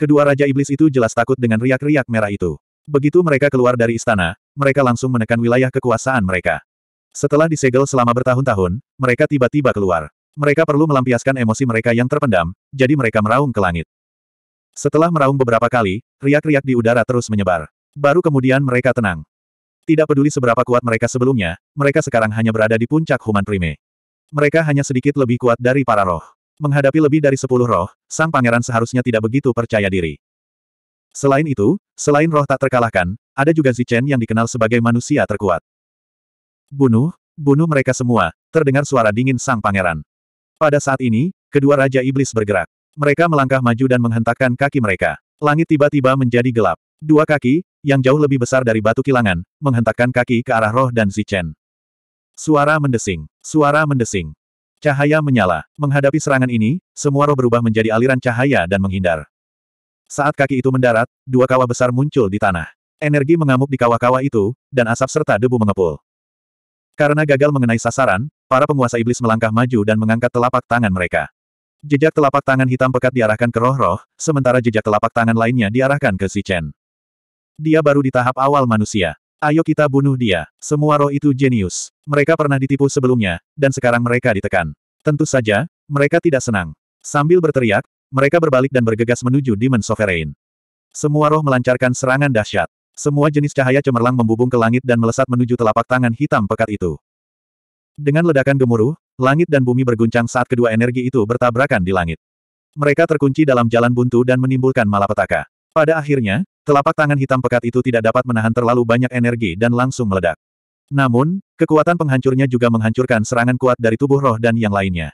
Kedua Raja Iblis itu jelas takut dengan riak-riak merah itu. Begitu mereka keluar dari istana, mereka langsung menekan wilayah kekuasaan mereka. Setelah disegel selama bertahun-tahun, mereka tiba-tiba keluar. Mereka perlu melampiaskan emosi mereka yang terpendam, jadi mereka meraung ke langit. Setelah meraung beberapa kali, riak-riak di udara terus menyebar. Baru kemudian mereka tenang. Tidak peduli seberapa kuat mereka sebelumnya, mereka sekarang hanya berada di puncak Human Prime. Mereka hanya sedikit lebih kuat dari para roh. Menghadapi lebih dari sepuluh roh, sang pangeran seharusnya tidak begitu percaya diri. Selain itu, selain roh tak terkalahkan, ada juga Zichen yang dikenal sebagai manusia terkuat. Bunuh, bunuh mereka semua, terdengar suara dingin sang pangeran. Pada saat ini, kedua Raja Iblis bergerak. Mereka melangkah maju dan menghentakkan kaki mereka. Langit tiba-tiba menjadi gelap. Dua kaki, yang jauh lebih besar dari batu kilangan, menghentakkan kaki ke arah roh dan Zichen. Suara mendesing. Suara mendesing. Cahaya menyala. Menghadapi serangan ini, semua roh berubah menjadi aliran cahaya dan menghindar. Saat kaki itu mendarat, dua kawah besar muncul di tanah. Energi mengamuk di kawah-kawah itu, dan asap serta debu mengepul. Karena gagal mengenai sasaran, para penguasa iblis melangkah maju dan mengangkat telapak tangan mereka. Jejak telapak tangan hitam pekat diarahkan ke roh-roh, sementara jejak telapak tangan lainnya diarahkan ke si Chen. Dia baru di tahap awal manusia. Ayo kita bunuh dia. Semua roh itu jenius. Mereka pernah ditipu sebelumnya, dan sekarang mereka ditekan. Tentu saja, mereka tidak senang. Sambil berteriak, mereka berbalik dan bergegas menuju Demon Sovereign. Semua roh melancarkan serangan dahsyat. Semua jenis cahaya cemerlang membubung ke langit dan melesat menuju telapak tangan hitam pekat itu. Dengan ledakan gemuruh, langit dan bumi berguncang saat kedua energi itu bertabrakan di langit. Mereka terkunci dalam jalan buntu dan menimbulkan malapetaka. Pada akhirnya, Telapak tangan hitam pekat itu tidak dapat menahan terlalu banyak energi dan langsung meledak. Namun, kekuatan penghancurnya juga menghancurkan serangan kuat dari tubuh roh dan yang lainnya.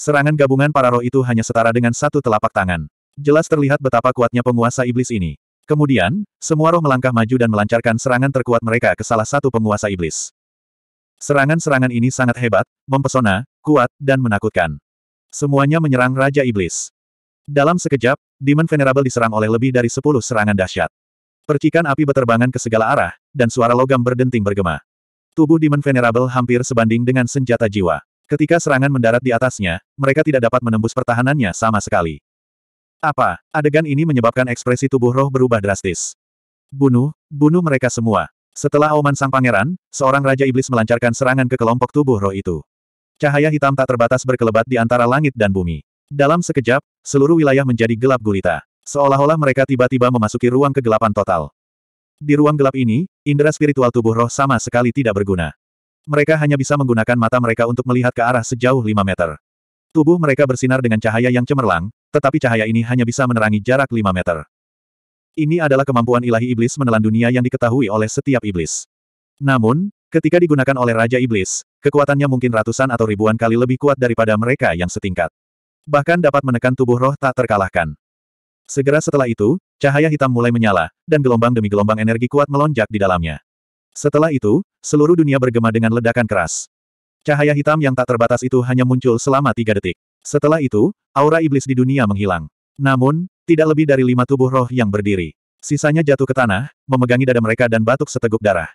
Serangan gabungan para roh itu hanya setara dengan satu telapak tangan. Jelas terlihat betapa kuatnya penguasa iblis ini. Kemudian, semua roh melangkah maju dan melancarkan serangan terkuat mereka ke salah satu penguasa iblis. Serangan-serangan ini sangat hebat, mempesona, kuat, dan menakutkan. Semuanya menyerang Raja Iblis. Dalam sekejap, Demon Venerable diserang oleh lebih dari sepuluh serangan dahsyat. Percikan api beterbangan ke segala arah, dan suara logam berdenting bergema. Tubuh Demon Venerable hampir sebanding dengan senjata jiwa. Ketika serangan mendarat di atasnya, mereka tidak dapat menembus pertahanannya sama sekali. Apa? Adegan ini menyebabkan ekspresi tubuh roh berubah drastis. Bunuh, bunuh mereka semua. Setelah auman sang pangeran, seorang Raja Iblis melancarkan serangan ke kelompok tubuh roh itu. Cahaya hitam tak terbatas berkelebat di antara langit dan bumi. Dalam sekejap, seluruh wilayah menjadi gelap gulita. Seolah-olah mereka tiba-tiba memasuki ruang kegelapan total. Di ruang gelap ini, indera spiritual tubuh roh sama sekali tidak berguna. Mereka hanya bisa menggunakan mata mereka untuk melihat ke arah sejauh 5 meter. Tubuh mereka bersinar dengan cahaya yang cemerlang, tetapi cahaya ini hanya bisa menerangi jarak 5 meter. Ini adalah kemampuan ilahi iblis menelan dunia yang diketahui oleh setiap iblis. Namun, ketika digunakan oleh Raja Iblis, kekuatannya mungkin ratusan atau ribuan kali lebih kuat daripada mereka yang setingkat. Bahkan dapat menekan tubuh roh tak terkalahkan. Segera setelah itu, cahaya hitam mulai menyala, dan gelombang demi gelombang energi kuat melonjak di dalamnya. Setelah itu, seluruh dunia bergema dengan ledakan keras. Cahaya hitam yang tak terbatas itu hanya muncul selama tiga detik. Setelah itu, aura iblis di dunia menghilang. Namun, tidak lebih dari lima tubuh roh yang berdiri. Sisanya jatuh ke tanah, memegangi dada mereka dan batuk seteguk darah.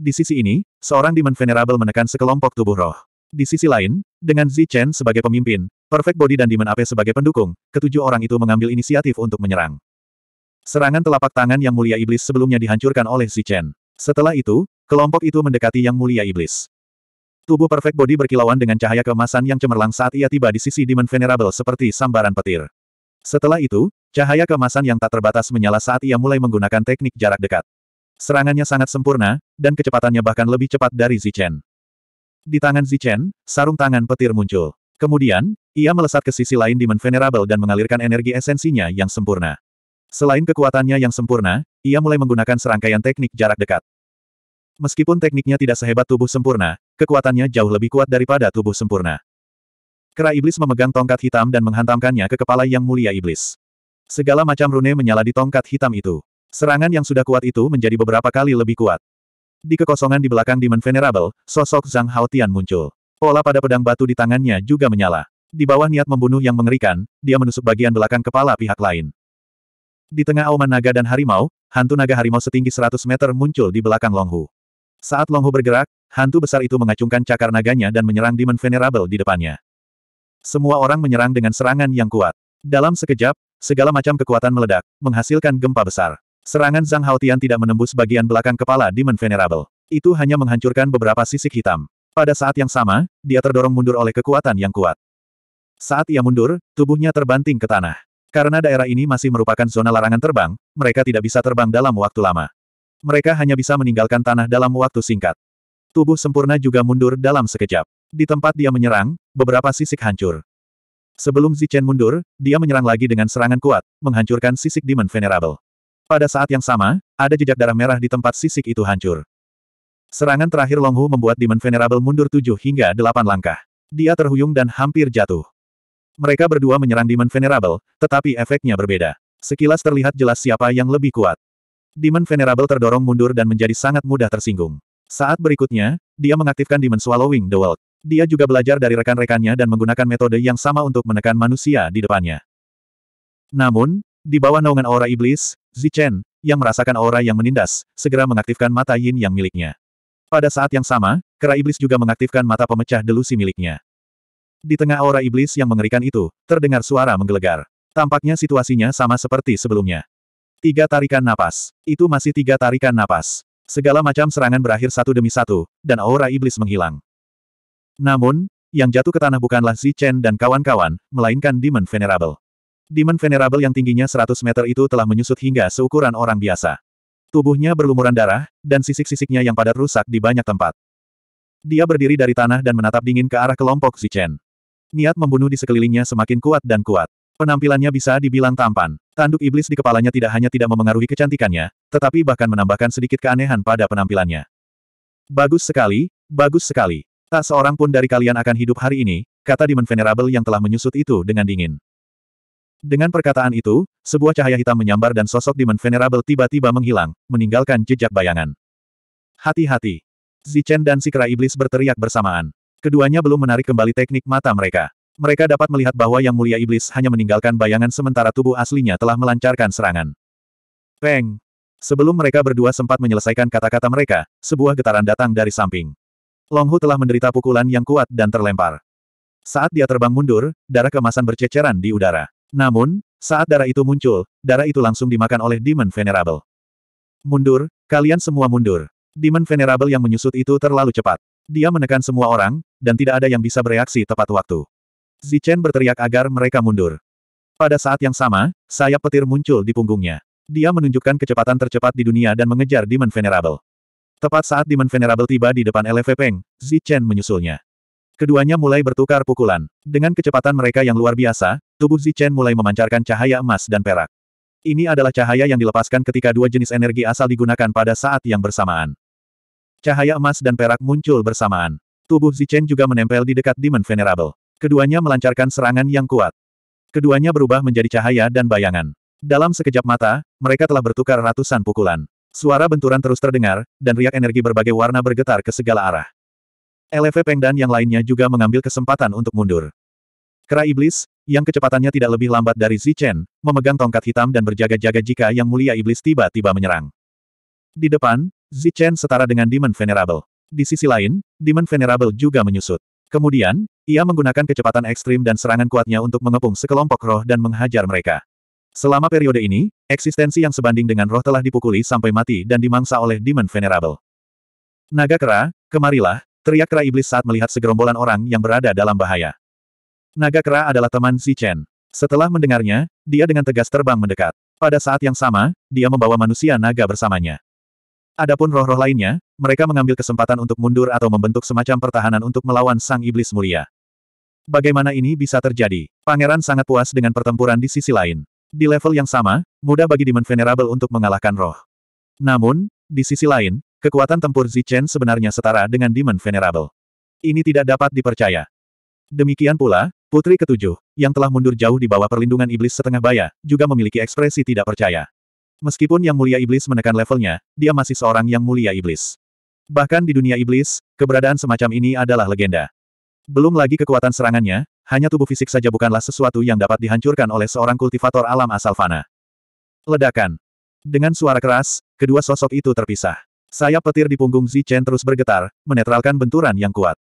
Di sisi ini, seorang Demon Venerable menekan sekelompok tubuh roh. Di sisi lain, dengan Zi Chen sebagai pemimpin, Perfect Body dan Demon Ape sebagai pendukung, ketujuh orang itu mengambil inisiatif untuk menyerang. Serangan telapak tangan yang mulia iblis sebelumnya dihancurkan oleh Zi Chen. Setelah itu, kelompok itu mendekati yang mulia iblis. Tubuh Perfect Body berkilauan dengan cahaya keemasan yang cemerlang saat ia tiba di sisi Demon Venerable seperti sambaran petir. Setelah itu, cahaya keemasan yang tak terbatas menyala saat ia mulai menggunakan teknik jarak dekat. Serangannya sangat sempurna, dan kecepatannya bahkan lebih cepat dari Zichen. Di tangan Zichen, sarung tangan petir muncul. Kemudian, ia melesat ke sisi lain Demon Venerable dan mengalirkan energi esensinya yang sempurna. Selain kekuatannya yang sempurna, ia mulai menggunakan serangkaian teknik jarak dekat. Meskipun tekniknya tidak sehebat tubuh sempurna, kekuatannya jauh lebih kuat daripada tubuh sempurna. Kera iblis memegang tongkat hitam dan menghantamkannya ke kepala yang mulia iblis. Segala macam rune menyala di tongkat hitam itu. Serangan yang sudah kuat itu menjadi beberapa kali lebih kuat. Di kekosongan di belakang Demon Venerable, sosok Zhang Haotian muncul. Pola pada pedang batu di tangannya juga menyala. Di bawah niat membunuh yang mengerikan, dia menusuk bagian belakang kepala pihak lain. Di tengah auman naga dan harimau, hantu naga harimau setinggi 100 meter muncul di belakang Longhu. Saat Longhu bergerak, hantu besar itu mengacungkan cakar naganya dan menyerang Demon Venerable di depannya. Semua orang menyerang dengan serangan yang kuat. Dalam sekejap, segala macam kekuatan meledak, menghasilkan gempa besar. Serangan Zhang Haotian tidak menembus bagian belakang kepala Demon Venerable. Itu hanya menghancurkan beberapa sisik hitam. Pada saat yang sama, dia terdorong mundur oleh kekuatan yang kuat. Saat ia mundur, tubuhnya terbanting ke tanah. Karena daerah ini masih merupakan zona larangan terbang, mereka tidak bisa terbang dalam waktu lama. Mereka hanya bisa meninggalkan tanah dalam waktu singkat. Tubuh sempurna juga mundur dalam sekejap. Di tempat dia menyerang, beberapa sisik hancur. Sebelum Zichen mundur, dia menyerang lagi dengan serangan kuat, menghancurkan sisik Demon Venerable. Pada saat yang sama, ada jejak darah merah di tempat sisik itu hancur. Serangan terakhir Long Hu membuat Demon Venerable mundur tujuh hingga delapan langkah. Dia terhuyung dan hampir jatuh. Mereka berdua menyerang Demon Venerable, tetapi efeknya berbeda. Sekilas terlihat jelas siapa yang lebih kuat. Demon Venerable terdorong mundur dan menjadi sangat mudah tersinggung. Saat berikutnya, dia mengaktifkan Demon Swallowing the World. Dia juga belajar dari rekan-rekannya dan menggunakan metode yang sama untuk menekan manusia di depannya. Namun, di bawah naungan aura iblis, Zichen, yang merasakan aura yang menindas, segera mengaktifkan mata yin yang miliknya. Pada saat yang sama, kera iblis juga mengaktifkan mata pemecah delusi miliknya. Di tengah aura iblis yang mengerikan itu, terdengar suara menggelegar. Tampaknya situasinya sama seperti sebelumnya. Tiga tarikan napas. Itu masih tiga tarikan napas. Segala macam serangan berakhir satu demi satu, dan aura iblis menghilang. Namun, yang jatuh ke tanah bukanlah Zichen dan kawan-kawan, melainkan Demon Venerable. Demon Venerable yang tingginya 100 meter itu telah menyusut hingga seukuran orang biasa. Tubuhnya berlumuran darah, dan sisik-sisiknya yang padat rusak di banyak tempat. Dia berdiri dari tanah dan menatap dingin ke arah kelompok Zichen. Niat membunuh di sekelilingnya semakin kuat dan kuat. Penampilannya bisa dibilang tampan. Tanduk iblis di kepalanya tidak hanya tidak memengaruhi kecantikannya, tetapi bahkan menambahkan sedikit keanehan pada penampilannya. Bagus sekali, bagus sekali. Tak seorang pun dari kalian akan hidup hari ini, kata Demon Venerable yang telah menyusut itu dengan dingin. Dengan perkataan itu, sebuah cahaya hitam menyambar dan sosok Demon Venerable tiba-tiba menghilang, meninggalkan jejak bayangan. Hati-hati. Zichen dan si kera iblis berteriak bersamaan. Keduanya belum menarik kembali teknik mata mereka. Mereka dapat melihat bahwa Yang Mulia Iblis hanya meninggalkan bayangan sementara tubuh aslinya telah melancarkan serangan. Peng! Sebelum mereka berdua sempat menyelesaikan kata-kata mereka, sebuah getaran datang dari samping. Long Hu telah menderita pukulan yang kuat dan terlempar. Saat dia terbang mundur, darah kemasan berceceran di udara. Namun, saat darah itu muncul, darah itu langsung dimakan oleh Demon Venerable. Mundur, kalian semua mundur. Demon Venerable yang menyusut itu terlalu cepat. Dia menekan semua orang, dan tidak ada yang bisa bereaksi tepat waktu. Zichen berteriak agar mereka mundur. Pada saat yang sama, sayap petir muncul di punggungnya. Dia menunjukkan kecepatan tercepat di dunia dan mengejar Demon Venerable. Tepat saat Demon Venerable tiba di depan LV Peng, Zichen menyusulnya. Keduanya mulai bertukar pukulan. Dengan kecepatan mereka yang luar biasa, tubuh Zichen mulai memancarkan cahaya emas dan perak. Ini adalah cahaya yang dilepaskan ketika dua jenis energi asal digunakan pada saat yang bersamaan. Cahaya emas dan perak muncul bersamaan. Tubuh Zichen juga menempel di dekat Demon Venerable. Keduanya melancarkan serangan yang kuat. Keduanya berubah menjadi cahaya dan bayangan. Dalam sekejap mata, mereka telah bertukar ratusan pukulan. Suara benturan terus terdengar, dan riak energi berbagai warna bergetar ke segala arah. LV Peng dan yang lainnya juga mengambil kesempatan untuk mundur. Kera Iblis, yang kecepatannya tidak lebih lambat dari Zichen, memegang tongkat hitam dan berjaga-jaga jika Yang Mulia Iblis tiba-tiba menyerang. Di depan, Zichen setara dengan Demon Venerable. Di sisi lain, Demon Venerable juga menyusut. Kemudian, ia menggunakan kecepatan ekstrim dan serangan kuatnya untuk mengepung sekelompok roh dan menghajar mereka. Selama periode ini, eksistensi yang sebanding dengan roh telah dipukuli sampai mati dan dimangsa oleh Demon Venerable. Naga kera, kemarilah, teriak kera iblis saat melihat segerombolan orang yang berada dalam bahaya. Naga kera adalah teman Zichen. Setelah mendengarnya, dia dengan tegas terbang mendekat. Pada saat yang sama, dia membawa manusia naga bersamanya. Adapun roh-roh lainnya, mereka mengambil kesempatan untuk mundur atau membentuk semacam pertahanan untuk melawan sang iblis mulia. Bagaimana ini bisa terjadi? Pangeran sangat puas dengan pertempuran di sisi lain. Di level yang sama, mudah bagi Demon Venerable untuk mengalahkan roh. Namun, di sisi lain, kekuatan tempur Zichen sebenarnya setara dengan Demon Venerable. Ini tidak dapat dipercaya. Demikian pula, Putri Ketujuh, yang telah mundur jauh di bawah perlindungan iblis setengah baya, juga memiliki ekspresi tidak percaya. Meskipun Yang Mulia Iblis menekan levelnya, dia masih seorang Yang Mulia Iblis. Bahkan di dunia iblis, keberadaan semacam ini adalah legenda. Belum lagi kekuatan serangannya, hanya tubuh fisik saja bukanlah sesuatu yang dapat dihancurkan oleh seorang kultivator alam asal fana. Ledakan. Dengan suara keras, kedua sosok itu terpisah. Sayap petir di punggung Zichen terus bergetar, menetralkan benturan yang kuat.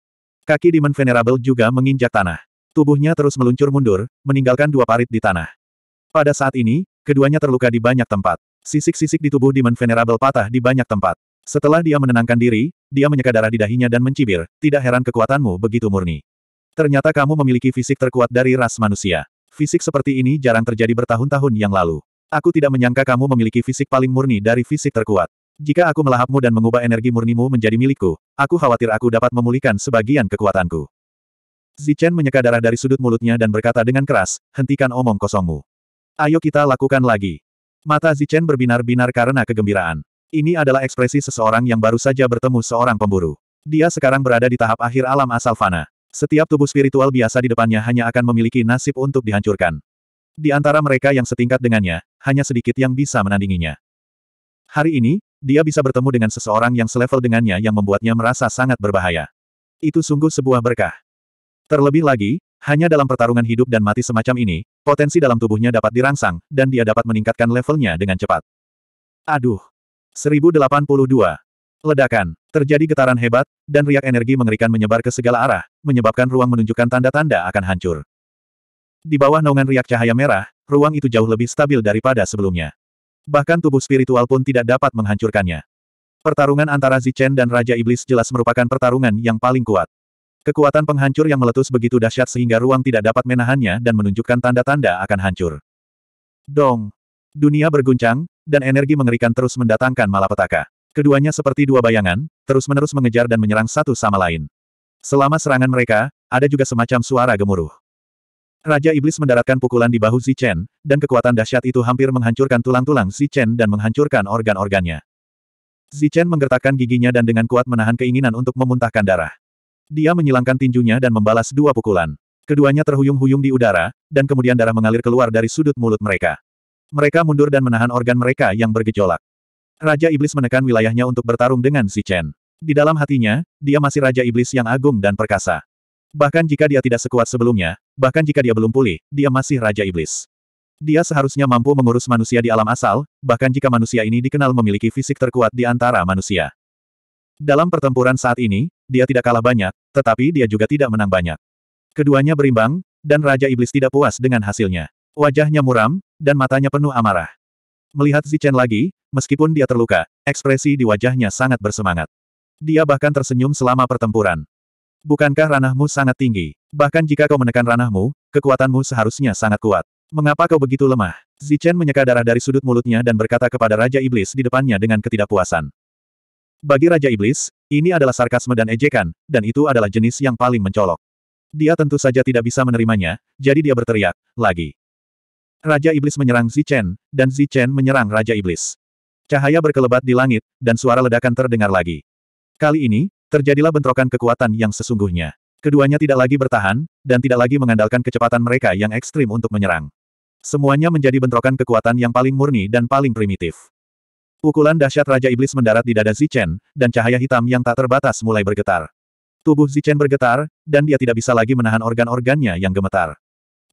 Kaki Demon Venerable juga menginjak tanah. Tubuhnya terus meluncur mundur, meninggalkan dua parit di tanah. Pada saat ini, keduanya terluka di banyak tempat. Sisik-sisik di tubuh Demon Venerable patah di banyak tempat. Setelah dia menenangkan diri, dia menyeka darah di dahinya dan mencibir, tidak heran kekuatanmu begitu murni. Ternyata kamu memiliki fisik terkuat dari ras manusia. Fisik seperti ini jarang terjadi bertahun-tahun yang lalu. Aku tidak menyangka kamu memiliki fisik paling murni dari fisik terkuat. Jika aku melahapmu dan mengubah energi murnimu menjadi milikku, aku khawatir aku dapat memulihkan sebagian kekuatanku. Zichen menyeka darah dari sudut mulutnya dan berkata dengan keras, hentikan omong kosongmu. Ayo kita lakukan lagi. Mata Zichen berbinar-binar karena kegembiraan. Ini adalah ekspresi seseorang yang baru saja bertemu seorang pemburu. Dia sekarang berada di tahap akhir alam asal fana. Setiap tubuh spiritual biasa di depannya hanya akan memiliki nasib untuk dihancurkan. Di antara mereka yang setingkat dengannya, hanya sedikit yang bisa menandinginya. Hari ini, dia bisa bertemu dengan seseorang yang selevel dengannya yang membuatnya merasa sangat berbahaya. Itu sungguh sebuah berkah. Terlebih lagi, hanya dalam pertarungan hidup dan mati semacam ini, potensi dalam tubuhnya dapat dirangsang, dan dia dapat meningkatkan levelnya dengan cepat. Aduh! 1082. Ledakan. Terjadi getaran hebat, dan riak energi mengerikan menyebar ke segala arah, menyebabkan ruang menunjukkan tanda-tanda akan hancur. Di bawah naungan riak cahaya merah, ruang itu jauh lebih stabil daripada sebelumnya. Bahkan tubuh spiritual pun tidak dapat menghancurkannya. Pertarungan antara Zichen dan Raja Iblis jelas merupakan pertarungan yang paling kuat. Kekuatan penghancur yang meletus begitu dahsyat sehingga ruang tidak dapat menahannya dan menunjukkan tanda-tanda akan hancur. Dong! Dunia berguncang, dan energi mengerikan terus mendatangkan malapetaka. Keduanya seperti dua bayangan, terus-menerus mengejar dan menyerang satu sama lain. Selama serangan mereka, ada juga semacam suara gemuruh. Raja Iblis mendaratkan pukulan di bahu Zichen, dan kekuatan dahsyat itu hampir menghancurkan tulang-tulang Zichen dan menghancurkan organ-organnya. Zichen menggertakkan giginya dan dengan kuat menahan keinginan untuk memuntahkan darah. Dia menyilangkan tinjunya dan membalas dua pukulan. Keduanya terhuyung-huyung di udara, dan kemudian darah mengalir keluar dari sudut mulut mereka. Mereka mundur dan menahan organ mereka yang bergejolak. Raja Iblis menekan wilayahnya untuk bertarung dengan si Chen. Di dalam hatinya, dia masih Raja Iblis yang agung dan perkasa. Bahkan jika dia tidak sekuat sebelumnya, bahkan jika dia belum pulih, dia masih Raja Iblis. Dia seharusnya mampu mengurus manusia di alam asal, bahkan jika manusia ini dikenal memiliki fisik terkuat di antara manusia. Dalam pertempuran saat ini, dia tidak kalah banyak, tetapi dia juga tidak menang banyak. Keduanya berimbang, dan Raja Iblis tidak puas dengan hasilnya. Wajahnya muram, dan matanya penuh amarah. Melihat Zichen lagi, meskipun dia terluka, ekspresi di wajahnya sangat bersemangat. Dia bahkan tersenyum selama pertempuran. Bukankah ranahmu sangat tinggi? Bahkan jika kau menekan ranahmu, kekuatanmu seharusnya sangat kuat. Mengapa kau begitu lemah? Zichen menyeka darah dari sudut mulutnya dan berkata kepada Raja Iblis di depannya dengan ketidakpuasan. Bagi Raja Iblis, ini adalah sarkasme dan ejekan, dan itu adalah jenis yang paling mencolok. Dia tentu saja tidak bisa menerimanya, jadi dia berteriak, lagi. Raja Iblis menyerang Zichen, dan Zichen menyerang Raja Iblis. Cahaya berkelebat di langit, dan suara ledakan terdengar lagi. Kali ini, terjadilah bentrokan kekuatan yang sesungguhnya. Keduanya tidak lagi bertahan, dan tidak lagi mengandalkan kecepatan mereka yang ekstrim untuk menyerang. Semuanya menjadi bentrokan kekuatan yang paling murni dan paling primitif. Pukulan dahsyat Raja Iblis mendarat di dada Zichen, dan cahaya hitam yang tak terbatas mulai bergetar. Tubuh Zichen bergetar, dan dia tidak bisa lagi menahan organ-organnya yang gemetar.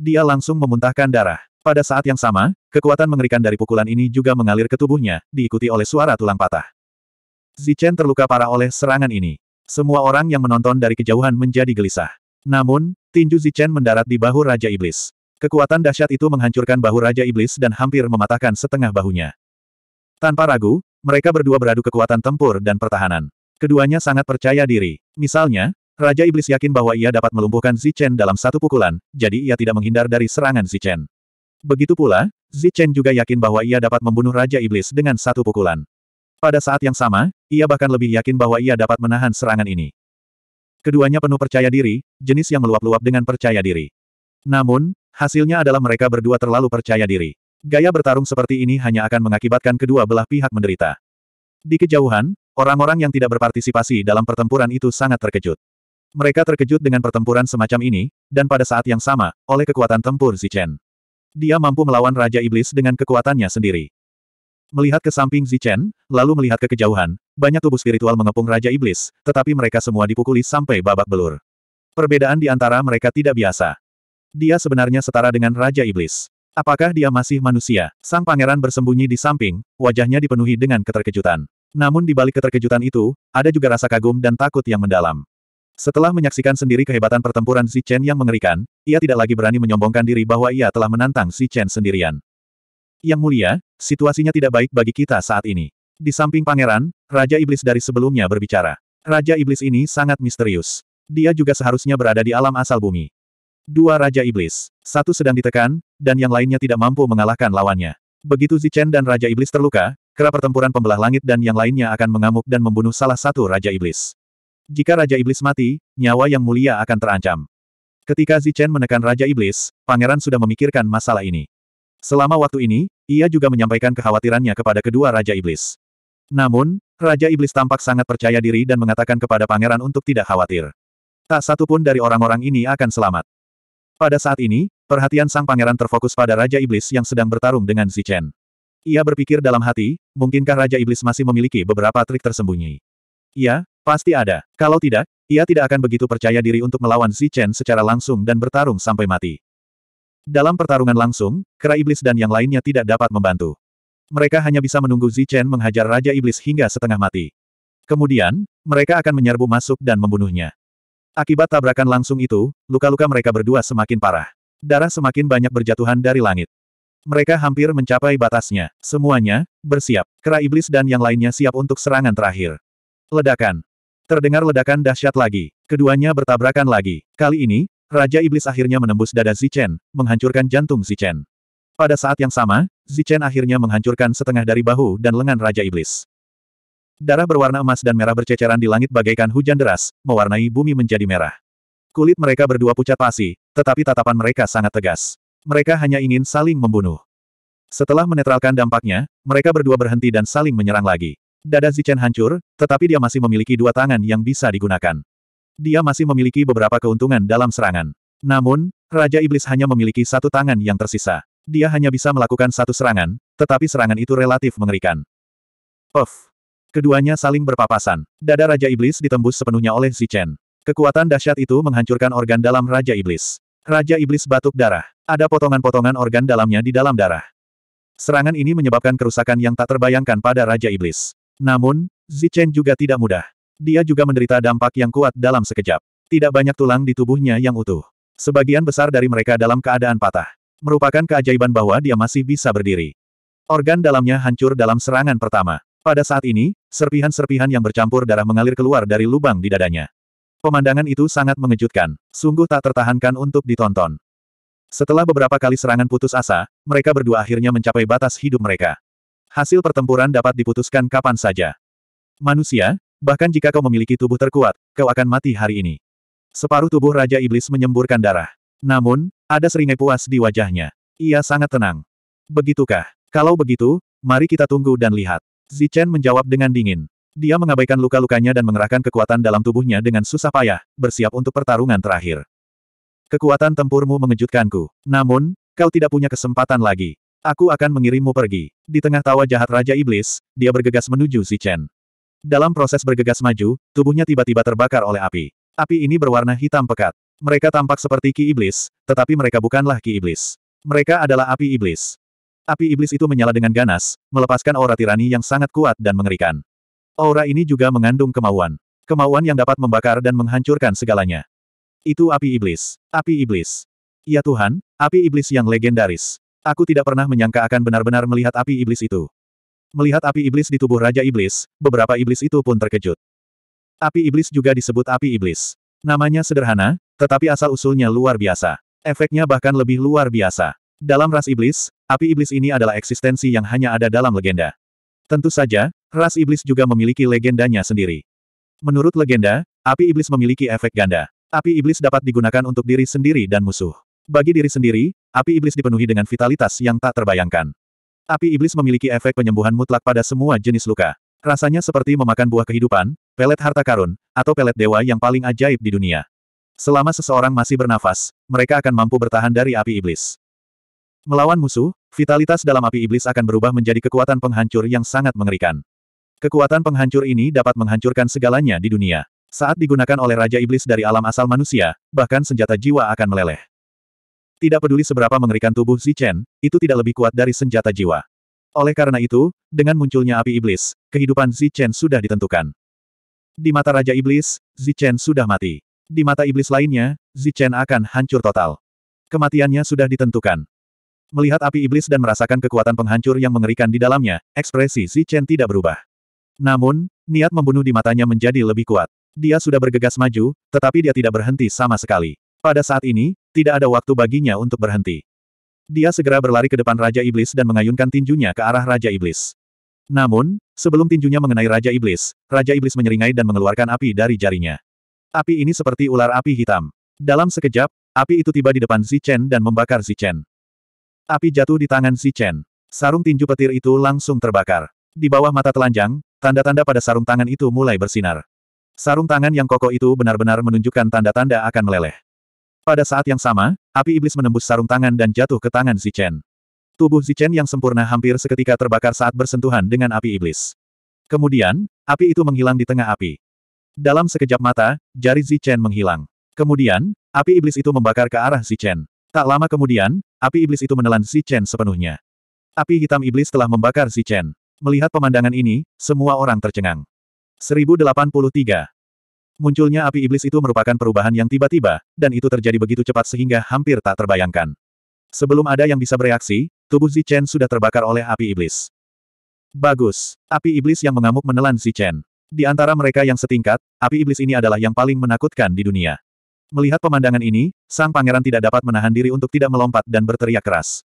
Dia langsung memuntahkan darah. Pada saat yang sama, kekuatan mengerikan dari pukulan ini juga mengalir ke tubuhnya, diikuti oleh suara tulang patah. Zichen terluka parah oleh serangan ini. Semua orang yang menonton dari kejauhan menjadi gelisah. Namun, tinju Zichen mendarat di bahu Raja Iblis. Kekuatan dahsyat itu menghancurkan bahu Raja Iblis dan hampir mematahkan setengah bahunya. Tanpa ragu, mereka berdua beradu kekuatan tempur dan pertahanan. Keduanya sangat percaya diri. Misalnya, Raja Iblis yakin bahwa ia dapat melumpuhkan Zichen dalam satu pukulan, jadi ia tidak menghindar dari serangan Zichen. Begitu pula, Zichen juga yakin bahwa ia dapat membunuh Raja Iblis dengan satu pukulan. Pada saat yang sama, ia bahkan lebih yakin bahwa ia dapat menahan serangan ini. Keduanya penuh percaya diri, jenis yang meluap-luap dengan percaya diri. Namun, hasilnya adalah mereka berdua terlalu percaya diri. Gaya bertarung seperti ini hanya akan mengakibatkan kedua belah pihak menderita. Di kejauhan, orang-orang yang tidak berpartisipasi dalam pertempuran itu sangat terkejut. Mereka terkejut dengan pertempuran semacam ini, dan pada saat yang sama, oleh kekuatan tempur Zichen. Dia mampu melawan Raja Iblis dengan kekuatannya sendiri. Melihat ke samping Zichen, lalu melihat ke kejauhan, banyak tubuh spiritual mengepung Raja Iblis, tetapi mereka semua dipukuli sampai babak belur. Perbedaan di antara mereka tidak biasa. Dia sebenarnya setara dengan Raja Iblis. Apakah dia masih manusia? Sang pangeran bersembunyi di samping, wajahnya dipenuhi dengan keterkejutan. Namun di balik keterkejutan itu, ada juga rasa kagum dan takut yang mendalam. Setelah menyaksikan sendiri kehebatan pertempuran Chen yang mengerikan, ia tidak lagi berani menyombongkan diri bahwa ia telah menantang Chen sendirian. Yang mulia, situasinya tidak baik bagi kita saat ini. Di samping pangeran, Raja Iblis dari sebelumnya berbicara. Raja Iblis ini sangat misterius. Dia juga seharusnya berada di alam asal bumi. Dua Raja Iblis. Satu sedang ditekan, dan yang lainnya tidak mampu mengalahkan lawannya. Begitu Zichen dan Raja Iblis terluka, kera pertempuran pembelah langit dan yang lainnya akan mengamuk dan membunuh salah satu Raja Iblis. Jika Raja Iblis mati, nyawa yang mulia akan terancam. Ketika Zichen menekan Raja Iblis, pangeran sudah memikirkan masalah ini. Selama waktu ini, ia juga menyampaikan kekhawatirannya kepada kedua Raja Iblis. Namun, Raja Iblis tampak sangat percaya diri dan mengatakan kepada pangeran untuk tidak khawatir. Tak satu pun dari orang-orang ini akan selamat. Pada saat ini, perhatian sang pangeran terfokus pada Raja Iblis yang sedang bertarung dengan Zichen. Ia berpikir dalam hati, mungkinkah Raja Iblis masih memiliki beberapa trik tersembunyi. Ya, Pasti ada. Kalau tidak, ia tidak akan begitu percaya diri untuk melawan Chen secara langsung dan bertarung sampai mati. Dalam pertarungan langsung, kera iblis dan yang lainnya tidak dapat membantu. Mereka hanya bisa menunggu Chen menghajar Raja Iblis hingga setengah mati. Kemudian, mereka akan menyerbu masuk dan membunuhnya. Akibat tabrakan langsung itu, luka-luka mereka berdua semakin parah. Darah semakin banyak berjatuhan dari langit. Mereka hampir mencapai batasnya. Semuanya, bersiap. Kera iblis dan yang lainnya siap untuk serangan terakhir. Ledakan. Terdengar ledakan dahsyat lagi. Keduanya bertabrakan lagi. Kali ini, Raja Iblis akhirnya menembus dada Zichen, menghancurkan jantung Zichen. Pada saat yang sama, Zichen akhirnya menghancurkan setengah dari bahu dan lengan Raja Iblis. Darah berwarna emas dan merah berceceran di langit bagaikan hujan deras, mewarnai bumi menjadi merah. Kulit mereka berdua pucat pasi, tetapi tatapan mereka sangat tegas. Mereka hanya ingin saling membunuh. Setelah menetralkan dampaknya, mereka berdua berhenti dan saling menyerang lagi. Dada Zichen hancur, tetapi dia masih memiliki dua tangan yang bisa digunakan. Dia masih memiliki beberapa keuntungan dalam serangan. Namun, Raja Iblis hanya memiliki satu tangan yang tersisa. Dia hanya bisa melakukan satu serangan, tetapi serangan itu relatif mengerikan. Puff. Keduanya saling berpapasan. Dada Raja Iblis ditembus sepenuhnya oleh Zichen. Kekuatan dahsyat itu menghancurkan organ dalam Raja Iblis. Raja Iblis batuk darah. Ada potongan-potongan organ dalamnya di dalam darah. Serangan ini menyebabkan kerusakan yang tak terbayangkan pada Raja Iblis. Namun, Zichen juga tidak mudah. Dia juga menderita dampak yang kuat dalam sekejap. Tidak banyak tulang di tubuhnya yang utuh. Sebagian besar dari mereka dalam keadaan patah. Merupakan keajaiban bahwa dia masih bisa berdiri. Organ dalamnya hancur dalam serangan pertama. Pada saat ini, serpihan-serpihan yang bercampur darah mengalir keluar dari lubang di dadanya. Pemandangan itu sangat mengejutkan. Sungguh tak tertahankan untuk ditonton. Setelah beberapa kali serangan putus asa, mereka berdua akhirnya mencapai batas hidup mereka. Hasil pertempuran dapat diputuskan kapan saja. Manusia, bahkan jika kau memiliki tubuh terkuat, kau akan mati hari ini. Separuh tubuh Raja Iblis menyemburkan darah. Namun, ada seringai puas di wajahnya. Ia sangat tenang. Begitukah? Kalau begitu, mari kita tunggu dan lihat. Zichen menjawab dengan dingin. Dia mengabaikan luka-lukanya dan mengerahkan kekuatan dalam tubuhnya dengan susah payah, bersiap untuk pertarungan terakhir. Kekuatan tempurmu mengejutkanku. Namun, kau tidak punya kesempatan lagi. Aku akan mengirimmu pergi. Di tengah tawa jahat Raja Iblis, dia bergegas menuju si Chen. Dalam proses bergegas maju, tubuhnya tiba-tiba terbakar oleh api. Api ini berwarna hitam pekat. Mereka tampak seperti Ki Iblis, tetapi mereka bukanlah Ki Iblis. Mereka adalah api iblis. Api iblis itu menyala dengan ganas, melepaskan aura tirani yang sangat kuat dan mengerikan. Aura ini juga mengandung kemauan. Kemauan yang dapat membakar dan menghancurkan segalanya. Itu api iblis. Api iblis. Ya Tuhan, api iblis yang legendaris. Aku tidak pernah menyangka akan benar-benar melihat api iblis itu. Melihat api iblis di tubuh Raja Iblis, beberapa iblis itu pun terkejut. Api iblis juga disebut api iblis. Namanya sederhana, tetapi asal-usulnya luar biasa. Efeknya bahkan lebih luar biasa. Dalam ras iblis, api iblis ini adalah eksistensi yang hanya ada dalam legenda. Tentu saja, ras iblis juga memiliki legendanya sendiri. Menurut legenda, api iblis memiliki efek ganda. Api iblis dapat digunakan untuk diri sendiri dan musuh. Bagi diri sendiri, api iblis dipenuhi dengan vitalitas yang tak terbayangkan. Api iblis memiliki efek penyembuhan mutlak pada semua jenis luka. Rasanya seperti memakan buah kehidupan, pelet harta karun, atau pelet dewa yang paling ajaib di dunia. Selama seseorang masih bernafas, mereka akan mampu bertahan dari api iblis. Melawan musuh, vitalitas dalam api iblis akan berubah menjadi kekuatan penghancur yang sangat mengerikan. Kekuatan penghancur ini dapat menghancurkan segalanya di dunia. Saat digunakan oleh Raja Iblis dari alam asal manusia, bahkan senjata jiwa akan meleleh. Tidak peduli seberapa mengerikan tubuh Zichen, itu tidak lebih kuat dari senjata jiwa. Oleh karena itu, dengan munculnya api iblis, kehidupan Zichen sudah ditentukan. Di mata Raja Iblis, Zichen sudah mati. Di mata iblis lainnya, Zichen akan hancur total. Kematiannya sudah ditentukan. Melihat api iblis dan merasakan kekuatan penghancur yang mengerikan di dalamnya, ekspresi Zichen tidak berubah. Namun, niat membunuh di matanya menjadi lebih kuat. Dia sudah bergegas maju, tetapi dia tidak berhenti sama sekali. Pada saat ini, tidak ada waktu baginya untuk berhenti. Dia segera berlari ke depan Raja Iblis dan mengayunkan tinjunya ke arah Raja Iblis. Namun, sebelum tinjunya mengenai Raja Iblis, Raja Iblis menyeringai dan mengeluarkan api dari jarinya. Api ini seperti ular api hitam. Dalam sekejap, api itu tiba di depan Zichen dan membakar Zichen. Api jatuh di tangan Zichen. Sarung tinju petir itu langsung terbakar. Di bawah mata telanjang, tanda-tanda pada sarung tangan itu mulai bersinar. Sarung tangan yang kokoh itu benar-benar menunjukkan tanda-tanda akan meleleh. Pada saat yang sama, api iblis menembus sarung tangan dan jatuh ke tangan Zichen. Tubuh Zichen yang sempurna hampir seketika terbakar saat bersentuhan dengan api iblis. Kemudian, api itu menghilang di tengah api. Dalam sekejap mata, jari Zichen menghilang. Kemudian, api iblis itu membakar ke arah Zichen. Tak lama kemudian, api iblis itu menelan Zichen sepenuhnya. Api hitam iblis telah membakar Zichen. Melihat pemandangan ini, semua orang tercengang. 1083 Munculnya api iblis itu merupakan perubahan yang tiba-tiba, dan itu terjadi begitu cepat sehingga hampir tak terbayangkan. Sebelum ada yang bisa bereaksi, tubuh Zichen sudah terbakar oleh api iblis. Bagus. Api iblis yang mengamuk menelan Zichen. Di antara mereka yang setingkat, api iblis ini adalah yang paling menakutkan di dunia. Melihat pemandangan ini, sang pangeran tidak dapat menahan diri untuk tidak melompat dan berteriak keras.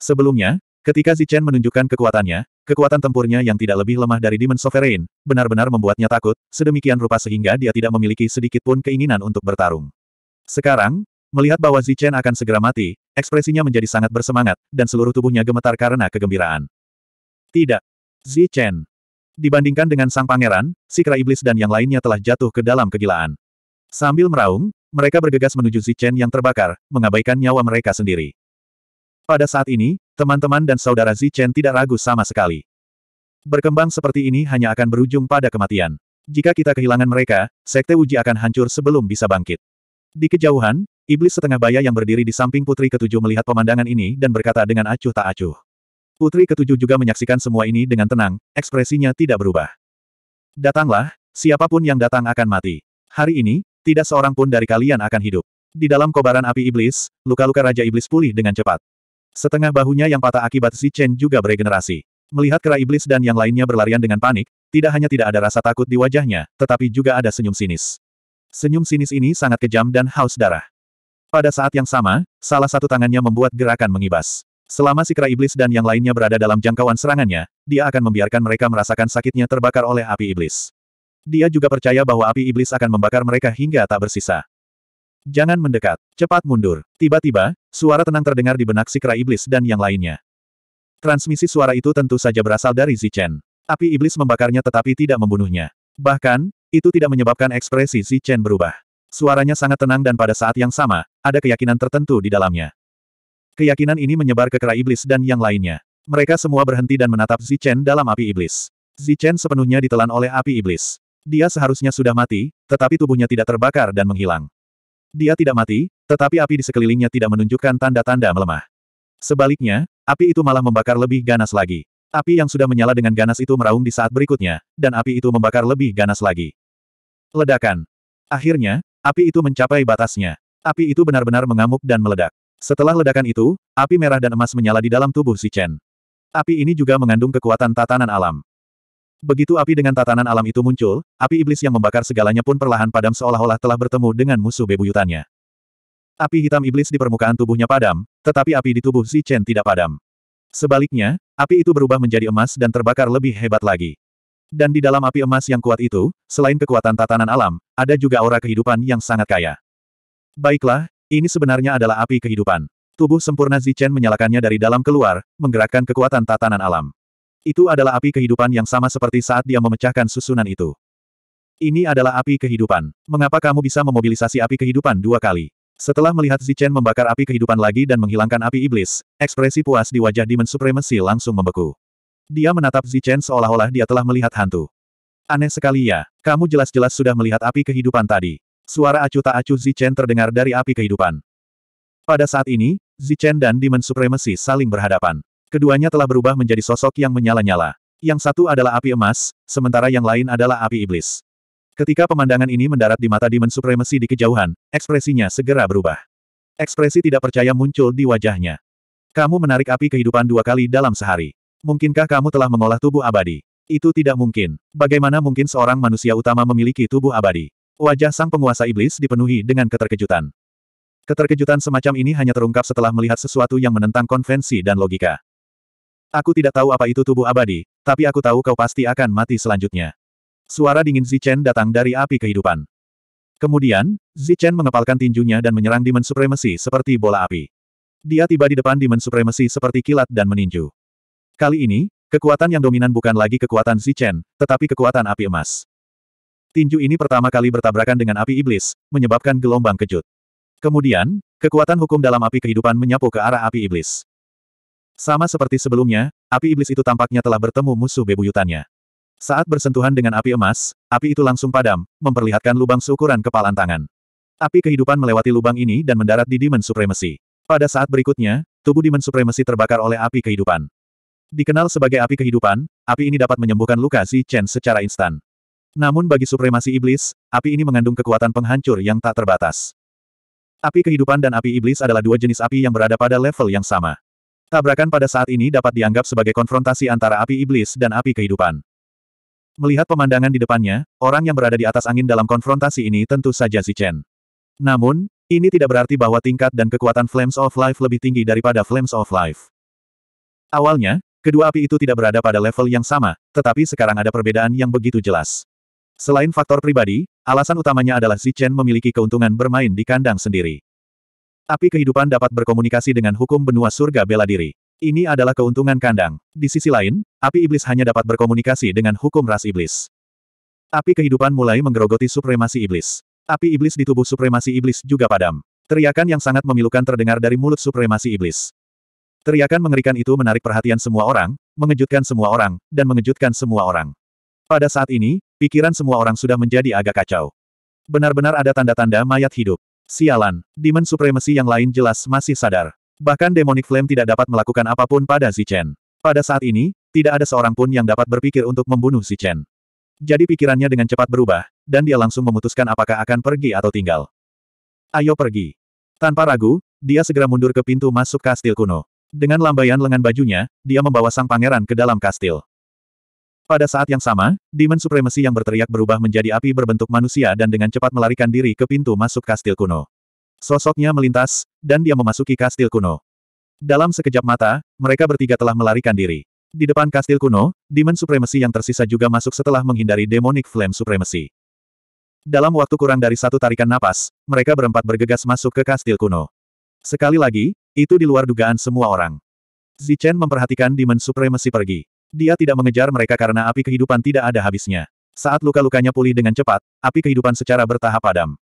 Sebelumnya, ketika Zichen menunjukkan kekuatannya, Kekuatan tempurnya yang tidak lebih lemah dari Demon Sovereign, benar-benar membuatnya takut, sedemikian rupa sehingga dia tidak memiliki sedikit pun keinginan untuk bertarung. Sekarang, melihat bahwa Zichen akan segera mati, ekspresinya menjadi sangat bersemangat, dan seluruh tubuhnya gemetar karena kegembiraan. Tidak. Zichen. Dibandingkan dengan sang pangeran, si kera iblis dan yang lainnya telah jatuh ke dalam kegilaan. Sambil meraung, mereka bergegas menuju Zichen yang terbakar, mengabaikan nyawa mereka sendiri. Pada saat ini, teman-teman dan saudara Zichen tidak ragu sama sekali. Berkembang seperti ini hanya akan berujung pada kematian. Jika kita kehilangan mereka, Sekte Uji akan hancur sebelum bisa bangkit. Di kejauhan, iblis setengah baya yang berdiri di samping putri ketujuh melihat pemandangan ini dan berkata dengan acuh tak acuh. Putri ketujuh juga menyaksikan semua ini dengan tenang, ekspresinya tidak berubah. Datanglah, siapa pun yang datang akan mati. Hari ini, tidak seorang pun dari kalian akan hidup. Di dalam kobaran api iblis, luka-luka Raja Iblis pulih dengan cepat. Setengah bahunya yang patah akibat si Chen juga beregenerasi. Melihat kera iblis dan yang lainnya berlarian dengan panik, tidak hanya tidak ada rasa takut di wajahnya, tetapi juga ada senyum sinis. Senyum sinis ini sangat kejam dan haus darah. Pada saat yang sama, salah satu tangannya membuat gerakan mengibas. Selama si kera iblis dan yang lainnya berada dalam jangkauan serangannya, dia akan membiarkan mereka merasakan sakitnya terbakar oleh api iblis. Dia juga percaya bahwa api iblis akan membakar mereka hingga tak bersisa. Jangan mendekat. Cepat mundur. Tiba-tiba, suara tenang terdengar di benak si kera iblis dan yang lainnya. Transmisi suara itu tentu saja berasal dari Zichen. Api iblis membakarnya tetapi tidak membunuhnya. Bahkan, itu tidak menyebabkan ekspresi Zichen berubah. Suaranya sangat tenang dan pada saat yang sama, ada keyakinan tertentu di dalamnya. Keyakinan ini menyebar ke kera iblis dan yang lainnya. Mereka semua berhenti dan menatap Zichen dalam api iblis. Zichen sepenuhnya ditelan oleh api iblis. Dia seharusnya sudah mati, tetapi tubuhnya tidak terbakar dan menghilang. Dia tidak mati, tetapi api di sekelilingnya tidak menunjukkan tanda-tanda melemah. Sebaliknya, api itu malah membakar lebih ganas lagi. Api yang sudah menyala dengan ganas itu meraung di saat berikutnya, dan api itu membakar lebih ganas lagi. Ledakan. Akhirnya, api itu mencapai batasnya. Api itu benar-benar mengamuk dan meledak. Setelah ledakan itu, api merah dan emas menyala di dalam tubuh si Chen. Api ini juga mengandung kekuatan tatanan alam. Begitu api dengan tatanan alam itu muncul, api iblis yang membakar segalanya pun perlahan padam seolah-olah telah bertemu dengan musuh bebuyutannya. Api hitam iblis di permukaan tubuhnya padam, tetapi api di tubuh Zi Chen tidak padam. Sebaliknya, api itu berubah menjadi emas dan terbakar lebih hebat lagi. Dan di dalam api emas yang kuat itu, selain kekuatan tatanan alam, ada juga aura kehidupan yang sangat kaya. Baiklah, ini sebenarnya adalah api kehidupan. Tubuh sempurna Zi Chen menyalakannya dari dalam keluar, menggerakkan kekuatan tatanan alam. Itu adalah api kehidupan yang sama seperti saat dia memecahkan susunan itu. Ini adalah api kehidupan. Mengapa kamu bisa memobilisasi api kehidupan dua kali? Setelah melihat Zichen membakar api kehidupan lagi dan menghilangkan api iblis, ekspresi puas di wajah Demon Supremacy langsung membeku. Dia menatap Zichen seolah-olah dia telah melihat hantu. Aneh sekali ya, kamu jelas-jelas sudah melihat acuh kehidupan tadi. Suara acuh tak acuh Zichen terdengar dari api kehidupan. Pada saat ini, Zichen dan Demon Supremacy saling berhadapan. Keduanya telah berubah menjadi sosok yang menyala-nyala. Yang satu adalah api emas, sementara yang lain adalah api iblis. Ketika pemandangan ini mendarat di mata Demon Supremacy di kejauhan, ekspresinya segera berubah. Ekspresi tidak percaya muncul di wajahnya. Kamu menarik api kehidupan dua kali dalam sehari. Mungkinkah kamu telah mengolah tubuh abadi? Itu tidak mungkin. Bagaimana mungkin seorang manusia utama memiliki tubuh abadi? Wajah sang penguasa iblis dipenuhi dengan keterkejutan. Keterkejutan semacam ini hanya terungkap setelah melihat sesuatu yang menentang konvensi dan logika. Aku tidak tahu apa itu tubuh abadi, tapi aku tahu kau pasti akan mati selanjutnya. Suara dingin Zichen datang dari api kehidupan. Kemudian, Zichen mengepalkan tinjunya dan menyerang Demon Supremacy seperti bola api. Dia tiba di depan Demon Supremacy seperti kilat dan meninju. Kali ini, kekuatan yang dominan bukan lagi kekuatan Zichen, tetapi kekuatan api emas. Tinju ini pertama kali bertabrakan dengan api iblis, menyebabkan gelombang kejut. Kemudian, kekuatan hukum dalam api kehidupan menyapu ke arah api iblis. Sama seperti sebelumnya, api iblis itu tampaknya telah bertemu musuh bebuyutannya. Saat bersentuhan dengan api emas, api itu langsung padam, memperlihatkan lubang seukuran kepalan tangan. Api kehidupan melewati lubang ini dan mendarat di Demon Supremacy. Pada saat berikutnya, tubuh Demon Supremacy terbakar oleh api kehidupan. Dikenal sebagai api kehidupan, api ini dapat menyembuhkan luka Zi Chen secara instan. Namun bagi supremasi iblis, api ini mengandung kekuatan penghancur yang tak terbatas. Api kehidupan dan api iblis adalah dua jenis api yang berada pada level yang sama. Tabrakan pada saat ini dapat dianggap sebagai konfrontasi antara api iblis dan api kehidupan. Melihat pemandangan di depannya, orang yang berada di atas angin dalam konfrontasi ini tentu saja si Chen. Namun, ini tidak berarti bahwa tingkat dan kekuatan Flames of Life lebih tinggi daripada Flames of Life. Awalnya, kedua api itu tidak berada pada level yang sama, tetapi sekarang ada perbedaan yang begitu jelas. Selain faktor pribadi, alasan utamanya adalah Zichen memiliki keuntungan bermain di kandang sendiri. Api kehidupan dapat berkomunikasi dengan hukum benua surga bela diri. Ini adalah keuntungan kandang. Di sisi lain, api iblis hanya dapat berkomunikasi dengan hukum ras iblis. Api kehidupan mulai menggerogoti supremasi iblis. Api iblis di tubuh supremasi iblis juga padam. Teriakan yang sangat memilukan terdengar dari mulut supremasi iblis. Teriakan mengerikan itu menarik perhatian semua orang, mengejutkan semua orang, dan mengejutkan semua orang. Pada saat ini, pikiran semua orang sudah menjadi agak kacau. Benar-benar ada tanda-tanda mayat hidup. Sialan, Demon Supremacy yang lain jelas masih sadar. Bahkan Demonic Flame tidak dapat melakukan apa pun pada Zichen. Pada saat ini, tidak ada seorang pun yang dapat berpikir untuk membunuh Zichen. Jadi pikirannya dengan cepat berubah, dan dia langsung memutuskan apakah akan pergi atau tinggal. Ayo pergi. Tanpa ragu, dia segera mundur ke pintu masuk kastil kuno. Dengan lambaian lengan bajunya, dia membawa sang pangeran ke dalam kastil. Pada saat yang sama, Demon Supremacy yang berteriak berubah menjadi api berbentuk manusia dan dengan cepat melarikan diri ke pintu masuk kastil kuno. Sosoknya melintas, dan dia memasuki kastil kuno. Dalam sekejap mata, mereka bertiga telah melarikan diri. Di depan kastil kuno, Demon Supremacy yang tersisa juga masuk setelah menghindari Demonic Flame Supremacy. Dalam waktu kurang dari satu tarikan napas, mereka berempat bergegas masuk ke kastil kuno. Sekali lagi, itu di luar dugaan semua orang. Zichen memperhatikan Demon Supremacy pergi. Dia tidak mengejar mereka karena api kehidupan tidak ada habisnya. Saat luka-lukanya pulih dengan cepat, api kehidupan secara bertahap padam.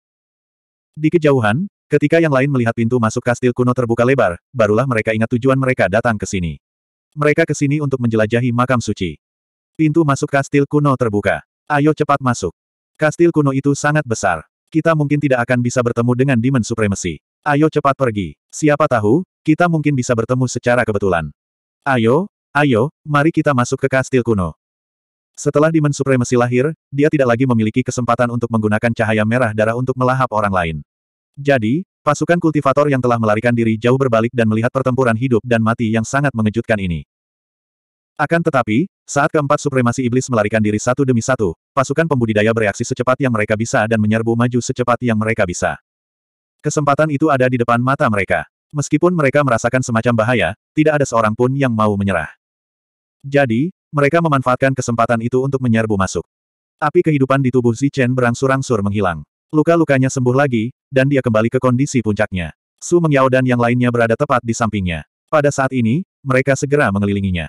Di kejauhan, ketika yang lain melihat pintu masuk kastil kuno terbuka lebar, barulah mereka ingat tujuan mereka datang ke sini. Mereka ke sini untuk menjelajahi makam suci. Pintu masuk kastil kuno terbuka. Ayo cepat masuk. Kastil kuno itu sangat besar. Kita mungkin tidak akan bisa bertemu dengan Demon Supremacy. Ayo cepat pergi. Siapa tahu, kita mungkin bisa bertemu secara kebetulan. Ayo, Ayo, mari kita masuk ke kastil kuno. Setelah Demon Supremacy lahir, dia tidak lagi memiliki kesempatan untuk menggunakan cahaya merah darah untuk melahap orang lain. Jadi, pasukan kultivator yang telah melarikan diri jauh berbalik dan melihat pertempuran hidup dan mati yang sangat mengejutkan ini. Akan tetapi, saat keempat supremasi iblis melarikan diri satu demi satu, pasukan pembudidaya bereaksi secepat yang mereka bisa dan menyerbu maju secepat yang mereka bisa. Kesempatan itu ada di depan mata mereka. Meskipun mereka merasakan semacam bahaya, tidak ada seorang pun yang mau menyerah. Jadi, mereka memanfaatkan kesempatan itu untuk menyerbu masuk. Api kehidupan di tubuh Zichen berangsur-angsur menghilang. Luka-lukanya sembuh lagi, dan dia kembali ke kondisi puncaknya. Su Mengyao dan yang lainnya berada tepat di sampingnya. Pada saat ini, mereka segera mengelilinginya.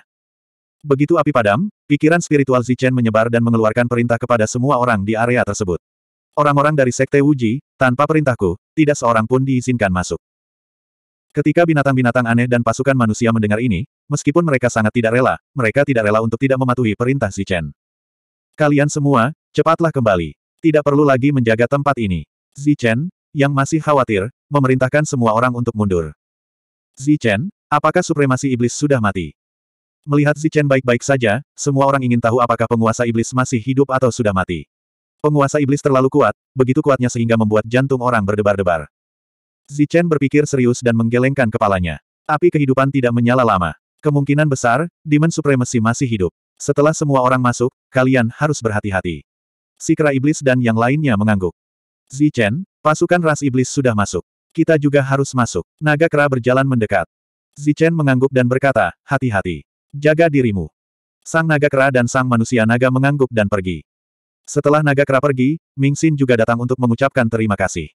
Begitu api padam, pikiran spiritual Zichen menyebar dan mengeluarkan perintah kepada semua orang di area tersebut. Orang-orang dari Sekte Wuji, tanpa perintahku, tidak seorang pun diizinkan masuk. Ketika binatang-binatang aneh dan pasukan manusia mendengar ini, meskipun mereka sangat tidak rela, mereka tidak rela untuk tidak mematuhi perintah Zichen. Kalian semua, cepatlah kembali. Tidak perlu lagi menjaga tempat ini. Zichen, yang masih khawatir, memerintahkan semua orang untuk mundur. Zichen, apakah supremasi iblis sudah mati? Melihat Zichen baik-baik saja, semua orang ingin tahu apakah penguasa iblis masih hidup atau sudah mati. Penguasa iblis terlalu kuat, begitu kuatnya sehingga membuat jantung orang berdebar-debar. Zichen berpikir serius dan menggelengkan kepalanya. Api kehidupan tidak menyala lama. Kemungkinan besar, Demon Supremacy masih hidup. Setelah semua orang masuk, kalian harus berhati-hati. Si kera iblis dan yang lainnya mengangguk. Zichen, pasukan ras iblis sudah masuk. Kita juga harus masuk. Naga kera berjalan mendekat. Zichen mengangguk dan berkata, hati-hati. Jaga dirimu. Sang naga kera dan sang manusia naga mengangguk dan pergi. Setelah naga kera pergi, Ming Xin juga datang untuk mengucapkan terima kasih.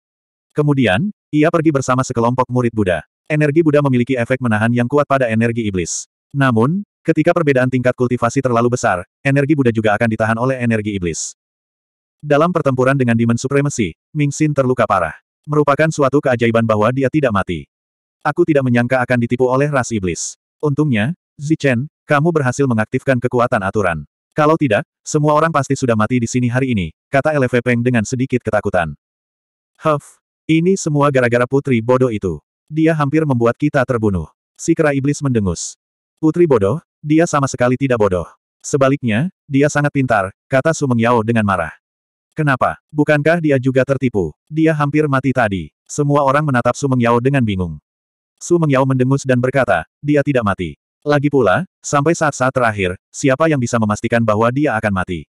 Kemudian, ia pergi bersama sekelompok murid Buddha. Energi Buddha memiliki efek menahan yang kuat pada energi iblis. Namun, ketika perbedaan tingkat kultivasi terlalu besar, energi Buddha juga akan ditahan oleh energi iblis. Dalam pertempuran dengan Demon Supremacy, Ming Xin terluka parah. Merupakan suatu keajaiban bahwa dia tidak mati. Aku tidak menyangka akan ditipu oleh ras iblis. Untungnya, Zichen, kamu berhasil mengaktifkan kekuatan aturan. Kalau tidak, semua orang pasti sudah mati di sini hari ini, kata LV Peng dengan sedikit ketakutan. Huff, ini semua gara-gara putri bodoh itu. Dia hampir membuat kita terbunuh. Si kera iblis mendengus. Putri bodoh, dia sama sekali tidak bodoh. Sebaliknya, dia sangat pintar, kata Su Mengyao dengan marah. Kenapa? Bukankah dia juga tertipu? Dia hampir mati tadi. Semua orang menatap Su Mengyao dengan bingung. Su Mengyao mendengus dan berkata, dia tidak mati. Lagi pula, sampai saat-saat terakhir, siapa yang bisa memastikan bahwa dia akan mati?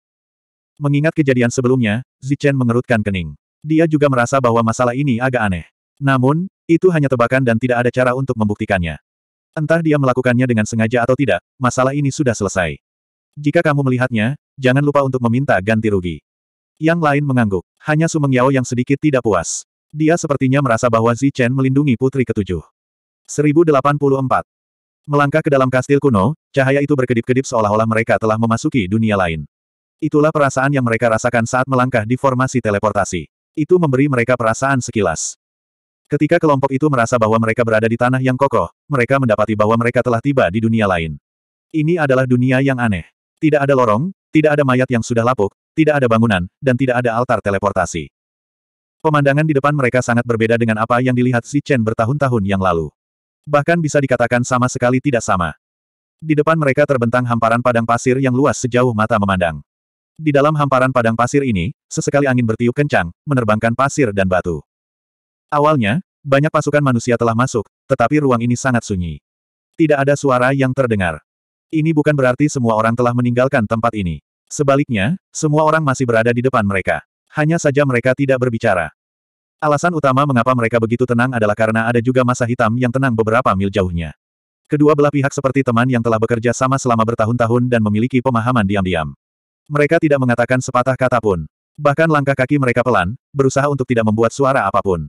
Mengingat kejadian sebelumnya, Zichen mengerutkan kening. Dia juga merasa bahwa masalah ini agak aneh. Namun, itu hanya tebakan dan tidak ada cara untuk membuktikannya. Entah dia melakukannya dengan sengaja atau tidak, masalah ini sudah selesai. Jika kamu melihatnya, jangan lupa untuk meminta ganti rugi. Yang lain mengangguk. Hanya Su Mengyao yang sedikit tidak puas. Dia sepertinya merasa bahwa Zi Chen melindungi putri ketujuh. 1084. Melangkah ke dalam kastil kuno, cahaya itu berkedip-kedip seolah-olah mereka telah memasuki dunia lain. Itulah perasaan yang mereka rasakan saat melangkah di formasi teleportasi. Itu memberi mereka perasaan sekilas. Ketika kelompok itu merasa bahwa mereka berada di tanah yang kokoh, mereka mendapati bahwa mereka telah tiba di dunia lain. Ini adalah dunia yang aneh. Tidak ada lorong, tidak ada mayat yang sudah lapuk, tidak ada bangunan, dan tidak ada altar teleportasi. Pemandangan di depan mereka sangat berbeda dengan apa yang dilihat Si Chen bertahun-tahun yang lalu. Bahkan bisa dikatakan sama sekali tidak sama. Di depan mereka terbentang hamparan padang pasir yang luas sejauh mata memandang. Di dalam hamparan padang pasir ini, sesekali angin bertiup kencang, menerbangkan pasir dan batu. Awalnya, banyak pasukan manusia telah masuk, tetapi ruang ini sangat sunyi. Tidak ada suara yang terdengar. Ini bukan berarti semua orang telah meninggalkan tempat ini. Sebaliknya, semua orang masih berada di depan mereka. Hanya saja mereka tidak berbicara. Alasan utama mengapa mereka begitu tenang adalah karena ada juga masa hitam yang tenang beberapa mil jauhnya. Kedua belah pihak seperti teman yang telah bekerja sama selama bertahun-tahun dan memiliki pemahaman diam-diam. Mereka tidak mengatakan sepatah kata pun. Bahkan langkah kaki mereka pelan, berusaha untuk tidak membuat suara apa pun.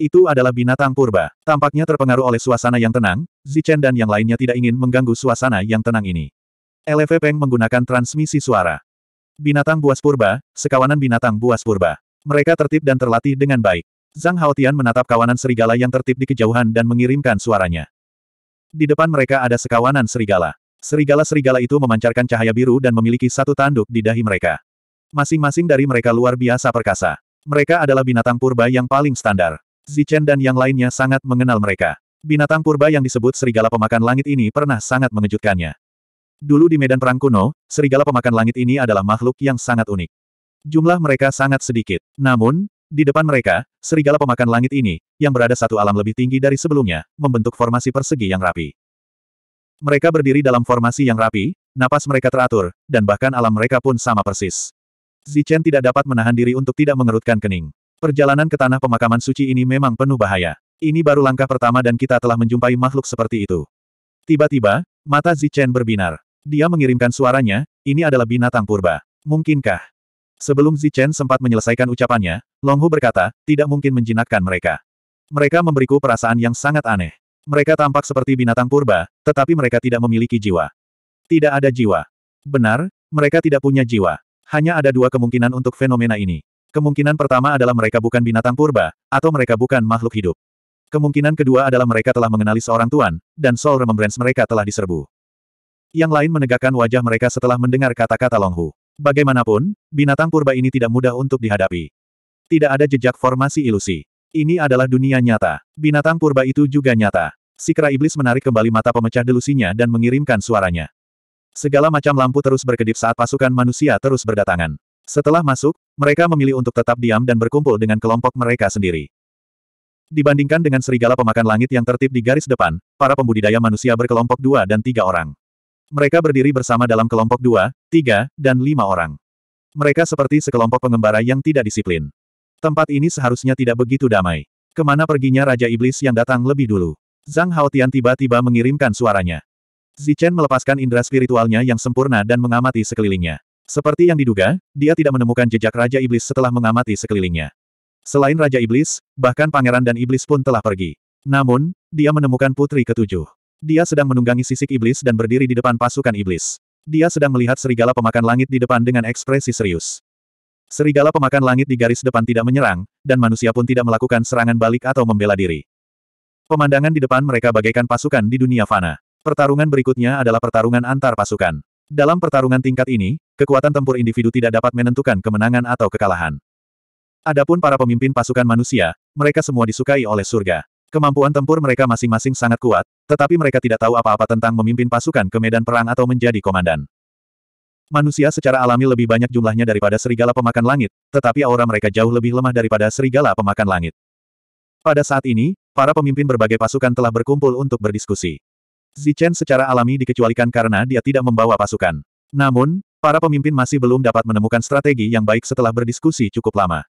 Itu adalah binatang purba. Tampaknya terpengaruh oleh suasana yang tenang, Zichen dan yang lainnya tidak ingin mengganggu suasana yang tenang ini. LV Peng menggunakan transmisi suara. Binatang buas purba, sekawanan binatang buas purba. Mereka tertib dan terlatih dengan baik. Zhang Haotian menatap kawanan serigala yang tertib di kejauhan dan mengirimkan suaranya. Di depan mereka ada sekawanan serigala. Serigala-serigala itu memancarkan cahaya biru dan memiliki satu tanduk di dahi mereka. Masing-masing dari mereka luar biasa perkasa. Mereka adalah binatang purba yang paling standar. Zichen dan yang lainnya sangat mengenal mereka. Binatang purba yang disebut serigala pemakan langit ini pernah sangat mengejutkannya. Dulu di medan perang kuno, serigala pemakan langit ini adalah makhluk yang sangat unik. Jumlah mereka sangat sedikit. Namun, di depan mereka, serigala pemakan langit ini, yang berada satu alam lebih tinggi dari sebelumnya, membentuk formasi persegi yang rapi. Mereka berdiri dalam formasi yang rapi, napas mereka teratur, dan bahkan alam mereka pun sama persis. Zichen tidak dapat menahan diri untuk tidak mengerutkan kening. Perjalanan ke tanah pemakaman suci ini memang penuh bahaya. Ini baru langkah pertama dan kita telah menjumpai makhluk seperti itu. Tiba-tiba, mata Zichen berbinar. Dia mengirimkan suaranya, ini adalah binatang purba. Mungkinkah? Sebelum Zichen sempat menyelesaikan ucapannya, Longhu berkata, tidak mungkin menjinakkan mereka. Mereka memberiku perasaan yang sangat aneh. Mereka tampak seperti binatang purba, tetapi mereka tidak memiliki jiwa. Tidak ada jiwa. Benar, mereka tidak punya jiwa. Hanya ada dua kemungkinan untuk fenomena ini. Kemungkinan pertama adalah mereka bukan binatang purba, atau mereka bukan makhluk hidup. Kemungkinan kedua adalah mereka telah mengenali seorang tuan, dan soul remembrance mereka telah diserbu. Yang lain menegakkan wajah mereka setelah mendengar kata-kata Longhu. Bagaimanapun, binatang purba ini tidak mudah untuk dihadapi. Tidak ada jejak formasi ilusi. Ini adalah dunia nyata. Binatang purba itu juga nyata. Si kera iblis menarik kembali mata pemecah delusinya dan mengirimkan suaranya. Segala macam lampu terus berkedip saat pasukan manusia terus berdatangan. Setelah masuk, mereka memilih untuk tetap diam dan berkumpul dengan kelompok mereka sendiri. Dibandingkan dengan serigala pemakan langit yang tertib di garis depan, para pembudidaya manusia berkelompok dua dan tiga orang. Mereka berdiri bersama dalam kelompok dua, tiga, dan lima orang. Mereka seperti sekelompok pengembara yang tidak disiplin. Tempat ini seharusnya tidak begitu damai. Ke mana perginya Raja Iblis yang datang lebih dulu? Zhang Haotian tiba-tiba mengirimkan suaranya. Zichen melepaskan indera spiritualnya yang sempurna dan mengamati sekelilingnya. Seperti yang diduga, dia tidak menemukan jejak Raja Iblis setelah mengamati sekelilingnya. Selain Raja Iblis, bahkan Pangeran dan Iblis pun telah pergi. Namun, dia menemukan putri ketujuh. Dia sedang menunggangi sisik iblis dan berdiri di depan pasukan iblis. Dia sedang melihat serigala pemakan langit di depan dengan ekspresi serius. Serigala pemakan langit di garis depan tidak menyerang, dan manusia pun tidak melakukan serangan balik atau membela diri. Pemandangan di depan mereka bagaikan pasukan di dunia fana. Pertarungan berikutnya adalah pertarungan antar pasukan. Dalam pertarungan tingkat ini, kekuatan tempur individu tidak dapat menentukan kemenangan atau kekalahan. Adapun para pemimpin pasukan manusia, mereka semua disukai oleh surga. Kemampuan tempur mereka masing-masing sangat kuat, tetapi mereka tidak tahu apa-apa tentang memimpin pasukan ke medan perang atau menjadi komandan. Manusia secara alami lebih banyak jumlahnya daripada serigala pemakan langit, tetapi aura mereka jauh lebih lemah daripada serigala pemakan langit. Pada saat ini, para pemimpin berbagai pasukan telah berkumpul untuk berdiskusi. Zichen secara alami dikecualikan karena dia tidak membawa pasukan. Namun, para pemimpin masih belum dapat menemukan strategi yang baik setelah berdiskusi cukup lama.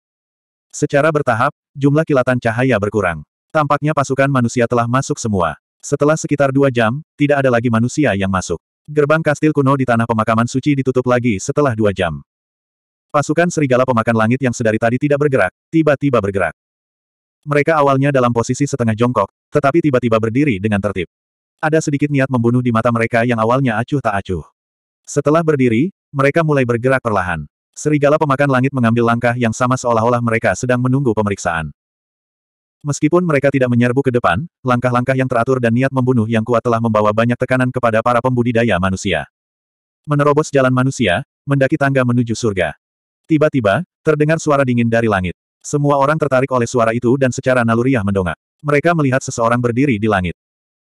Secara bertahap, jumlah kilatan cahaya berkurang. Tampaknya pasukan manusia telah masuk semua. Setelah sekitar dua jam, tidak ada lagi manusia yang masuk. Gerbang kastil kuno di tanah pemakaman suci ditutup lagi setelah dua jam. Pasukan serigala pemakan langit yang sedari tadi tidak bergerak, tiba-tiba bergerak. Mereka awalnya dalam posisi setengah jongkok, tetapi tiba-tiba berdiri dengan tertib. Ada sedikit niat membunuh di mata mereka yang awalnya acuh tak acuh. Setelah berdiri, mereka mulai bergerak perlahan. Serigala pemakan langit mengambil langkah yang sama seolah-olah mereka sedang menunggu pemeriksaan. Meskipun mereka tidak menyerbu ke depan, langkah-langkah yang teratur dan niat membunuh yang kuat telah membawa banyak tekanan kepada para pembudidaya manusia. Menerobos jalan manusia, mendaki tangga menuju surga. Tiba-tiba, terdengar suara dingin dari langit. Semua orang tertarik oleh suara itu dan secara naluriah mendongak. Mereka melihat seseorang berdiri di langit.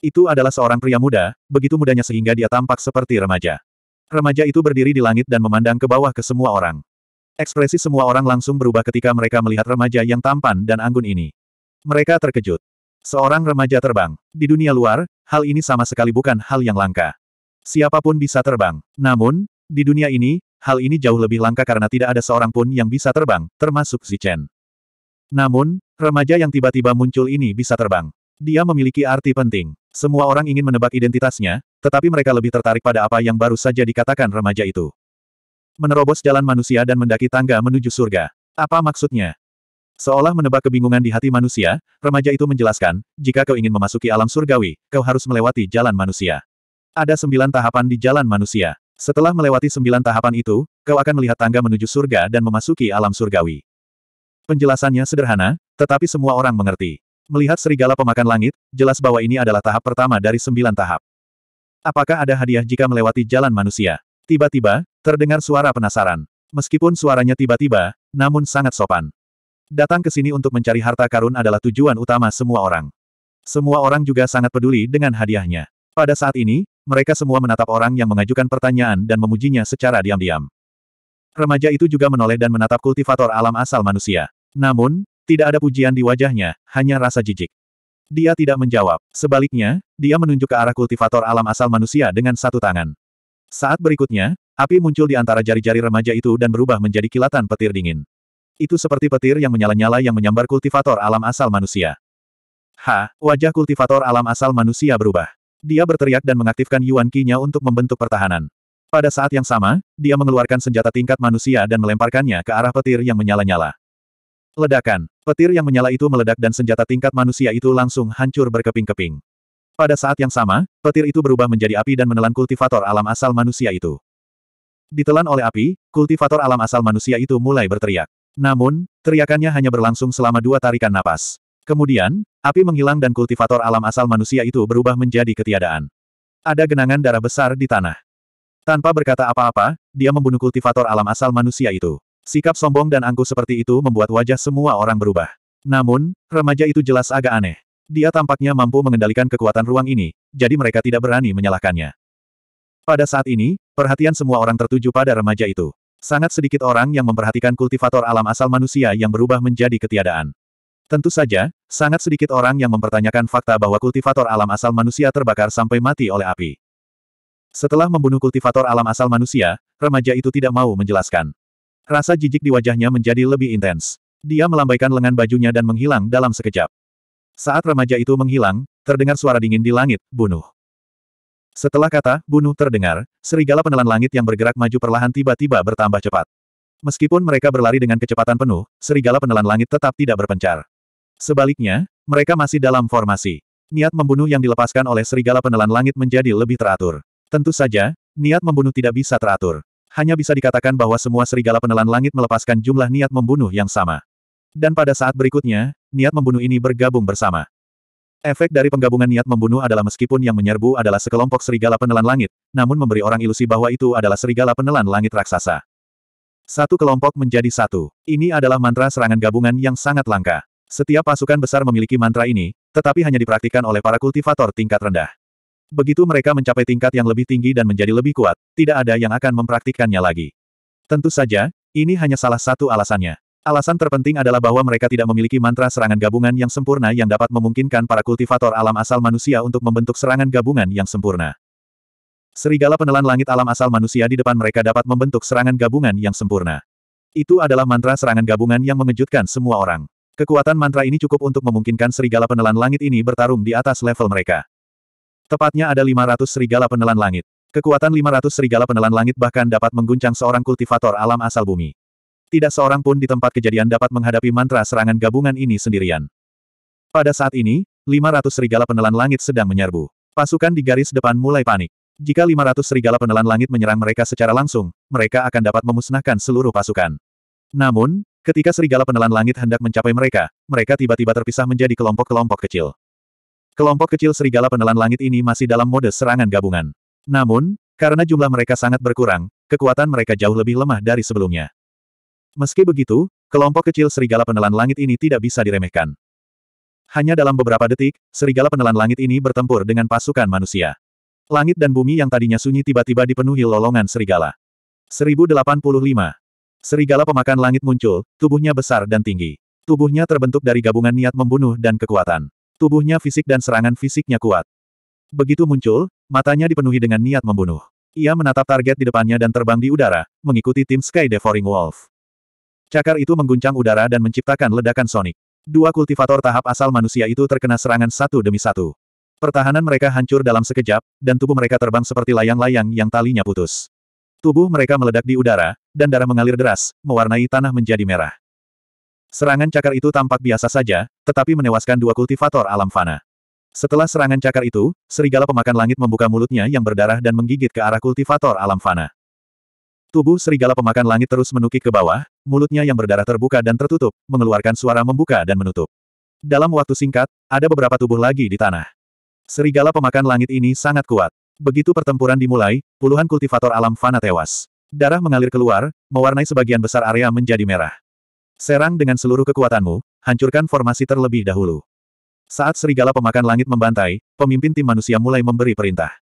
Itu adalah seorang pria muda, begitu mudanya sehingga dia tampak seperti remaja. Remaja itu berdiri di langit dan memandang ke bawah ke semua orang. Ekspresi semua orang langsung berubah ketika mereka melihat remaja yang tampan dan anggun ini. Mereka terkejut. Seorang remaja terbang. Di dunia luar, hal ini sama sekali bukan hal yang langka. Siapa pun bisa terbang. Namun, di dunia ini, hal ini jauh lebih langka karena tidak ada seorang pun yang bisa terbang, termasuk Zichen. Namun, remaja yang tiba-tiba muncul ini bisa terbang. Dia memiliki arti penting. Semua orang ingin menebak identitasnya, tetapi mereka lebih tertarik pada apa yang baru saja dikatakan remaja itu. Menerobos jalan manusia dan mendaki tangga menuju surga. Apa maksudnya? Seolah menebak kebingungan di hati manusia, remaja itu menjelaskan, jika kau ingin memasuki alam surgawi, kau harus melewati jalan manusia. Ada sembilan tahapan di jalan manusia. Setelah melewati sembilan tahapan itu, kau akan melihat tangga menuju surga dan memasuki alam surgawi. Penjelasannya sederhana, tetapi semua orang mengerti. Melihat serigala pemakan langit, jelas bahwa ini adalah tahap pertama dari sembilan tahap. Apakah ada hadiah jika melewati jalan manusia? Tiba-tiba, terdengar suara penasaran. Meskipun suaranya tiba-tiba, namun sangat sopan. Datang ke sini untuk mencari harta karun adalah tujuan utama semua orang. Semua orang juga sangat peduli dengan hadiahnya. Pada saat ini, mereka semua menatap orang yang mengajukan pertanyaan dan memujinya secara diam-diam. Remaja itu juga menoleh dan menatap kultivator alam asal manusia. Namun, tidak ada pujian di wajahnya, hanya rasa jijik. Dia tidak menjawab. Sebaliknya, dia menunjuk ke arah kultivator alam asal manusia dengan satu tangan. Saat berikutnya, api muncul di antara jari-jari remaja itu dan berubah menjadi kilatan petir dingin. Itu seperti petir yang menyala-nyala yang menyambar kultivator alam asal manusia. Ha, wajah kultivator alam asal manusia berubah. Dia berteriak dan mengaktifkan Yuan Qi-nya untuk membentuk pertahanan. Pada saat yang sama, dia mengeluarkan senjata tingkat manusia dan melemparkannya ke arah petir yang menyala-nyala. Ledakan. Petir yang menyala itu meledak dan senjata tingkat manusia itu langsung hancur berkeping-keping. Pada saat yang sama, petir itu berubah menjadi api dan menelan kultivator alam asal manusia itu. Ditelan oleh api, kultivator alam asal manusia itu mulai berteriak. Namun, teriakannya hanya berlangsung selama dua tarikan napas. Kemudian, api menghilang dan kultivator alam asal manusia itu berubah menjadi ketiadaan. Ada genangan darah besar di tanah. Tanpa berkata apa-apa, dia membunuh kultivator alam asal manusia itu. Sikap sombong dan angkuh seperti itu membuat wajah semua orang berubah. Namun, remaja itu jelas agak aneh. Dia tampaknya mampu mengendalikan kekuatan ruang ini, jadi mereka tidak berani menyalahkannya. Pada saat ini, perhatian semua orang tertuju pada remaja itu. Sangat sedikit orang yang memperhatikan kultivator alam asal manusia yang berubah menjadi ketiadaan. Tentu saja, sangat sedikit orang yang mempertanyakan fakta bahwa kultivator alam asal manusia terbakar sampai mati oleh api. Setelah membunuh kultivator alam asal manusia, remaja itu tidak mau menjelaskan. Rasa jijik di wajahnya menjadi lebih intens. Dia melambaikan lengan bajunya dan menghilang dalam sekejap. Saat remaja itu menghilang, terdengar suara dingin di langit, bunuh. Setelah kata, bunuh terdengar, serigala penelan langit yang bergerak maju perlahan tiba-tiba bertambah cepat. Meskipun mereka berlari dengan kecepatan penuh, serigala penelan langit tetap tidak berpencar. Sebaliknya, mereka masih dalam formasi. Niat membunuh yang dilepaskan oleh serigala penelan langit menjadi lebih teratur. Tentu saja, niat membunuh tidak bisa teratur. Hanya bisa dikatakan bahwa semua serigala penelan langit melepaskan jumlah niat membunuh yang sama. Dan pada saat berikutnya, niat membunuh ini bergabung bersama. Efek dari penggabungan niat membunuh adalah meskipun yang menyerbu adalah sekelompok serigala penelan langit, namun memberi orang ilusi bahwa itu adalah serigala penelan langit raksasa. Satu kelompok menjadi satu. Ini adalah mantra serangan gabungan yang sangat langka. Setiap pasukan besar memiliki mantra ini, tetapi hanya dipraktikkan oleh para kultivator tingkat rendah. Begitu mereka mencapai tingkat yang lebih tinggi dan menjadi lebih kuat, tidak ada yang akan mempraktikkannya lagi. Tentu saja, ini hanya salah satu alasannya. Alasan terpenting adalah bahwa mereka tidak memiliki mantra serangan gabungan yang sempurna yang dapat memungkinkan para kultivator alam asal manusia untuk membentuk serangan gabungan yang sempurna. Serigala penelan langit alam asal manusia di depan mereka dapat membentuk serangan gabungan yang sempurna. Itu adalah mantra serangan gabungan yang mengejutkan semua orang. Kekuatan mantra ini cukup untuk memungkinkan serigala penelan langit ini bertarung di atas level mereka. Tepatnya ada 500 serigala penelan langit. Kekuatan 500 serigala penelan langit bahkan dapat mengguncang seorang kultivator alam asal bumi. Tidak seorang pun di tempat kejadian dapat menghadapi mantra serangan gabungan ini sendirian. Pada saat ini, 500 serigala penelan langit sedang menyerbu. Pasukan di garis depan mulai panik. Jika 500 serigala penelan langit menyerang mereka secara langsung, mereka akan dapat memusnahkan seluruh pasukan. Namun, Ketika serigala penelan langit hendak mencapai mereka, mereka tiba-tiba terpisah menjadi kelompok-kelompok kecil. Kelompok kecil serigala penelan langit ini masih dalam mode serangan gabungan. Namun, karena jumlah mereka sangat berkurang, kekuatan mereka jauh lebih lemah dari sebelumnya. Meski begitu, kelompok kecil serigala penelan langit ini tidak bisa diremehkan. Hanya dalam beberapa detik, serigala penelan langit ini bertempur dengan pasukan manusia. Langit dan bumi yang tadinya sunyi tiba-tiba dipenuhi lolongan serigala. 1085 Serigala pemakan langit muncul, tubuhnya besar dan tinggi. Tubuhnya terbentuk dari gabungan niat membunuh dan kekuatan. Tubuhnya fisik dan serangan fisiknya kuat. Begitu muncul, matanya dipenuhi dengan niat membunuh. Ia menatap target di depannya dan terbang di udara, mengikuti tim Sky Devouring Wolf. Cakar itu mengguncang udara dan menciptakan ledakan sonik. Dua kultivator tahap asal manusia itu terkena serangan satu demi satu. Pertahanan mereka hancur dalam sekejap, dan tubuh mereka terbang seperti layang-layang yang talinya putus. Tubuh mereka meledak di udara, dan darah mengalir deras, mewarnai tanah menjadi merah. Serangan cakar itu tampak biasa saja, tetapi menewaskan dua kultivator alam fana. Setelah serangan cakar itu, serigala pemakan langit membuka mulutnya yang berdarah dan menggigit ke arah kultivator alam fana. Tubuh serigala pemakan langit terus menukik ke bawah, mulutnya yang berdarah terbuka dan tertutup, mengeluarkan suara membuka dan menutup. Dalam waktu singkat, ada beberapa tubuh lagi di tanah. Serigala pemakan langit ini sangat kuat. Begitu pertempuran dimulai, puluhan kultivator alam fana tewas. Darah mengalir keluar, mewarnai sebagian besar area menjadi merah. Serang dengan seluruh kekuatanmu, hancurkan formasi terlebih dahulu. Saat serigala pemakan langit membantai, pemimpin tim manusia mulai memberi perintah.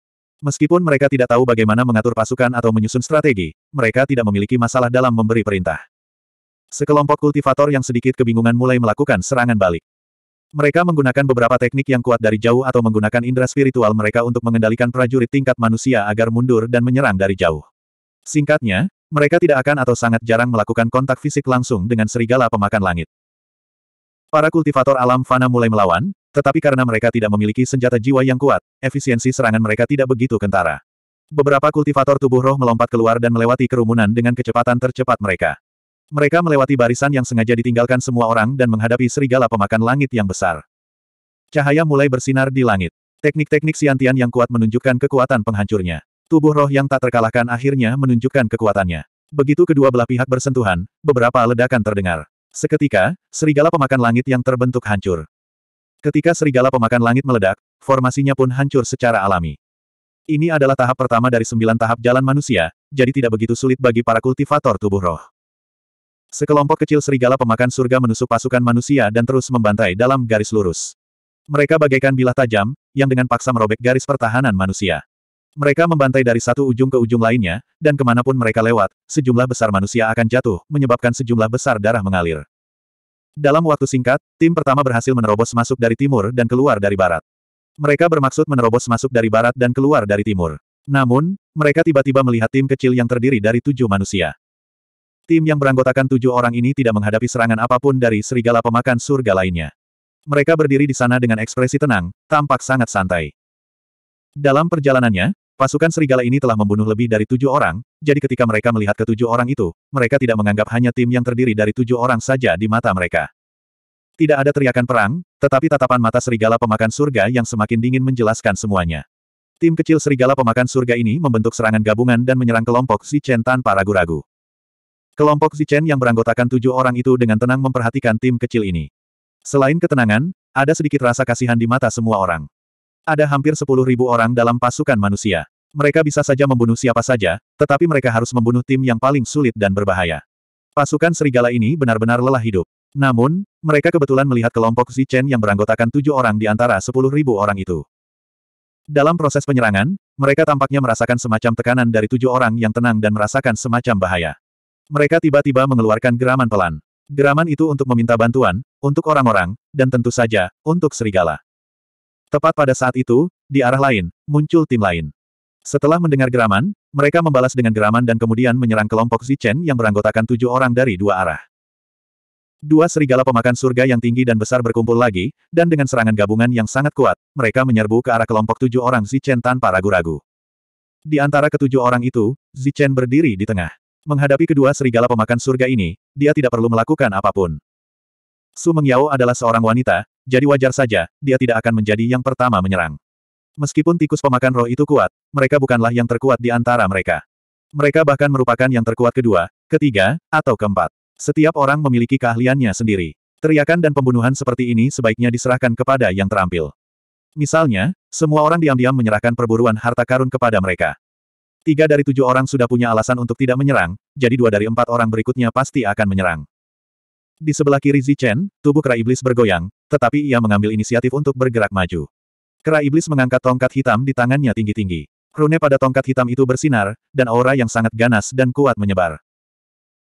Meskipun mereka tidak tahu bagaimana mengatur pasukan atau menyusun strategi, mereka tidak memiliki masalah dalam memberi perintah. Sekelompok kultivator yang sedikit kebingungan mulai melakukan serangan balik. Mereka menggunakan beberapa teknik yang kuat dari jauh atau menggunakan indera spiritual mereka untuk mengendalikan prajurit tingkat manusia agar mundur dan menyerang dari jauh. Singkatnya, mereka tidak akan atau sangat jarang melakukan kontak fisik langsung dengan serigala pemakan langit. Para kultivator alam fana mulai melawan, tetapi karena mereka tidak memiliki senjata jiwa yang kuat, efisiensi serangan mereka tidak begitu kentara. Beberapa kultivator tubuh roh melompat keluar dan melewati kerumunan dengan kecepatan tercepat mereka. Mereka melewati barisan yang sengaja ditinggalkan semua orang dan menghadapi serigala pemakan langit yang besar. Cahaya mulai bersinar di langit. Teknik-teknik Siantian yang kuat menunjukkan kekuatan penghancurnya. Tubuh roh yang tak terkalahkan akhirnya menunjukkan kekuatannya. Begitu kedua belah pihak bersentuhan, beberapa ledakan terdengar. Seketika, serigala pemakan langit yang terbentuk hancur. Ketika serigala pemakan langit meledak, formasinya pun hancur secara alami. Ini adalah tahap pertama dari sembilan tahap jalan manusia, jadi tidak begitu sulit bagi para kultivator tubuh roh. Sekelompok kecil serigala pemakan surga menusuk pasukan manusia dan terus membantai dalam garis lurus. Mereka bagaikan bilah tajam, yang dengan paksa merobek garis pertahanan manusia. Mereka membantai dari satu ujung ke ujung lainnya, dan ke mana pun mereka lewat, sejumlah besar manusia akan jatuh, menyebabkan sejumlah besar darah mengalir. Dalam waktu singkat, tim pertama berhasil menerobos masuk dari timur dan keluar dari barat. Mereka bermaksud menerobos masuk dari barat dan keluar dari timur. Namun, mereka tiba-tiba melihat tim kecil yang terdiri dari tujuh manusia. Tim yang beranggotakan tujuh orang ini tidak menghadapi serangan apa pun dari serigala pemakan surga lainnya. Mereka berdiri di sana dengan ekspresi tenang, tampak sangat santai. Dalam perjalanannya, pasukan serigala ini telah membunuh lebih dari tujuh orang, jadi ketika mereka melihat ketujuh orang itu, mereka tidak menganggap hanya tim yang terdiri dari tujuh orang saja di mata mereka. Tidak ada teriakan perang, tetapi tatapan mata serigala pemakan surga yang semakin dingin menjelaskan semuanya. Tim kecil serigala pemakan surga ini membentuk serangan gabungan dan menyerang kelompok Zichen tanpa ragu-ragu. Kelompok Zichen yang beranggotakan tujuh orang itu dengan tenang memperhatikan tim kecil ini. Selain ketenangan, ada sedikit rasa kasihan di mata semua orang. Ada hampir sepuluh ribu orang dalam pasukan manusia. Mereka bisa saja membunuh siapa saja, tetapi mereka harus membunuh tim yang paling sulit dan berbahaya. Pasukan serigala ini benar-benar lelah hidup. Namun, mereka kebetulan melihat kelompok Zichen yang beranggotakan tujuh orang di antara sepuluh ribu orang itu. Dalam proses penyerangan, mereka tampaknya merasakan semacam tekanan dari tujuh orang yang tenang dan merasakan semacam bahaya. Mereka tiba-tiba mengeluarkan geraman pelan. Geraman itu untuk meminta bantuan, untuk orang-orang, dan tentu saja, untuk serigala. Tepat pada saat itu, di arah lain, muncul tim lain. Setelah mendengar geraman, mereka membalas dengan geraman dan kemudian menyerang kelompok Zichen yang beranggotakan tujuh orang dari dua arah. Dua serigala pemakan surga yang tinggi dan besar berkumpul lagi, dan dengan serangan gabungan yang sangat kuat, mereka menyerbu ke arah kelompok tujuh orang Zichen tanpa ragu-ragu. Di antara ketujuh orang itu, Zichen berdiri di tengah. Menghadapi kedua serigala pemakan surga ini, dia tidak perlu melakukan apa pun. Su Mengyao adalah seorang wanita, jadi wajar saja, dia tidak akan menjadi yang pertama menyerang. Meskipun tikus pemakan roh itu kuat, mereka bukanlah yang terkuat di antara mereka. Mereka bahkan merupakan yang terkuat kedua, ketiga, atau keempat. Setiap orang memiliki keahliannya sendiri. Teriakan dan pembunuhan seperti ini sebaiknya diserahkan kepada yang terampil. Misalnya, semua orang diam-diam menyerahkan perburuan harta karun kepada mereka. Tiga dari tujuh orang sudah punya alasan untuk tidak menyerang, jadi dua dari empat orang berikutnya pasti akan menyerang. Di sebelah kiri Zichen, tubuh kera iblis bergoyang, tetapi ia mengambil inisiatif untuk bergerak maju. Kera iblis mengangkat tongkat hitam di tangannya tinggi-tinggi. Rune pada tongkat hitam itu bersinar, dan aura yang sangat ganas dan kuat menyebar.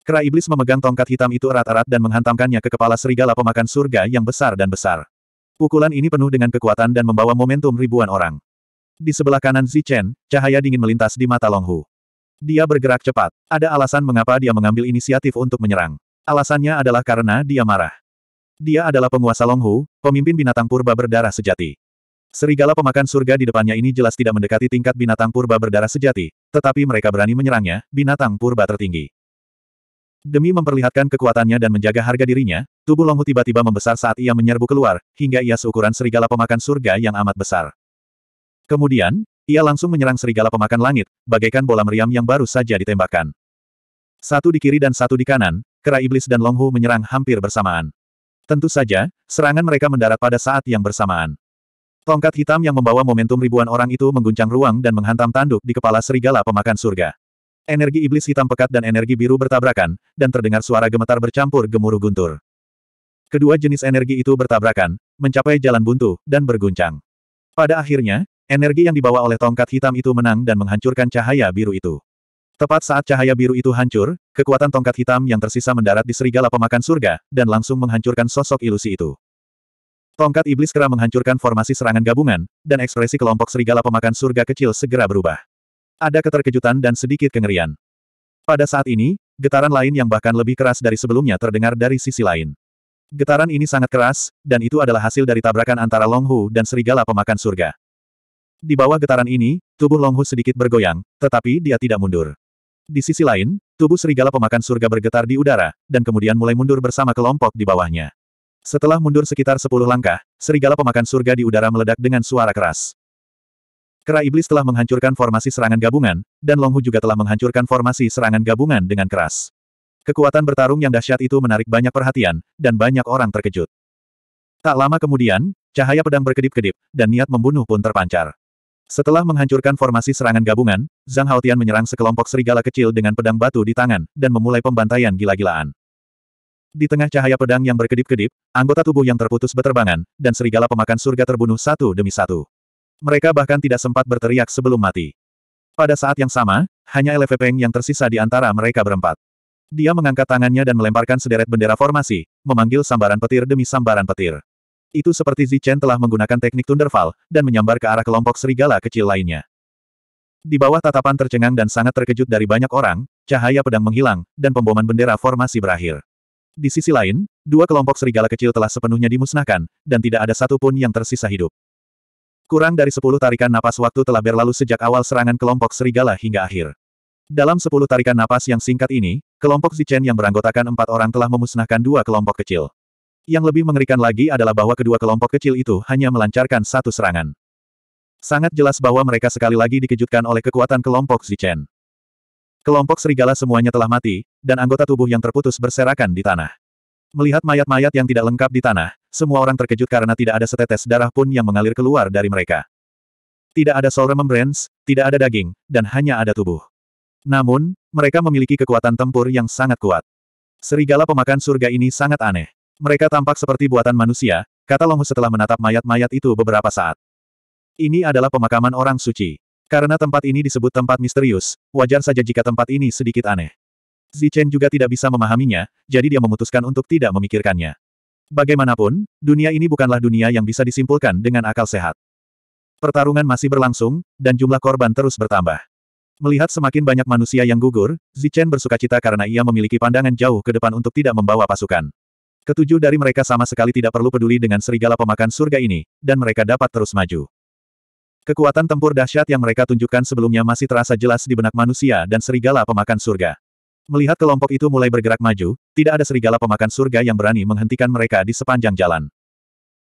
Kera iblis memegang tongkat hitam itu erat-erat dan menghantamkannya ke kepala serigala pemakan surga yang besar dan besar. Pukulan ini penuh dengan kekuatan dan membawa momentum ribuan orang. Di sebelah kanan Zichen, cahaya dingin melintas di mata Long Hu. Dia bergerak cepat. Ada alasan mengapa dia mengambil inisiatif untuk menyerang. Alasannya adalah karena dia marah. Dia adalah penguasa Long Hu, pemimpin binatang purba berdarah sejati. Serigala pemakan surga di depannya ini jelas tidak mendekati tingkat binatang purba berdarah sejati, tetapi mereka berani menyerangnya, binatang purba tertinggi. Demi memperlihatkan kekuatannya dan menjaga harga dirinya, tubuh Long Hu tiba-tiba membesar saat ia menyerbu keluar, hingga ia seukuran serigala pemakan surga yang amat besar. Kemudian, ia langsung menyerang serigala pemakan langit, bagaikan bola meriam yang baru saja ditembakkan. Satu di kiri dan satu di kanan, kera iblis dan Long Hu menyerang hampir bersamaan. Tentu saja, serangan mereka mendarat pada saat yang bersamaan. Tongkat hitam yang membawa momentum ribuan orang itu mengguncang ruang dan menghantam tanduk di kepala serigala pemakan surga. Energi iblis hitam pekat dan energi biru bertabrakan, dan terdengar suara gemetar bercampur gemuruh guntur. Kedua jenis energi itu bertabrakan, mencapai jalan buntu, dan berguncang. Pada akhirnya, Energi yang dibawa oleh tongkat hitam itu menang dan menghancurkan cahaya biru itu. Tepat saat cahaya biru itu hancur, kekuatan tongkat hitam yang tersisa mendarat di serigala pemakan surga, dan langsung menghancurkan sosok ilusi itu. Tongkat iblis kera menghancurkan formasi serangan gabungan, dan ekspresi kelompok serigala pemakan surga kecil segera berubah. Ada keterkejutan dan sedikit kengerian. Pada saat ini, getaran lain yang bahkan lebih keras dari sebelumnya terdengar dari sisi lain. Getaran ini sangat keras, dan itu adalah hasil dari tabrakan antara Long Hu dan serigala pemakan surga. Di bawah getaran ini, tubuh Long Hu sedikit bergoyang, tetapi dia tidak mundur. Di sisi lain, tubuh serigala pemakan surga bergetar di udara, dan kemudian mulai mundur bersama kelompok di bawahnya. Setelah mundur sekitar sepuluh langkah, serigala pemakan surga di udara meledak dengan suara keras. Kera iblis telah menghancurkan formasi serangan gabungan, dan Long Hu juga telah menghancurkan formasi serangan gabungan dengan keras. Kekuatan bertarung yang dahsyat itu menarik banyak perhatian, dan banyak orang terkejut. Tak lama kemudian, cahaya pedang berkedip-kedip, dan niat membunuh pun terpancar. Setelah menghancurkan formasi serangan gabungan, Zhang Haotian menyerang sekelompok serigala kecil dengan pedang batu di tangan, dan memulai pembantaian gila-gilaan. Di tengah cahaya pedang yang berkedip-kedip, anggota tubuh yang terputus beterbangan, dan serigala pemakan surga terbunuh satu demi satu. Mereka bahkan tidak sempat berteriak sebelum mati. Pada saat yang sama, hanya LV Peng yang tersisa di antara mereka berempat. Dia mengangkat tangannya dan melemparkan sederet bendera formasi, memanggil sambaran petir demi sambaran petir. Itu seperti Zichen telah menggunakan teknik Thunderfall, dan menyambar ke arah kelompok serigala kecil lainnya. Di bawah tatapan tercengang dan sangat terkejut dari banyak orang, cahaya pedang menghilang, dan pemboman bendera formasi berakhir. Di sisi lain, dua kelompok serigala kecil telah sepenuhnya dimusnahkan, dan tidak ada satupun yang tersisa hidup. Kurang dari sepuluh tarikan napas waktu telah berlalu sejak awal serangan kelompok serigala hingga akhir. Dalam sepuluh tarikan napas yang singkat ini, kelompok Zichen yang beranggotakan empat orang telah memusnahkan dua kelompok kecil. Yang lebih mengerikan lagi adalah bahwa kedua kelompok kecil itu hanya melancarkan satu serangan. Sangat jelas bahwa mereka sekali lagi dikejutkan oleh kekuatan kelompok Zichen. Kelompok serigala semuanya telah mati, dan anggota tubuh yang terputus berserakan di tanah. Melihat mayat-mayat yang tidak lengkap di tanah, semua orang terkejut karena tidak ada setetes darah pun yang mengalir keluar dari mereka. Tidak ada soul remembrance, tidak ada daging, dan hanya ada tubuh. Namun, mereka memiliki kekuatan tempur yang sangat kuat. Serigala pemakan surga ini sangat aneh. Mereka tampak seperti buatan manusia, kata Longhu setelah menatap mayat-mayat itu beberapa saat. Ini adalah pemakaman orang suci. Karena tempat ini disebut tempat misterius, wajar saja jika tempat ini sedikit aneh. Zichen juga tidak bisa memahaminya, jadi dia memutuskan untuk tidak memikirkannya. Bagaimanapun, dunia ini bukanlah dunia yang bisa disimpulkan dengan akal sehat. Pertarungan masih berlangsung, dan jumlah korban terus bertambah. Melihat semakin banyak manusia yang gugur, Zichen bersukacita karena ia memiliki pandangan jauh ke depan untuk tidak membawa pasukan. Ketujuh dari mereka sama sekali tidak perlu peduli dengan serigala pemakan surga ini, dan mereka dapat terus maju. Kekuatan tempur dahsyat yang mereka tunjukkan sebelumnya masih terasa jelas di benak manusia dan serigala pemakan surga. Melihat kelompok itu mulai bergerak maju, tidak ada serigala pemakan surga yang berani menghentikan mereka di sepanjang jalan.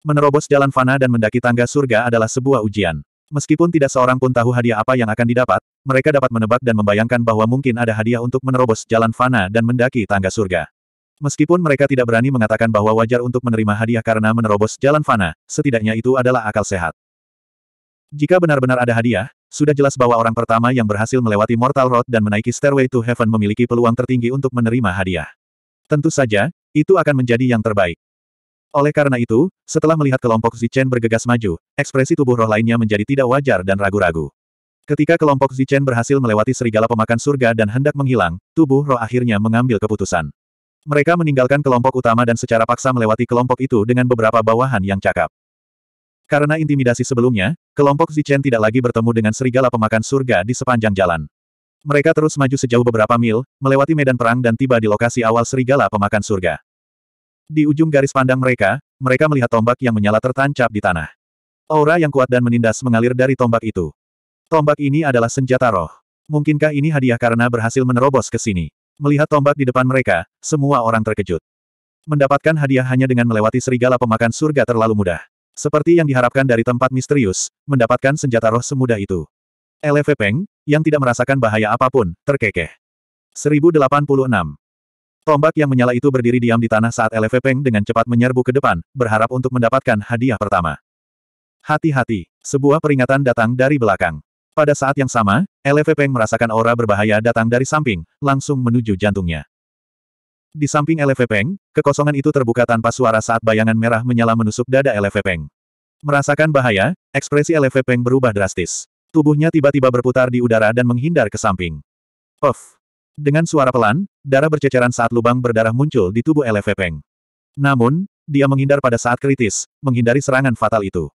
Menerobos jalan fana dan mendaki tangga surga adalah sebuah ujian. Meskipun tidak seorang pun tahu hadiah apa yang akan didapat, mereka dapat menebak dan membayangkan bahwa mungkin ada hadiah untuk menerobos jalan fana dan mendaki tangga surga. Meskipun mereka tidak berani mengatakan bahwa wajar untuk menerima hadiah karena menerobos jalan fana, setidaknya itu adalah akal sehat. Jika benar-benar ada hadiah, sudah jelas bahwa orang pertama yang berhasil melewati Mortal Road dan menaiki Stairway to Heaven memiliki peluang tertinggi untuk menerima hadiah. Tentu saja, itu akan menjadi yang terbaik. Oleh karena itu, setelah melihat kelompok Zichen bergegas maju, ekspresi tubuh roh lainnya menjadi tidak wajar dan ragu-ragu. Ketika kelompok Zichen berhasil melewati serigala pemakan surga dan hendak menghilang, tubuh roh akhirnya mengambil keputusan. Mereka meninggalkan kelompok utama dan secara paksa melewati kelompok itu dengan beberapa bawahan yang cakap. Karena intimidasi sebelumnya, kelompok Zichen tidak lagi bertemu dengan serigala pemakan surga di sepanjang jalan. Mereka terus maju sejauh beberapa mil, melewati medan perang dan tiba di lokasi awal serigala pemakan surga. Di ujung garis pandang mereka, mereka melihat tombak yang menyala tertancap di tanah. Aura yang kuat dan menindas mengalir dari tombak itu. Tombak ini adalah senjata roh. Mungkinkah ini hadiah karena berhasil menerobos ke sini? Melihat tombak di depan mereka, semua orang terkejut. Mendapatkan hadiah hanya dengan melewati serigala pemakan surga terlalu mudah. Seperti yang diharapkan dari tempat misterius, mendapatkan senjata roh semudah itu. LV Peng, yang tidak merasakan bahaya apa pun, terkekeh. 1086 Tombak yang menyala itu berdiri diam di tanah saat LV Peng dengan cepat menyerbu ke depan, berharap untuk mendapatkan hadiah pertama. Hati-hati, sebuah peringatan datang dari belakang. Pada saat yang sama, LV Peng merasakan aura berbahaya datang dari samping, langsung menuju jantungnya. Di samping LV Peng, kekosongan itu terbuka tanpa suara saat bayangan merah menyala menusuk dada LV Peng. Merasakan bahaya, ekspresi LV Peng berubah drastis. Tubuhnya tiba-tiba berputar di udara dan menghindar ke samping. Puff! Dengan suara pelan, darah berceceran saat lubang berdarah muncul di tubuh LV Peng. Namun, dia menghindar pada saat kritis, menghindari serangan fatal itu.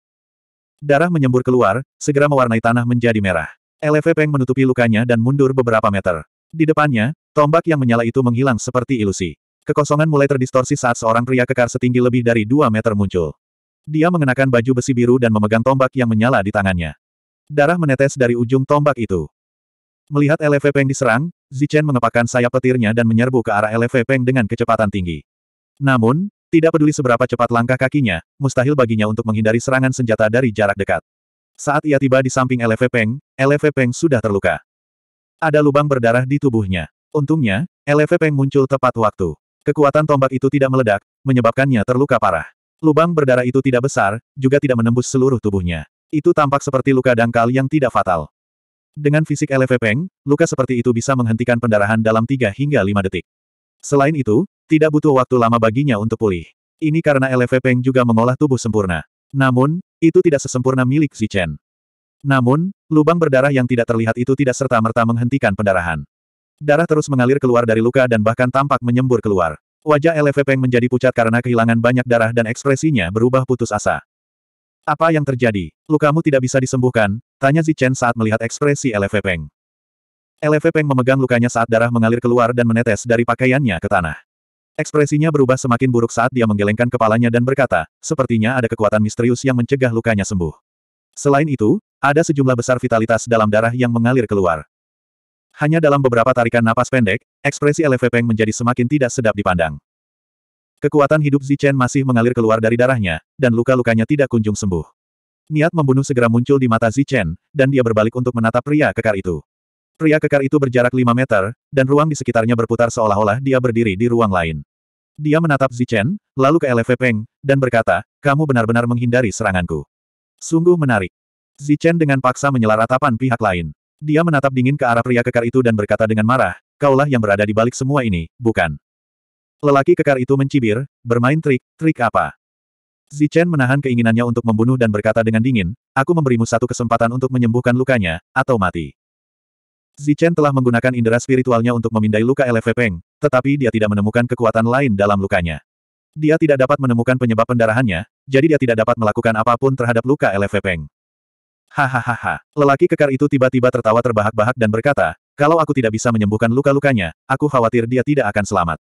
Darah menyembur keluar, segera mewarnai tanah menjadi merah. LV Peng menutupi lukanya dan mundur beberapa meter. Di depannya, tombak yang menyala itu menghilang seperti ilusi. Kekosongan mulai terdistorsi saat seorang pria kekar setinggi lebih dari 2 meter muncul. Dia mengenakan baju besi biru dan memegang tombak yang menyala di tangannya. Darah menetes dari ujung tombak itu. Melihat LV Peng diserang, Zichen mengepakkan sayap petirnya dan menyerbu ke arah LV Peng dengan kecepatan tinggi. Namun, tidak peduli seberapa cepat langkah kakinya, mustahil baginya untuk menghindari serangan senjata dari jarak dekat. Saat ia tiba di samping LV Peng, LV Peng sudah terluka. Ada lubang berdarah di tubuhnya. Untungnya, LV Peng muncul tepat waktu. Kekuatan tombak itu tidak meledak, menyebabkannya terluka parah. Lubang berdarah itu tidak besar, juga tidak menembus seluruh tubuhnya. Itu tampak seperti luka dangkal yang tidak fatal. Dengan fisik LV Peng, luka seperti itu bisa menghentikan pendarahan dalam 3 hingga 5 detik. Selain itu, tidak butuh waktu lama baginya untuk pulih. Ini karena LV Peng juga mengolah tubuh sempurna. Namun, itu tidak sesempurna milik Zichen. Namun, lubang berdarah yang tidak terlihat itu tidak serta-merta menghentikan pendarahan. Darah terus mengalir keluar dari luka dan bahkan tampak menyembur keluar. Wajah LV Peng menjadi pucat karena kehilangan banyak darah dan ekspresinya berubah putus asa. Apa yang terjadi? Lukamu tidak bisa disembuhkan, tanya Zichen saat melihat ekspresi LV Peng. LV Peng memegang lukanya saat darah mengalir keluar dan menetes dari pakaiannya ke tanah. Ekspresinya berubah semakin buruk saat dia menggelengkan kepalanya dan berkata, sepertinya ada kekuatan misterius yang mencegah lukanya sembuh. Selain itu, ada sejumlah besar vitalitas dalam darah yang mengalir keluar. Hanya dalam beberapa tarikan napas pendek, ekspresi LV Peng menjadi semakin tidak sedap dipandang. Kekuatan hidup Zichen masih mengalir keluar dari darahnya, dan luka-lukanya tidak kunjung sembuh. Niat membunuh segera muncul di mata Zichen, dan dia berbalik untuk menatap pria kekar itu. Pria kekar itu berjarak 5 meter, dan ruang di sekitarnya berputar seolah-olah dia berdiri di ruang lain. Dia menatap Zichen, lalu ke LV Peng, dan berkata, kamu benar-benar menghindari seranganku. Sungguh menarik. Zichen dengan paksa menyela ratapan pihak lain. Dia menatap dingin ke arah pria kekar itu dan berkata dengan marah, kaulah yang berada di balik semua ini, bukan? Lelaki kekar itu mencibir, bermain trik, trik apa? Zichen menahan keinginannya untuk membunuh dan berkata dengan dingin, aku memberimu satu kesempatan untuk menyembuhkan lukanya, atau mati. Zichen telah menggunakan indera spiritualnya untuk memindai luka LV Peng, tetapi dia tidak menemukan kekuatan lain dalam lukanya. Dia tidak dapat menemukan penyebab pendarahannya, jadi dia tidak dapat melakukan apa pun terhadap luka LV Peng. Hahaha. Lelaki kekar itu tiba-tiba tertawa terbahak-bahak dan berkata, kalau aku tidak bisa menyembuhkan luka-lukanya, aku khawatir dia tidak akan selamat.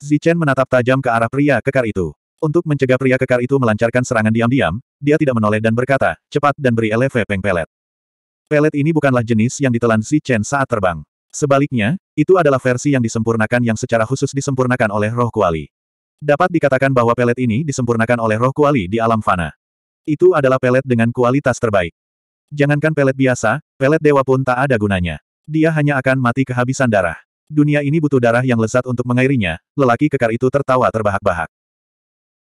Zichen menatap tajam ke arah pria kekar itu. Untuk mencegah pria kekar itu melancarkan serangan diam-diam, dia tidak menoleh dan berkata, cepat dan beri LV Peng pelet. Pelet ini bukanlah jenis yang ditelan Zichen saat terbang. Sebaliknya, itu adalah versi yang disempurnakan yang secara khusus disempurnakan oleh roh kuali. Dapat dikatakan bahwa pelet ini disempurnakan oleh roh kuali di alam fana. Itu adalah pelet dengan kualitas terbaik. Jangankan pelet biasa, pelet dewa pun tak ada gunanya. Dia hanya akan mati kehabisan darah. Dunia ini butuh darah yang lezat untuk mengairinya, lelaki kekar itu tertawa terbahak-bahak.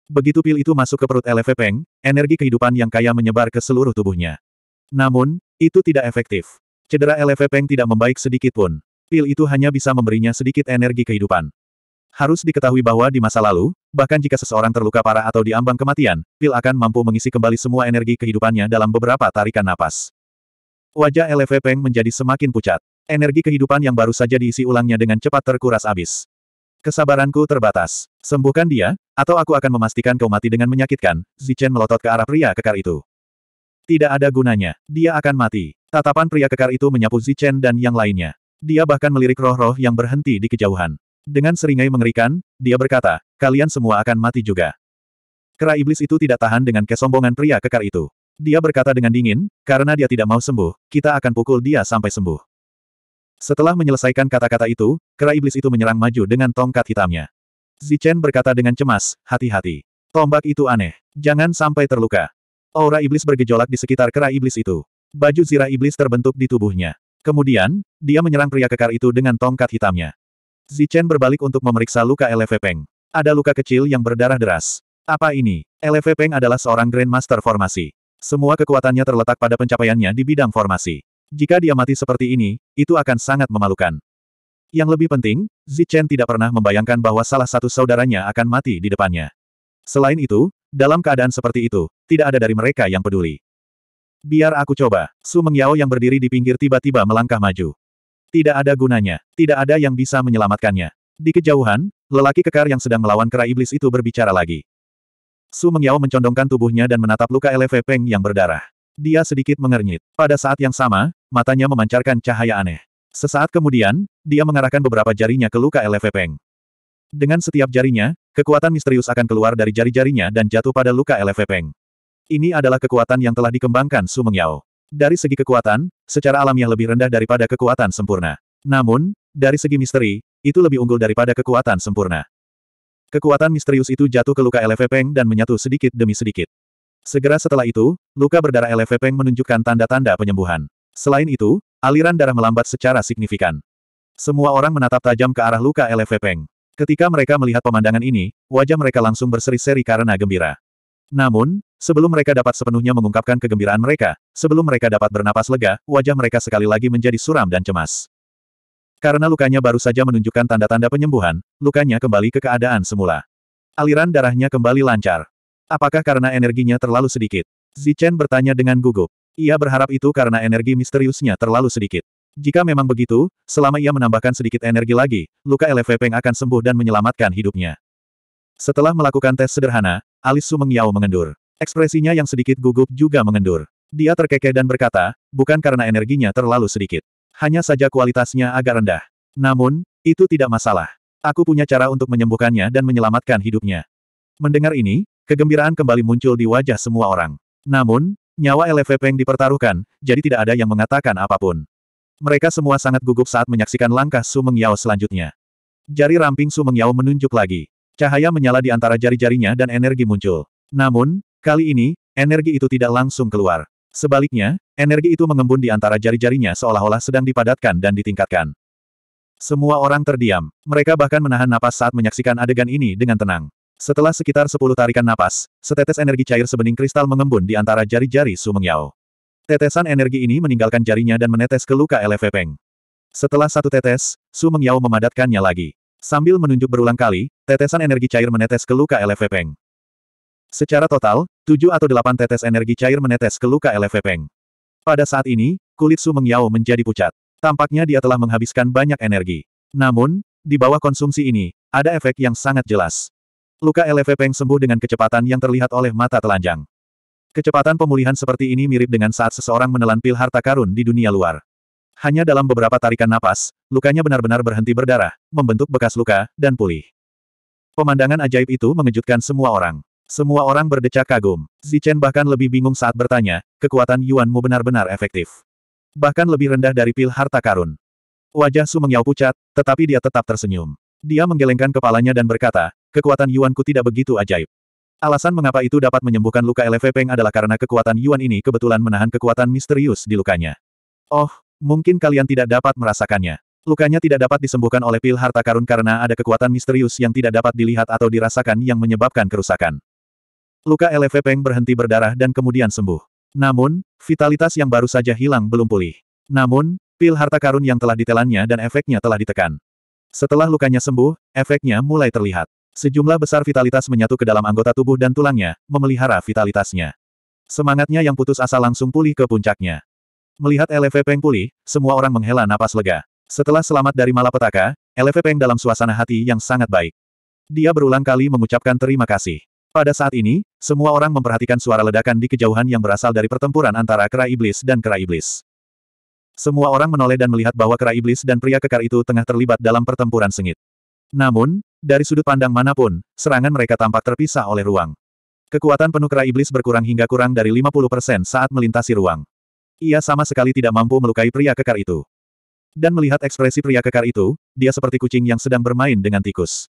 Begitu pil itu masuk ke perut LV Peng, energi kehidupan yang kaya menyebar ke seluruh tubuhnya. Namun, itu tidak efektif. Cedera LV Peng tidak membaik sedikit pun. Pil itu hanya bisa memberinya sedikit energi kehidupan. Harus diketahui bahwa di masa lalu, bahkan jika seseorang terluka parah atau diambang kematian, pil akan mampu mengisi kembali semua energi kehidupannya dalam beberapa tarikan napas. Wajah LV Peng menjadi semakin pucat. Energi kehidupan yang baru saja diisi ulangnya dengan cepat terkuras habis. Kesabaranku terbatas. Sembuhkan dia, atau aku akan memastikan kau mati dengan menyakitkan, Zichen melotot ke arah pria kekar itu. Tidak ada gunanya. Dia akan mati. Tatapan pria kekar itu menyapu Zichen dan yang lainnya. Dia bahkan melirik roh-roh yang berhenti di kejauhan. Dengan seringai mengerikan, dia berkata, kalian semua akan mati juga. Kera iblis itu tidak tahan dengan kesombongan pria kekar itu. Dia berkata dengan dingin, karena dia tidak mau sembuh, kita akan pukul dia sampai sembuh. Setelah menyelesaikan kata-kata itu, kera iblis itu menyerang maju dengan tongkat hitamnya. Zichen berkata dengan cemas, hati-hati. Tombak itu aneh. Jangan sampai terluka. Aura iblis bergejolak di sekitar kera iblis itu. Baju zirah iblis terbentuk di tubuhnya. Kemudian, dia menyerang pria kekar itu dengan tongkat hitamnya. Zichen berbalik untuk memeriksa luka LV Peng. Ada luka kecil yang berdarah deras. Apa ini? LV Peng adalah seorang Grandmaster formasi. Semua kekuatannya terletak pada pencapaiannya di bidang formasi. Jika dia mati seperti ini, itu akan sangat memalukan. Yang lebih penting, Zichen tidak pernah membayangkan bahwa salah satu saudaranya akan mati di depannya. Selain itu, dalam keadaan seperti itu, tidak ada dari mereka yang peduli. Biar aku coba. Su Mengyao yang berdiri di pinggir tiba-tiba melangkah maju. Tidak ada gunanya. Tidak ada yang bisa menyelamatkannya. Di kejauhan, lelaki kekar yang sedang melawan kera iblis itu berbicara lagi. Su Mengyao mencondongkan tubuhnya dan menatap luka LV Peng yang berdarah. Dia sedikit mengernyit. Pada saat yang sama, matanya memancarkan cahaya aneh. Sesaat kemudian, dia mengarahkan beberapa jarinya ke luka LV Peng. Dengan setiap jarinya, kekuatan misterius akan keluar dari jari-jarinya dan jatuh pada luka LV Peng. Ini adalah kekuatan yang telah dikembangkan Su Mengyao. Dari segi kekuatan, secara alamiah lebih rendah daripada kekuatan sempurna. Namun, dari segi misteri, itu lebih unggul daripada kekuatan sempurna. Kekuatan misterius itu jatuh ke luka LV Peng dan menyatu sedikit demi sedikit. Segera setelah itu, luka berdarah LV Peng menunjukkan tanda-tanda penyembuhan. Selain itu, aliran darah melambat secara signifikan. Semua orang menatap tajam ke arah luka LV Peng. Ketika mereka melihat pemandangan ini, wajah mereka langsung berseri-seri karena gembira. Namun, sebelum mereka dapat sepenuhnya mengungkapkan kegembiraan mereka, sebelum mereka dapat bernapas lega, wajah mereka sekali lagi menjadi suram dan cemas. Karena lukanya baru saja menunjukkan tanda-tanda penyembuhan, lukanya kembali ke keadaan semula. Aliran darahnya kembali lancar. Apakah karena energinya terlalu sedikit? Zichen bertanya dengan gugup. Ia berharap itu karena energi misteriusnya terlalu sedikit. Jika memang begitu, selama ia menambahkan sedikit energi lagi, luka LV Peng akan sembuh dan menyelamatkan hidupnya. Setelah melakukan tes sederhana, alis Su mengendur. Ekspresinya yang sedikit gugup juga mengendur. Dia terkekeh dan berkata, bukan karena energinya terlalu sedikit. Hanya saja kualitasnya agak rendah. Namun, itu tidak masalah. Aku punya cara untuk menyembuhkannya dan menyelamatkan hidupnya. Mendengar ini, kegembiraan kembali muncul di wajah semua orang. Namun, nyawa LV Peng dipertaruhkan, jadi tidak ada yang mengatakan apa pun. Mereka semua sangat gugup saat menyaksikan langkah Su Mengyao selanjutnya. Jari ramping Su Mengyao menunjuk lagi. Cahaya menyala di antara jari-jarinya dan energi muncul. Namun, kali ini, energi itu tidak langsung keluar. Sebaliknya, energi itu mengembun di antara jari-jarinya seolah-olah sedang dipadatkan dan ditingkatkan. Semua orang terdiam. Mereka bahkan menahan napas saat menyaksikan adegan ini dengan tenang. Setelah sekitar sepuluh tarikan napas, setetes energi cair sebening kristal mengembun di antara jari-jari Su Mengyao. Tetesan energi ini meninggalkan jarinya dan menetes ke luka LV Peng. Setelah satu tetes, Su Mengyao memadatkannya lagi. Sambil menunjuk berulang kali, tetesan energi cair menetes ke luka LV Peng. Secara total, tujuh atau delapan tetes energi cair menetes ke luka LV Peng. Pada saat ini, kulit Su Mengyao menjadi pucat. Tampaknya dia telah menghabiskan banyak energi. Namun, di bawah konsumsi ini, ada efek yang sangat jelas. Luka LV Peng sembuh dengan kecepatan yang terlihat oleh mata telanjang. Kecepatan pemulihan seperti ini mirip dengan saat seseorang menelan pil harta karun di dunia luar. Hanya dalam beberapa tarikan napas, lukanya benar-benar berhenti berdarah, membentuk bekas luka, dan pulih. Pemandangan ajaib itu mengejutkan semua orang. Semua orang berdecak kagum. Zichen bahkan lebih bingung saat bertanya, kekuatan Yuanmu benar-benar efektif bahkan lebih rendah dari pil harta karun. Wajah Su Mengyao pucat, tetapi dia tetap tersenyum. Dia menggelengkan kepalanya dan berkata, kekuatan Yuanku tidak begitu ajaib. Alasan mengapa itu dapat menyembuhkan luka LV adalah karena kekuatan Yuan ini kebetulan menahan kekuatan misterius di lukanya. Oh, mungkin kalian tidak dapat merasakannya. Lukanya tidak dapat disembuhkan oleh pil harta karun karena ada kekuatan misterius yang tidak dapat dilihat atau dirasakan yang menyebabkan kerusakan. Luka LV Peng berhenti berdarah dan kemudian sembuh. Namun, vitalitas yang baru saja hilang belum pulih. Namun, pil harta karun yang telah ditelannya dan efeknya telah ditekan. Setelah lukanya sembuh, efeknya mulai terlihat. Sejumlah besar vitalitas menyatu ke dalam anggota tubuh dan tulangnya, memelihara vitalitasnya. Semangatnya yang putus asa langsung pulih ke puncaknya. Melihat LV Peng pulih, semua orang menghela napas lega. Setelah selamat dari malapetaka, LV Peng dalam suasana hati yang sangat baik. Dia berulang kali mengucapkan terima kasih. Pada saat ini, semua orang memperhatikan suara ledakan di kejauhan yang berasal dari pertempuran antara kera iblis dan kera iblis. Semua orang menoleh dan melihat bahwa kera iblis dan pria kekar itu tengah terlibat dalam pertempuran sengit. Namun, dari sudut pandang mana pun, serangan mereka tampak terpisah oleh ruang. Kekuatan penuh kera iblis berkurang hingga kurang dari 50% saat melintasi ruang. Ia sama sekali tidak mampu melukai pria kekar itu. Dan melihat ekspresi pria kekar itu, dia seperti kucing yang sedang bermain dengan tikus.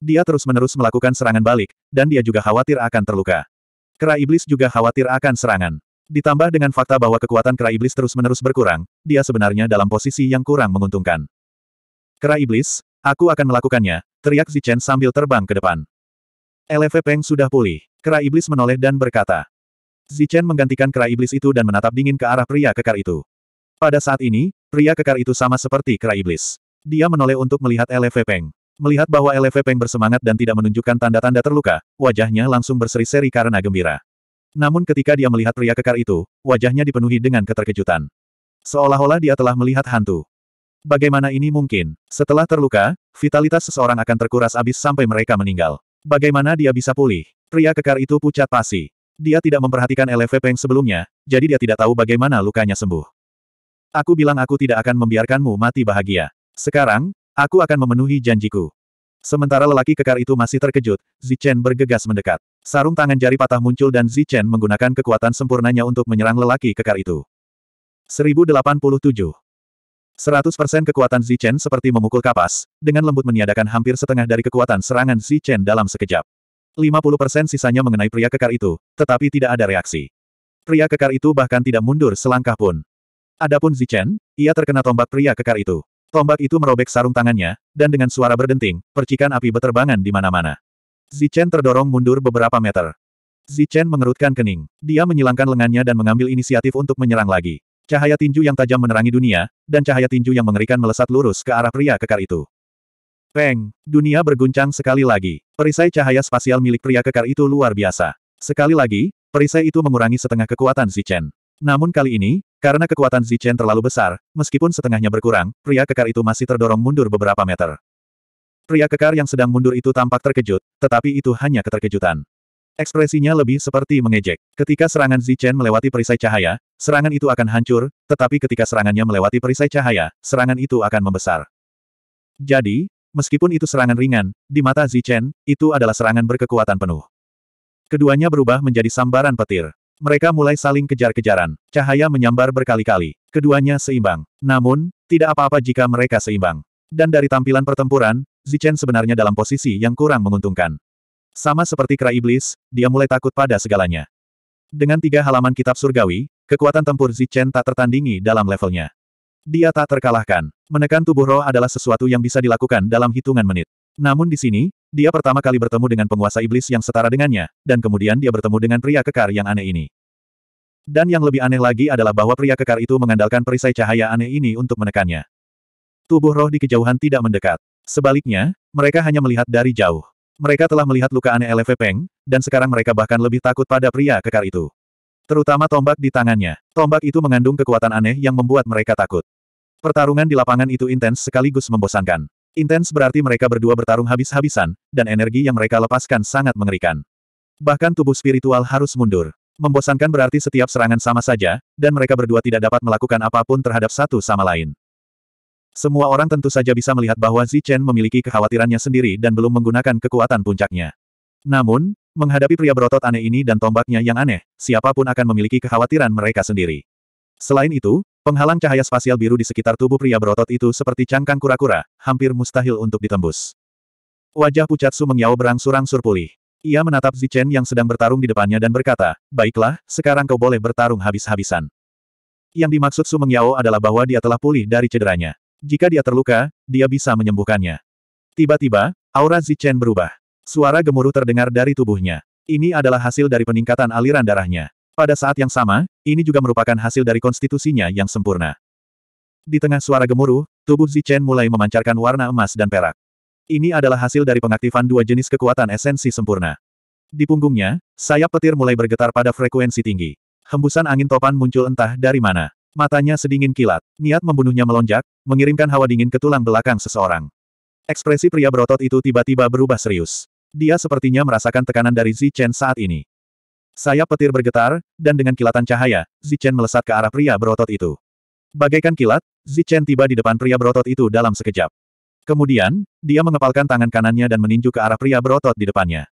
Dia terus-menerus melakukan serangan balik, dan dia juga khawatir akan terluka. Kera iblis juga khawatir akan serangan. Ditambah dengan fakta bahwa kekuatan kera iblis terus-menerus berkurang, dia sebenarnya dalam posisi yang kurang menguntungkan. Kera iblis, aku akan melakukannya, teriak Zichen sambil terbang ke depan. LV Peng sudah pulih. Kera iblis menoleh dan berkata. Zichen menggantikan kera iblis itu dan menatap dingin ke arah pria kekar itu. Pada saat ini, pria kekar itu sama seperti kera iblis. Dia menoleh untuk melihat LV Peng. Melihat bahwa LV Peng bersemangat dan tidak menunjukkan tanda-tanda terluka, wajahnya langsung berseri-seri karena gembira. Namun ketika dia melihat pria kekar itu, wajahnya dipenuhi dengan keterkejutan. Seolah-olah dia telah melihat hantu. Bagaimana ini mungkin? Setelah terluka, vitalitas seseorang akan terkuras habis sampai mereka meninggal. Bagaimana dia bisa pulih? Pria kekar itu pucat pasi. Dia tidak memperhatikan LV Peng sebelumnya, jadi dia tidak tahu bagaimana lukanya sembuh. Aku bilang aku tidak akan membiarkanmu mati bahagia. Sekarang, Aku akan memenuhi janjiku. Sementara lelaki kekar itu masih terkejut, Zichen bergegas mendekat. Sarung tangan jari patah muncul dan Zichen menggunakan kekuatan sempurnanya untuk menyerang lelaki kekar itu. 1087 100% kekuatan Zichen seperti memukul kapas, dengan lembut meniadakan hampir setengah dari kekuatan serangan Zichen dalam sekejap. 50% sisanya mengenai pria kekar itu, tetapi tidak ada reaksi. Pria kekar itu bahkan tidak mundur selangkah pun. Adapun Zichen, ia terkena tombak pria kekar itu. Tombak itu merobek sarung tangannya, dan dengan suara berdenting, percikan api beterbangan di mana-mana. Zichen terdorong mundur beberapa meter. Zichen mengerutkan kening. Dia menyilangkan lengannya dan mengambil inisiatif untuk menyerang lagi. Cahaya tinju yang tajam menerangi dunia, dan cahaya tinju yang mengerikan melesat lurus ke arah pria kekar itu. Peng! Dunia berguncang sekali lagi. Perisai cahaya spasial milik pria kekar itu luar biasa. Sekali lagi, perisai itu mengurangi setengah kekuatan Zichen. Namun kali ini, Karena kekuatan Zichen terlalu besar, meskipun setengahnya berkurang, pria kekar itu masih terdorong mundur beberapa meter. Pria kekar yang sedang mundur itu tampak terkejut, tetapi itu hanya keterkejutan. Ekspresinya lebih seperti mengejek. Ketika serangan Zichen melewati perisai cahaya, serangan itu akan hancur, tetapi ketika serangannya melewati perisai cahaya, serangan itu akan membesar. Jadi, meskipun itu serangan ringan, di mata Zichen, itu adalah serangan berkekuatan penuh. Keduanya berubah menjadi sambaran petir. Mereka mulai saling kejar-kejaran. Cahaya menyambar berkali-kali. Keduanya seimbang. Namun, tidak apa-apa jika mereka seimbang. Dan dari tampilan pertempuran, Zichen sebenarnya dalam posisi yang kurang menguntungkan. Sama seperti kera iblis, dia mulai takut pada segalanya. Dengan tiga halaman kitab surgawi, kekuatan tempur Zichen tak tertandingi dalam levelnya. Dia tak terkalahkan. Menekan tubuh roh adalah sesuatu yang bisa dilakukan dalam hitungan menit. Namun di sini, dia pertama kali bertemu dengan penguasa iblis yang setara dengannya, dan kemudian dia bertemu dengan pria kekar yang aneh ini. Dan yang lebih aneh lagi adalah bahwa pria kekar itu mengandalkan perisai cahaya aneh ini untuk menekannya. Tubuh roh di kejauhan tidak mendekat. Sebaliknya, mereka hanya melihat dari jauh. Mereka telah melihat luka aneh LV Peng, dan sekarang mereka bahkan lebih takut pada pria kekar itu. Terutama tombak di tangannya. Tombak itu mengandung kekuatan aneh yang membuat mereka takut. Pertarungan di lapangan itu intens sekaligus membosankan. Intens berarti mereka berdua bertarung habis-habisan, dan energi yang mereka lepaskan sangat mengerikan. Bahkan tubuh spiritual harus mundur. Membosankan berarti setiap serangan sama saja, dan mereka berdua tidak dapat melakukan apa pun terhadap satu sama lain. Semua orang tentu saja bisa melihat bahwa Zichen memiliki kekhawatirannya sendiri dan belum menggunakan kekuatan puncaknya. Namun, menghadapi pria berotot aneh ini dan tombaknya yang aneh, siapa pun akan memiliki kekhawatiran mereka sendiri. Selain itu, penghalang cahaya spasial biru di sekitar tubuh pria berotot itu seperti cangkang kura-kura, hampir mustahil untuk ditembus. Wajah Pucatsu Mengyao berangsur-angsur pulih. Ia menatap Zichen yang sedang bertarung di depannya dan berkata, Baiklah, sekarang kau boleh bertarung habis-habisan. Yang dimaksud Su Mengyao adalah bahwa dia telah pulih dari cederanya. Jika dia terluka, dia bisa menyembuhkannya. Tiba-tiba, aura Zichen berubah. Suara gemuruh terdengar dari tubuhnya. Ini adalah hasil dari peningkatan aliran darahnya. Pada saat yang sama, ini juga merupakan hasil dari konstitusinya yang sempurna. Di tengah suara gemuruh, tubuh Zichen mulai memancarkan warna emas dan perak. Ini adalah hasil dari pengaktifan dua jenis kekuatan esensi sempurna. Di punggungnya, sayap petir mulai bergetar pada frekuensi tinggi. Hembusan angin topan muncul entah dari mana. Matanya sedingin kilat. Niat membunuhnya melonjak, mengirimkan hawa dingin ke tulang belakang seseorang. Ekspresi pria berotot itu tiba-tiba berubah serius. Dia sepertinya merasakan tekanan dari Zichen saat ini. Sayap petir bergetar, dan dengan kilatan cahaya, Zichen melesat ke arah pria berotot itu. Bagaikan kilat, Zichen tiba di depan pria berotot itu dalam sekejap. Kemudian, dia mengepalkan tangan kanannya dan meninju ke arah pria berotot di depannya.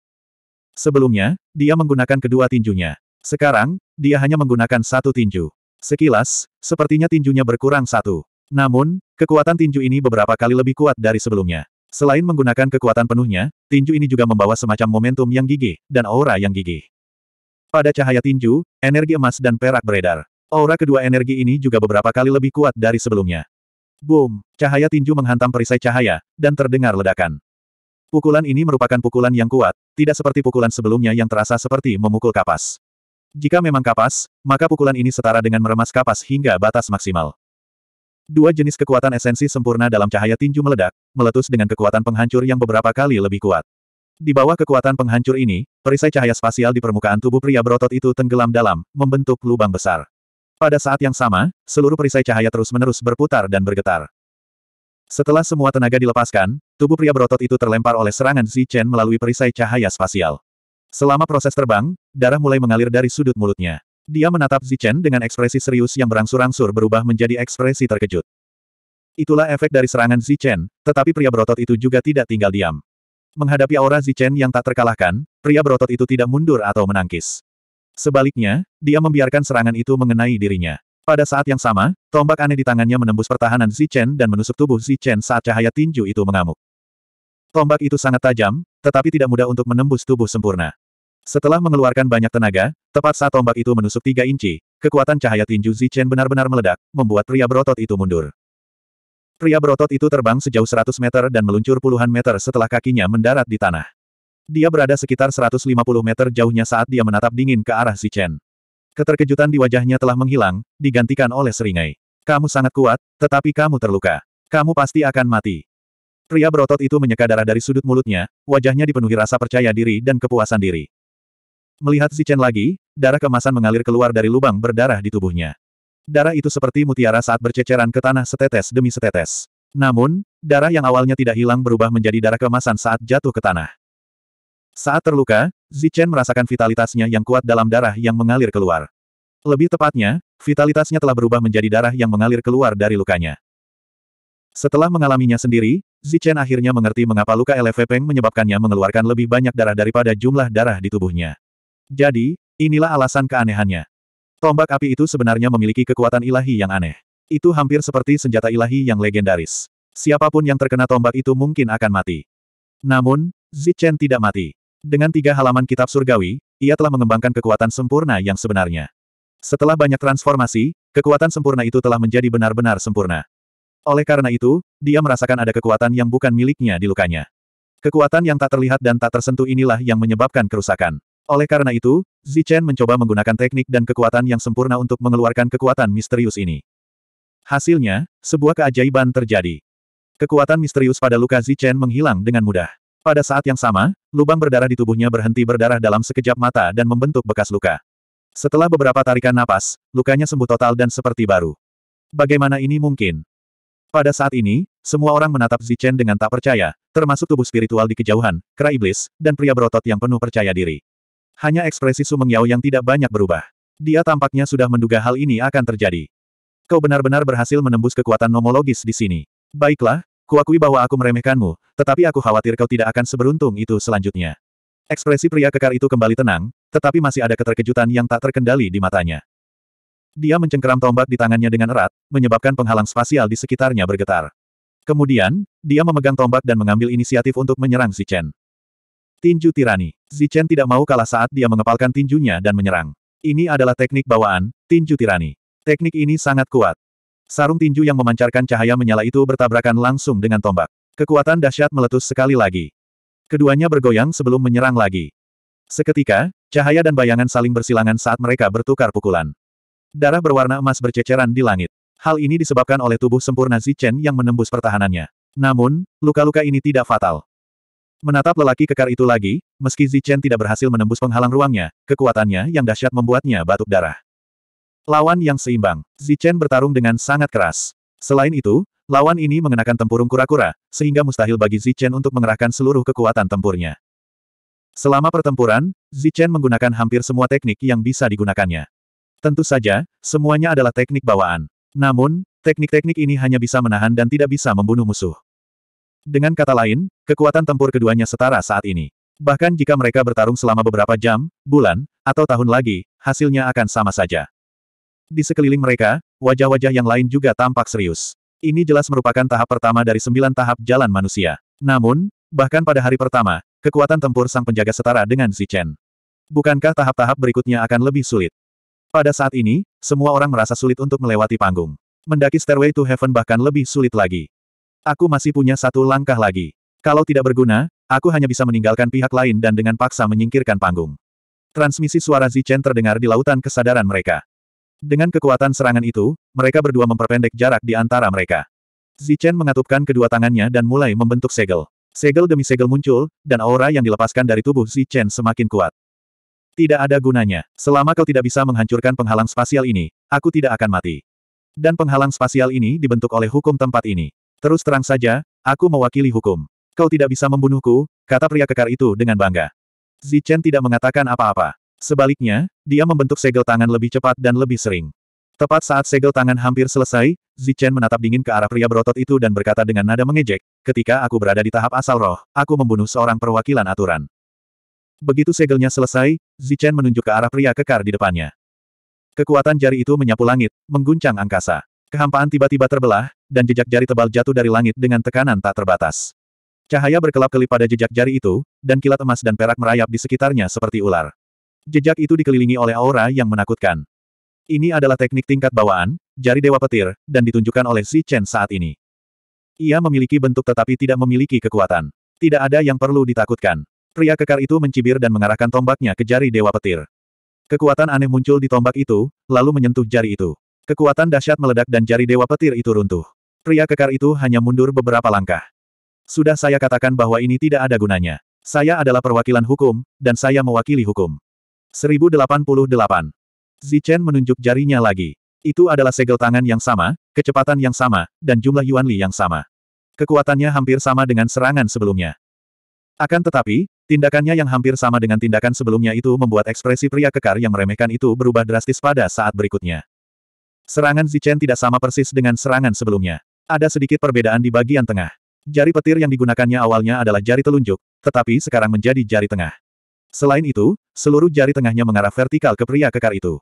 Sebelumnya, dia menggunakan kedua tinjunya. Sekarang, dia hanya menggunakan satu tinju. Sekilas, sepertinya tinjunya berkurang satu. Namun, kekuatan tinju ini beberapa kali lebih kuat dari sebelumnya. Selain menggunakan kekuatan penuhnya, tinju ini juga membawa semacam momentum yang gigih, dan aura yang gigih. Pada cahaya tinju, energi emas dan perak beredar. Aura kedua energi ini juga beberapa kali lebih kuat dari sebelumnya. Boom! Cahaya tinju menghantam perisai cahaya, dan terdengar ledakan. Pukulan ini merupakan pukulan yang kuat, tidak seperti pukulan sebelumnya yang terasa seperti memukul kapas. Jika memang kapas, maka pukulan ini setara dengan meremas kapas hingga batas maksimal. Dua jenis kekuatan esensi sempurna dalam cahaya tinju meledak, meletus dengan kekuatan penghancur yang beberapa kali lebih kuat. Di bawah kekuatan penghancur ini, perisai cahaya spasial di permukaan tubuh pria berotot itu tenggelam dalam, membentuk lubang besar. Pada saat yang sama, seluruh perisai cahaya terus-menerus berputar dan bergetar. Setelah semua tenaga dilepaskan, tubuh pria berotot itu terlempar oleh serangan Zichen melalui perisai cahaya spasial. Selama proses terbang, darah mulai mengalir dari sudut mulutnya. Dia menatap Zichen dengan ekspresi serius yang berangsur-angsur berubah menjadi ekspresi terkejut. Itulah efek dari serangan Zichen, tetapi pria berotot itu juga tidak tinggal diam. Menghadapi aura Zichen yang tak terkalahkan, pria berotot itu tidak mundur atau menangkis. Sebaliknya, dia membiarkan serangan itu mengenai dirinya. Pada saat yang sama, tombak aneh di tangannya menembus pertahanan Zichen dan menusuk tubuh Zichen saat cahaya tinju itu mengamuk. Tombak itu sangat tajam, tetapi tidak mudah untuk menembus tubuh sempurna. Setelah mengeluarkan banyak tenaga, tepat saat tombak itu menusuk tiga inci, kekuatan cahaya tinju Zichen benar-benar meledak, membuat pria berotot itu mundur. Pria berotot itu terbang sejauh 100 meter dan meluncur puluhan meter setelah kakinya mendarat di tanah. Dia berada sekitar 150 meter jauhnya saat dia menatap dingin ke arah Zichen. Keterkejutan di wajahnya telah menghilang, digantikan oleh seringai. Kamu sangat kuat, tetapi kamu terluka. Kamu pasti akan mati. Pria berotot itu menyeka darah dari sudut mulutnya, wajahnya dipenuhi rasa percaya diri dan kepuasan diri. Melihat Zichen lagi, darah kemasan mengalir keluar dari lubang berdarah di tubuhnya. Darah itu seperti mutiara saat berceceran ke tanah setetes demi setetes. Namun, darah yang awalnya tidak hilang berubah menjadi darah kemasan saat jatuh ke tanah. Saat terluka, Zichen merasakan vitalitasnya yang kuat dalam darah yang mengalir keluar. Lebih tepatnya, vitalitasnya telah berubah menjadi darah yang mengalir keluar dari lukanya. Setelah mengalaminya sendiri, Zichen akhirnya mengerti mengapa luka LV Peng menyebabkannya mengeluarkan lebih banyak darah daripada jumlah darah di tubuhnya. Jadi, inilah alasan keanehannya. Tombak api itu sebenarnya memiliki kekuatan ilahi yang aneh. Itu hampir seperti senjata ilahi yang legendaris. Siapa pun yang terkena tombak itu mungkin akan mati. Namun, Zichen tidak mati. Dengan tiga halaman kitab surgawi, ia telah mengembangkan kekuatan sempurna yang sebenarnya. Setelah banyak transformasi, kekuatan sempurna itu telah menjadi benar-benar sempurna. Oleh karena itu, dia merasakan ada kekuatan yang bukan miliknya di lukanya. Kekuatan yang tak terlihat dan tak tersentuh inilah yang menyebabkan kerusakan. Oleh karena itu, Zichen mencoba menggunakan teknik dan kekuatan yang sempurna untuk mengeluarkan kekuatan misterius ini. Hasilnya, sebuah keajaiban terjadi. Kekuatan misterius pada luka Zichen menghilang dengan mudah. Pada saat yang sama, lubang berdarah di tubuhnya berhenti berdarah dalam sekejap mata dan membentuk bekas luka. Setelah beberapa tarikan napas, lukanya sembuh total dan seperti baru. Bagaimana ini mungkin? Pada saat ini, semua orang menatap Zichen dengan tak percaya, termasuk tubuh spiritual di kejauhan, kera iblis, dan pria berotot yang penuh percaya diri. Hanya ekspresi Su Mengyao yang tidak banyak berubah. Dia tampaknya sudah menduga hal ini akan terjadi. Kau benar-benar berhasil menembus kekuatan nomologis di sini. Baiklah, kuakui bahwa aku meremehkanmu, tetapi aku khawatir kau tidak akan seberuntung itu selanjutnya. Ekspresi pria kekar itu kembali tenang, tetapi masih ada keterkejutan yang tak terkendali di matanya. Dia mencengkeram tombak di tangannya dengan erat, menyebabkan penghalang spasial di sekitarnya bergetar. Kemudian, dia memegang tombak dan mengambil inisiatif untuk menyerang si Chen. Tinju tirani. Zichen tidak mau kalah saat dia mengepalkan tinjunya dan menyerang. Ini adalah teknik bawaan, tinju tirani. Teknik ini sangat kuat. Sarung tinju yang memancarkan cahaya menyala itu bertabrakan langsung dengan tombak. Kekuatan dahsyat meletus sekali lagi. Keduanya bergoyang sebelum menyerang lagi. Seketika, cahaya dan bayangan saling bersilangan saat mereka bertukar pukulan. Darah berwarna emas berceceran di langit. Hal ini disebabkan oleh tubuh sempurna Zichen yang menembus pertahanannya. Namun, luka-luka ini tidak fatal. Menatap lelaki kekar itu lagi, meski Zichen tidak berhasil menembus penghalang ruangnya, kekuatannya yang dahsyat membuatnya batuk darah. Lawan yang seimbang. Zichen bertarung dengan sangat keras. Selain itu, lawan ini mengenakan tempurung kura-kura, sehingga mustahil bagi Zichen untuk mengerahkan seluruh kekuatan tempurnya. Selama pertempuran, Zichen menggunakan hampir semua teknik yang bisa digunakannya. Tentu saja, semuanya adalah teknik bawaan. Namun, teknik-teknik ini hanya bisa menahan dan tidak bisa membunuh musuh. Dengan kata lain, kekuatan tempur keduanya setara saat ini. Bahkan jika mereka bertarung selama beberapa jam, bulan, atau tahun lagi, hasilnya akan sama saja. Di sekeliling mereka, wajah-wajah yang lain juga tampak serius. Ini jelas merupakan tahap pertama dari sembilan tahap jalan manusia. Namun, bahkan pada hari pertama, kekuatan tempur sang penjaga setara dengan Zichen. Bukankah tahap-tahap berikutnya akan lebih sulit? Pada saat ini, semua orang merasa sulit untuk melewati panggung. Mendaki Stairway to Heaven bahkan lebih sulit lagi. Aku masih punya satu langkah lagi. Kalau tidak berguna, aku hanya bisa meninggalkan pihak lain dan dengan paksa menyingkirkan panggung. Transmisi suara Zichen terdengar di lautan kesadaran mereka. Dengan kekuatan serangan itu, mereka berdua memperpendek jarak di antara mereka. Zichen mengatupkan kedua tangannya dan mulai membentuk segel. Segel demi segel muncul, dan aura yang dilepaskan dari tubuh Zichen semakin kuat. Tidak ada gunanya. Selama kau tidak bisa menghancurkan penghalang spasial ini, aku tidak akan mati. Dan penghalang spasial ini dibentuk oleh hukum tempat ini. Terus terang saja, aku mewakili hukum. Kau tidak bisa membunuhku, kata pria kekar itu dengan bangga. Zichen tidak mengatakan apa-apa. Sebaliknya, dia membentuk segel tangan lebih cepat dan lebih sering. Tepat saat segel tangan hampir selesai, Zichen menatap dingin ke arah pria berotot itu dan berkata dengan nada mengejek, ketika aku berada di tahap asal roh, aku membunuh seorang perwakilan aturan. Begitu segelnya selesai, Zichen menunjuk ke arah pria kekar di depannya. Kekuatan jari itu menyapu langit, mengguncang angkasa. Kehampaan tiba-tiba terbelah, dan jejak jari tebal jatuh dari langit dengan tekanan tak terbatas. Cahaya berkelap-kelip pada jejak jari itu, dan kilat emas dan perak merayap di sekitarnya seperti ular. Jejak itu dikelilingi oleh aura yang menakutkan. Ini adalah teknik tingkat bawaan, jari dewa petir, dan ditunjukkan oleh Xi Chen saat ini. Ia memiliki bentuk tetapi tidak memiliki kekuatan. Tidak ada yang perlu ditakutkan. Pria kekar itu mencibir dan mengarahkan tombaknya ke jari dewa petir. Kekuatan aneh muncul di tombak itu, lalu menyentuh jari itu. Kekuatan dahsyat meledak dan jari Dewa Petir itu runtuh. Pria kekar itu hanya mundur beberapa langkah. Sudah saya katakan bahwa ini tidak ada gunanya. Saya adalah perwakilan hukum, dan saya mewakili hukum. 1088. Zichen menunjuk jarinya lagi. Itu adalah segel tangan yang sama, kecepatan yang sama, dan jumlah Yuanli yang sama. Kekuatannya hampir sama dengan serangan sebelumnya. Akan tetapi, tindakannya yang hampir sama dengan tindakan sebelumnya itu membuat ekspresi pria kekar yang meremehkan itu berubah drastis pada saat berikutnya. Serangan Zichen tidak sama persis dengan serangan sebelumnya. Ada sedikit perbedaan di bagian tengah. Jari petir yang digunakannya awalnya adalah jari telunjuk, tetapi sekarang menjadi jari tengah. Selain itu, seluruh jari tengahnya mengarah vertikal ke pria kekar itu.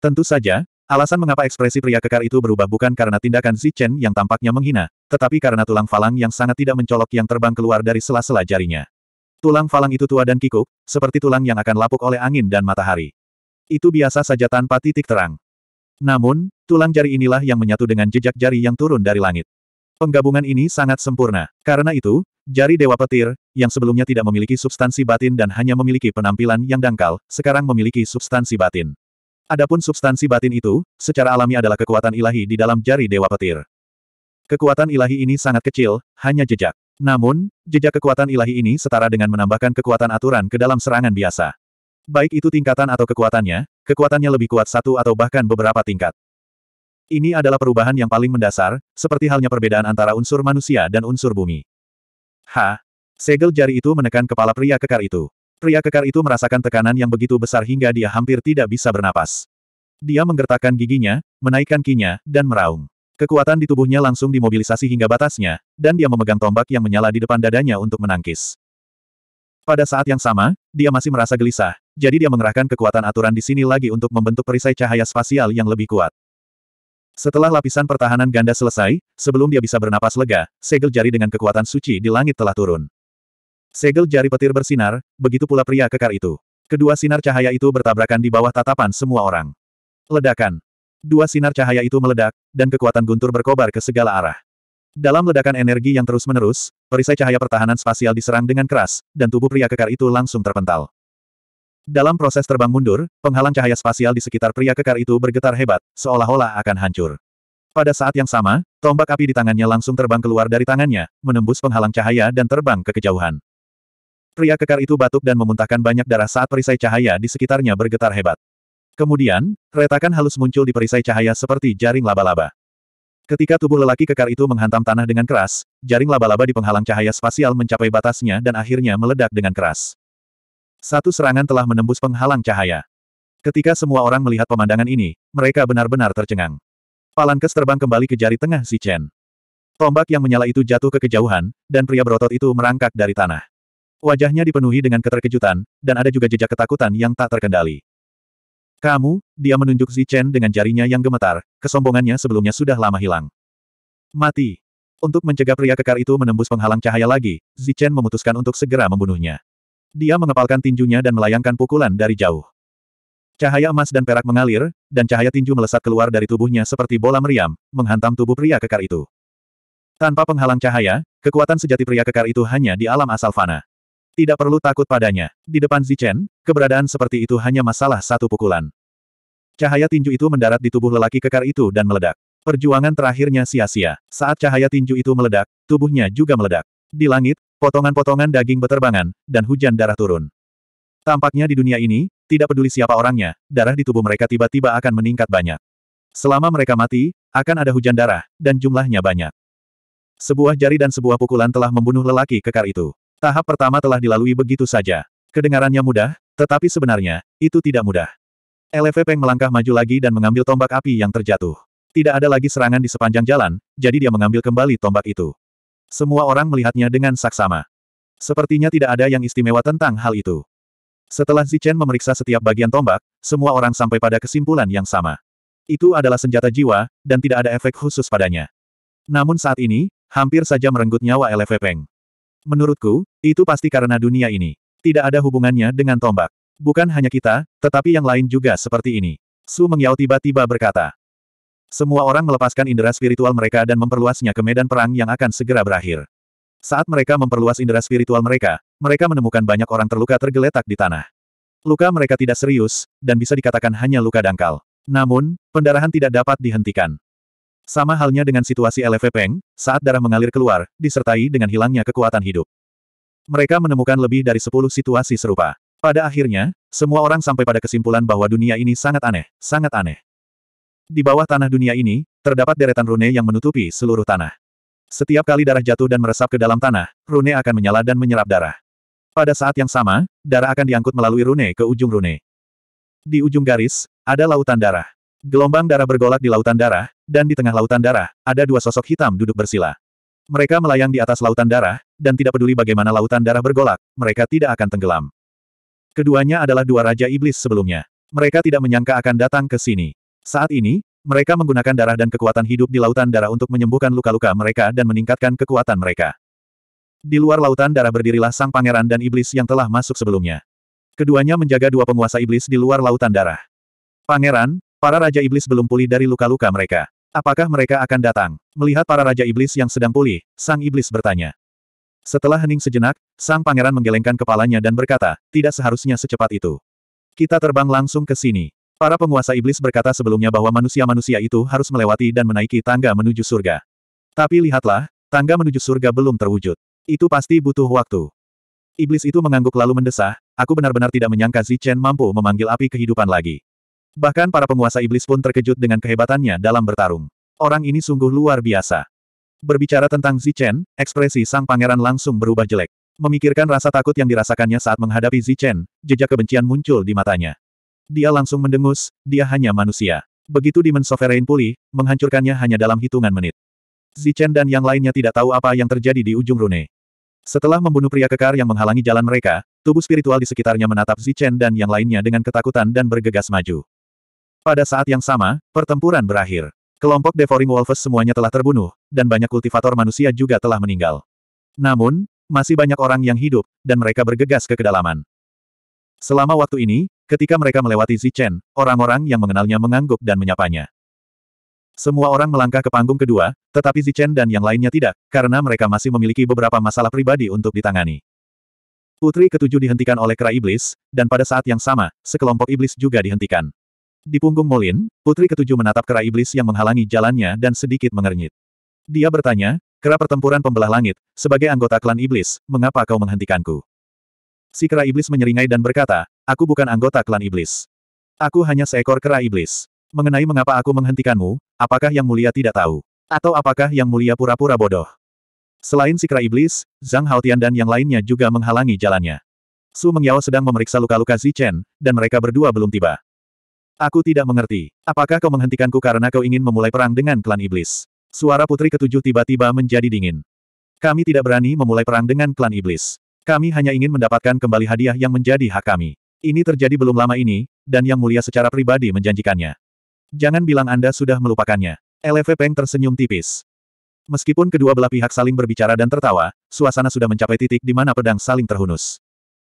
Tentu saja, alasan mengapa ekspresi pria kekar itu berubah bukan karena tindakan Zichen yang tampaknya menghina, tetapi karena tulang falang yang sangat tidak mencolok yang terbang keluar dari sela-sela jarinya. Tulang falang itu tua dan kikuk, seperti tulang yang akan lapuk oleh angin dan matahari. Itu biasa saja tanpa titik terang. Namun, tulang jari inilah yang menyatu dengan jejak jari yang turun dari langit. Penggabungan ini sangat sempurna. Karena itu, jari Dewa Petir, yang sebelumnya tidak memiliki substansi batin dan hanya memiliki penampilan yang dangkal, sekarang memiliki substansi batin. Adapun substansi batin itu, secara alami adalah kekuatan ilahi di dalam jari Dewa Petir. Kekuatan ilahi ini sangat kecil, hanya jejak. Namun, jejak kekuatan ilahi ini setara dengan menambahkan kekuatan aturan ke dalam serangan biasa. Baik itu tingkatan atau kekuatannya, kekuatannya lebih kuat satu atau bahkan beberapa tingkat. Ini adalah perubahan yang paling mendasar, seperti halnya perbedaan antara unsur manusia dan unsur bumi. Ha! Segel jari itu menekan kepala pria kekar itu. Pria kekar itu merasakan tekanan yang begitu besar hingga dia hampir tidak bisa bernapas. Dia menggertakkan giginya, menaikkan kinya, dan meraung. Kekuatan di tubuhnya langsung dimobilisasi hingga batasnya, dan dia memegang tombak yang menyala di depan dadanya untuk menangkis. Pada saat yang sama, dia masih merasa gelisah, jadi dia mengerahkan kekuatan aturan di sini lagi untuk membentuk perisai cahaya spasial yang lebih kuat. Setelah lapisan pertahanan ganda selesai, sebelum dia bisa bernapas lega, segel jari dengan kekuatan suci di langit telah turun. Segel jari petir bersinar, begitu pula pria kekar itu. Kedua sinar cahaya itu bertabrakan di bawah tatapan semua orang. Ledakan. Dua sinar cahaya itu meledak, dan kekuatan guntur berkobar ke segala arah. Dalam ledakan energi yang terus-menerus, perisai cahaya pertahanan spasial diserang dengan keras, dan tubuh pria kekar itu langsung terpental. Dalam proses terbang mundur, penghalang cahaya spasial di sekitar pria kekar itu bergetar hebat, seolah-olah akan hancur. Pada saat yang sama, tombak api di tangannya langsung terbang keluar dari tangannya, menembus penghalang cahaya dan terbang ke kejauhan. Pria kekar itu batuk dan memuntahkan banyak darah saat perisai cahaya di sekitarnya bergetar hebat. Kemudian, retakan halus muncul di perisai cahaya seperti jaring laba-laba. Ketika tubuh lelaki kekar itu menghantam tanah dengan keras, jaring laba-laba di penghalang cahaya spasial mencapai batasnya dan akhirnya meledak dengan keras. Satu serangan telah menembus penghalang cahaya. Ketika semua orang melihat pemandangan ini, mereka benar-benar tercengang. Palankes terbang kembali ke jari tengah si Chen. Tombak yang menyala itu jatuh ke kejauhan, dan pria berotot itu merangkak dari tanah. Wajahnya dipenuhi dengan keterkejutan, dan ada juga jejak ketakutan yang tak terkendali. Kamu, dia menunjuk Zi Chen dengan jarinya yang gemetar, kesombongannya sebelumnya sudah lama hilang. Mati. Untuk mencegah pria kekar itu menembus penghalang cahaya lagi, Zi Chen memutuskan untuk segera membunuhnya. Dia mengepalkan tinjunya dan melayangkan pukulan dari jauh. Cahaya emas dan perak mengalir, dan cahaya tinju melesat keluar dari tubuhnya seperti bola meriam, menghantam tubuh pria kekar itu. Tanpa penghalang cahaya, kekuatan sejati pria kekar itu hanya di alam asal fana. Tidak perlu takut padanya. Di depan Zichen, keberadaan seperti itu hanya masalah satu pukulan. Cahaya tinju itu mendarat di tubuh lelaki kekar itu dan meledak. Perjuangan terakhirnya sia-sia. Saat cahaya tinju itu meledak, tubuhnya juga meledak. Di langit, Potongan-potongan daging beterbangan, dan hujan darah turun. Tampaknya di dunia ini, tidak peduli siapa orangnya, darah di tubuh mereka tiba-tiba akan meningkat banyak. Selama mereka mati, akan ada hujan darah, dan jumlahnya banyak. Sebuah jari dan sebuah pukulan telah membunuh lelaki kekar itu. Tahap pertama telah dilalui begitu saja. Kedengarannya mudah, tetapi sebenarnya, itu tidak mudah. LV Peng melangkah maju lagi dan mengambil tombak api yang terjatuh. Tidak ada lagi serangan di sepanjang jalan, jadi dia mengambil kembali tombak itu. Semua orang melihatnya dengan saksama. Sepertinya tidak ada yang istimewa tentang hal itu. Setelah Zichen memeriksa setiap bagian tombak, semua orang sampai pada kesimpulan yang sama. Itu adalah senjata jiwa, dan tidak ada efek khusus padanya. Namun saat ini, hampir saja merenggut nyawa LV Peng. Menurutku, itu pasti karena dunia ini. Tidak ada hubungannya dengan tombak. Bukan hanya kita, tetapi yang lain juga seperti ini. Su Mengyao tiba-tiba berkata. Semua orang melepaskan indera spiritual mereka dan memperluasnya ke medan perang yang akan segera berakhir. Saat mereka memperluas indera spiritual mereka, mereka menemukan banyak orang terluka tergeletak di tanah. Luka mereka tidak serius, dan bisa dikatakan hanya luka dangkal. Namun, pendarahan tidak dapat dihentikan. Sama halnya dengan situasi LV Peng, saat darah mengalir keluar, disertai dengan hilangnya kekuatan hidup. Mereka menemukan lebih dari sepuluh situasi serupa. Pada akhirnya, semua orang sampai pada kesimpulan bahwa dunia ini sangat aneh, sangat aneh. Di bawah tanah dunia ini, terdapat deretan rune yang menutupi seluruh tanah. Setiap kali darah jatuh dan meresap ke dalam tanah, rune akan menyala dan menyerap darah. Pada saat yang sama, darah akan diangkut melalui rune ke ujung rune. Di ujung garis, ada lautan darah. Gelombang darah bergolak di lautan darah, dan di tengah lautan darah, ada dua sosok hitam duduk bersila. Mereka melayang di atas lautan darah, dan tidak peduli bagaimana lautan darah bergolak, mereka tidak akan tenggelam. Keduanya adalah dua raja iblis sebelumnya. Mereka tidak menyangka akan datang ke sini. Saat ini, mereka menggunakan darah dan kekuatan hidup di lautan darah untuk menyembuhkan luka-luka mereka dan meningkatkan kekuatan mereka. Di luar lautan darah berdirilah sang pangeran dan iblis yang telah masuk sebelumnya. Keduanya menjaga dua penguasa iblis di luar lautan darah. Pangeran, para raja iblis belum pulih dari luka-luka mereka. Apakah mereka akan datang? Melihat para raja iblis yang sedang pulih, sang iblis bertanya. Setelah hening sejenak, sang pangeran menggelengkan kepalanya dan berkata, tidak seharusnya secepat itu. Kita terbang langsung ke sini. Para penguasa iblis berkata sebelumnya bahwa manusia-manusia itu harus melewati dan menaiki tangga menuju surga. Tapi lihatlah, tangga menuju surga belum terwujud. Itu pasti butuh waktu. Iblis itu mengangguk lalu mendesah, aku benar-benar tidak menyangka Zichen mampu memanggil api kehidupan lagi. Bahkan para penguasa iblis pun terkejut dengan kehebatannya dalam bertarung. Orang ini sungguh luar biasa. Berbicara tentang Zichen, ekspresi sang pangeran langsung berubah jelek. Memikirkan rasa takut yang dirasakannya saat menghadapi Zichen, jejak kebencian muncul di matanya. Dia langsung mendengus, dia hanya manusia. Begitu Demon Sovereign pulih, menghancurkannya hanya dalam hitungan menit. Zichen dan yang lainnya tidak tahu apa yang terjadi di ujung rune. Setelah membunuh pria kekar yang menghalangi jalan mereka, tubuh spiritual di sekitarnya menatap Zichen dan yang lainnya dengan ketakutan dan bergegas maju. Pada saat yang sama, pertempuran berakhir. Kelompok Devouring Wolves semuanya telah terbunuh, dan banyak kultivator manusia juga telah meninggal. Namun, masih banyak orang yang hidup, dan mereka bergegas ke kedalaman. Selama waktu ini, ketika mereka melewati Zichen, orang-orang yang mengenalnya mengangguk dan menyapanya. Semua orang melangkah ke panggung kedua, tetapi Zichen dan yang lainnya tidak, karena mereka masih memiliki beberapa masalah pribadi untuk ditangani. Putri ketujuh dihentikan oleh kera iblis, dan pada saat yang sama, sekelompok iblis juga dihentikan. Di punggung Molin, putri ketujuh menatap kera iblis yang menghalangi jalannya dan sedikit mengernyit. Dia bertanya, kera pertempuran pembelah langit, sebagai anggota klan iblis, mengapa kau menghentikanku? Si kera iblis menyeringai dan berkata, aku bukan anggota klan iblis. Aku hanya seekor kera iblis. Mengenai mengapa aku menghentikanmu, apakah yang mulia tidak tahu? Atau apakah yang mulia pura-pura bodoh? Selain si kera iblis, Zhang Haotian dan yang lainnya juga menghalangi jalannya. Su Mengyao sedang memeriksa luka-luka Zichen, dan mereka berdua belum tiba. Aku tidak mengerti. Apakah kau menghentikanku karena kau ingin memulai perang dengan klan iblis? Suara putri ketujuh tiba-tiba menjadi dingin. Kami tidak berani memulai perang dengan klan iblis. Kami hanya ingin mendapatkan kembali hadiah yang menjadi hak kami. Ini terjadi belum lama ini, dan Yang Mulia secara pribadi menjanjikannya. Jangan bilang Anda sudah melupakannya. LV Peng tersenyum tipis. Meskipun kedua belah pihak saling berbicara dan tertawa, suasana sudah mencapai titik di mana pedang saling terhunus.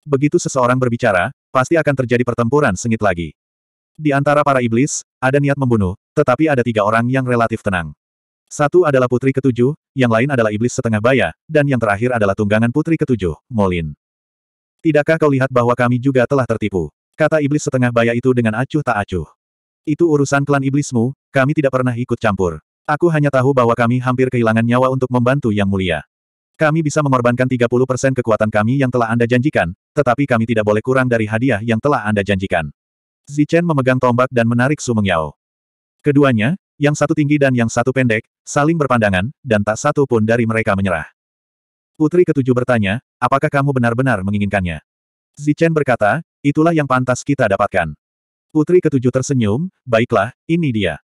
Begitu seseorang berbicara, pasti akan terjadi pertempuran sengit lagi. Di antara para iblis, ada niat membunuh, tetapi ada tiga orang yang relatif tenang. Satu adalah putri ketujuh, yang lain adalah iblis setengah baya, dan yang terakhir adalah tunggangan putri ketujuh, Molin. Tidakkah kau lihat bahwa kami juga telah tertipu? Kata iblis setengah baya itu dengan acuh tak acuh. Itu urusan klan iblismu, kami tidak pernah ikut campur. Aku hanya tahu bahwa kami hampir kehilangan nyawa untuk membantu Yang Mulia. Kami bisa mengorbankan 30% kekuatan kami yang telah Anda janjikan, tetapi kami tidak boleh kurang dari hadiah yang telah Anda janjikan. Zichen memegang tombak dan menarik Su Mengyao. Keduanya, yang satu tinggi dan yang satu pendek, saling berpandangan, dan tak satu pun dari mereka menyerah. Putri ketujuh bertanya, apakah kamu benar-benar menginginkannya? Zichen berkata, itulah yang pantas kita dapatkan. Putri ketujuh tersenyum, baiklah, ini dia.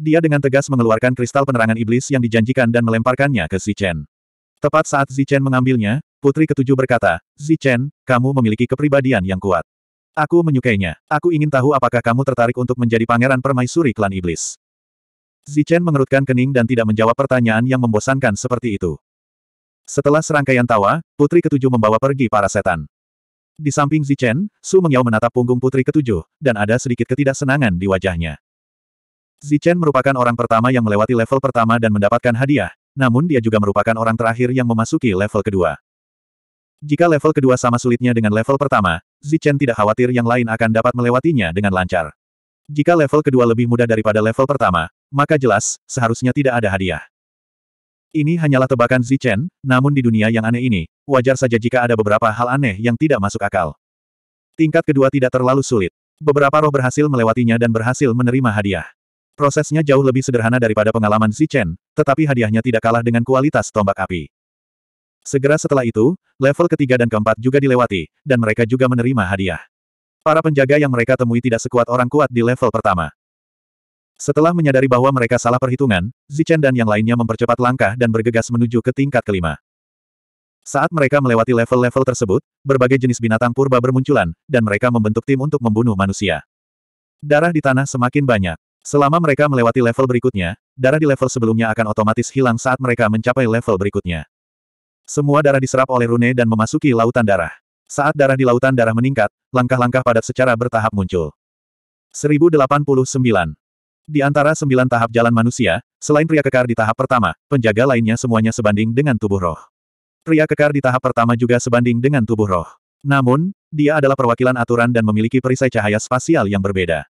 Dia dengan tegas mengeluarkan kristal penerangan iblis yang dijanjikan dan melemparkannya ke Zichen. Tepat saat Zichen mengambilnya, Putri ketujuh berkata, Zichen, kamu memiliki kepribadian yang kuat. Aku menyukainya. Aku ingin tahu apakah kamu tertarik untuk menjadi pangeran permaisuri klan iblis. Zichen mengerutkan kening dan tidak menjawab pertanyaan yang membosankan seperti itu. Setelah serangkaian tawa, putri ketujuh membawa pergi para setan. Di samping Zichen, Su Mengyao menatap punggung putri ketujuh, dan ada sedikit ketidaksenangan di wajahnya. Zichen merupakan orang pertama yang melewati level pertama dan mendapatkan hadiah, namun dia juga merupakan orang terakhir yang memasuki level kedua. Jika level kedua sama sulitnya dengan level pertama, Zichen tidak khawatir yang lain akan dapat melewatinya dengan lancar. Jika level kedua lebih mudah daripada level pertama, maka jelas, seharusnya tidak ada hadiah. Ini hanyalah tebakan Zichen, namun di dunia yang aneh ini, wajar saja jika ada beberapa hal aneh yang tidak masuk akal. Tingkat kedua tidak terlalu sulit. Beberapa roh berhasil melewatinya dan berhasil menerima hadiah. Prosesnya jauh lebih sederhana daripada pengalaman Zichen, tetapi hadiahnya tidak kalah dengan kualitas tombak api. Segera setelah itu, level ketiga dan keempat juga dilewati, dan mereka juga menerima hadiah. Para penjaga yang mereka temui tidak sekuat orang kuat di level pertama. Setelah menyadari bahwa mereka salah perhitungan, Zichen dan yang lainnya mempercepat langkah dan bergegas menuju ke tingkat kelima. Saat mereka melewati level-level tersebut, berbagai jenis binatang purba bermunculan, dan mereka membentuk tim untuk membunuh manusia. Darah di tanah semakin banyak. Selama mereka melewati level berikutnya, darah di level sebelumnya akan otomatis hilang saat mereka mencapai level berikutnya. Semua darah diserap oleh rune dan memasuki lautan darah. Saat darah di lautan darah meningkat, langkah-langkah padat secara bertahap muncul. 1089. Di antara sembilan tahap jalan manusia, selain pria kekar di tahap pertama, penjaga lainnya semuanya sebanding dengan tubuh roh. Pria kekar di tahap pertama juga sebanding dengan tubuh roh. Namun, dia adalah perwakilan aturan dan memiliki perisai cahaya spasial yang berbeda.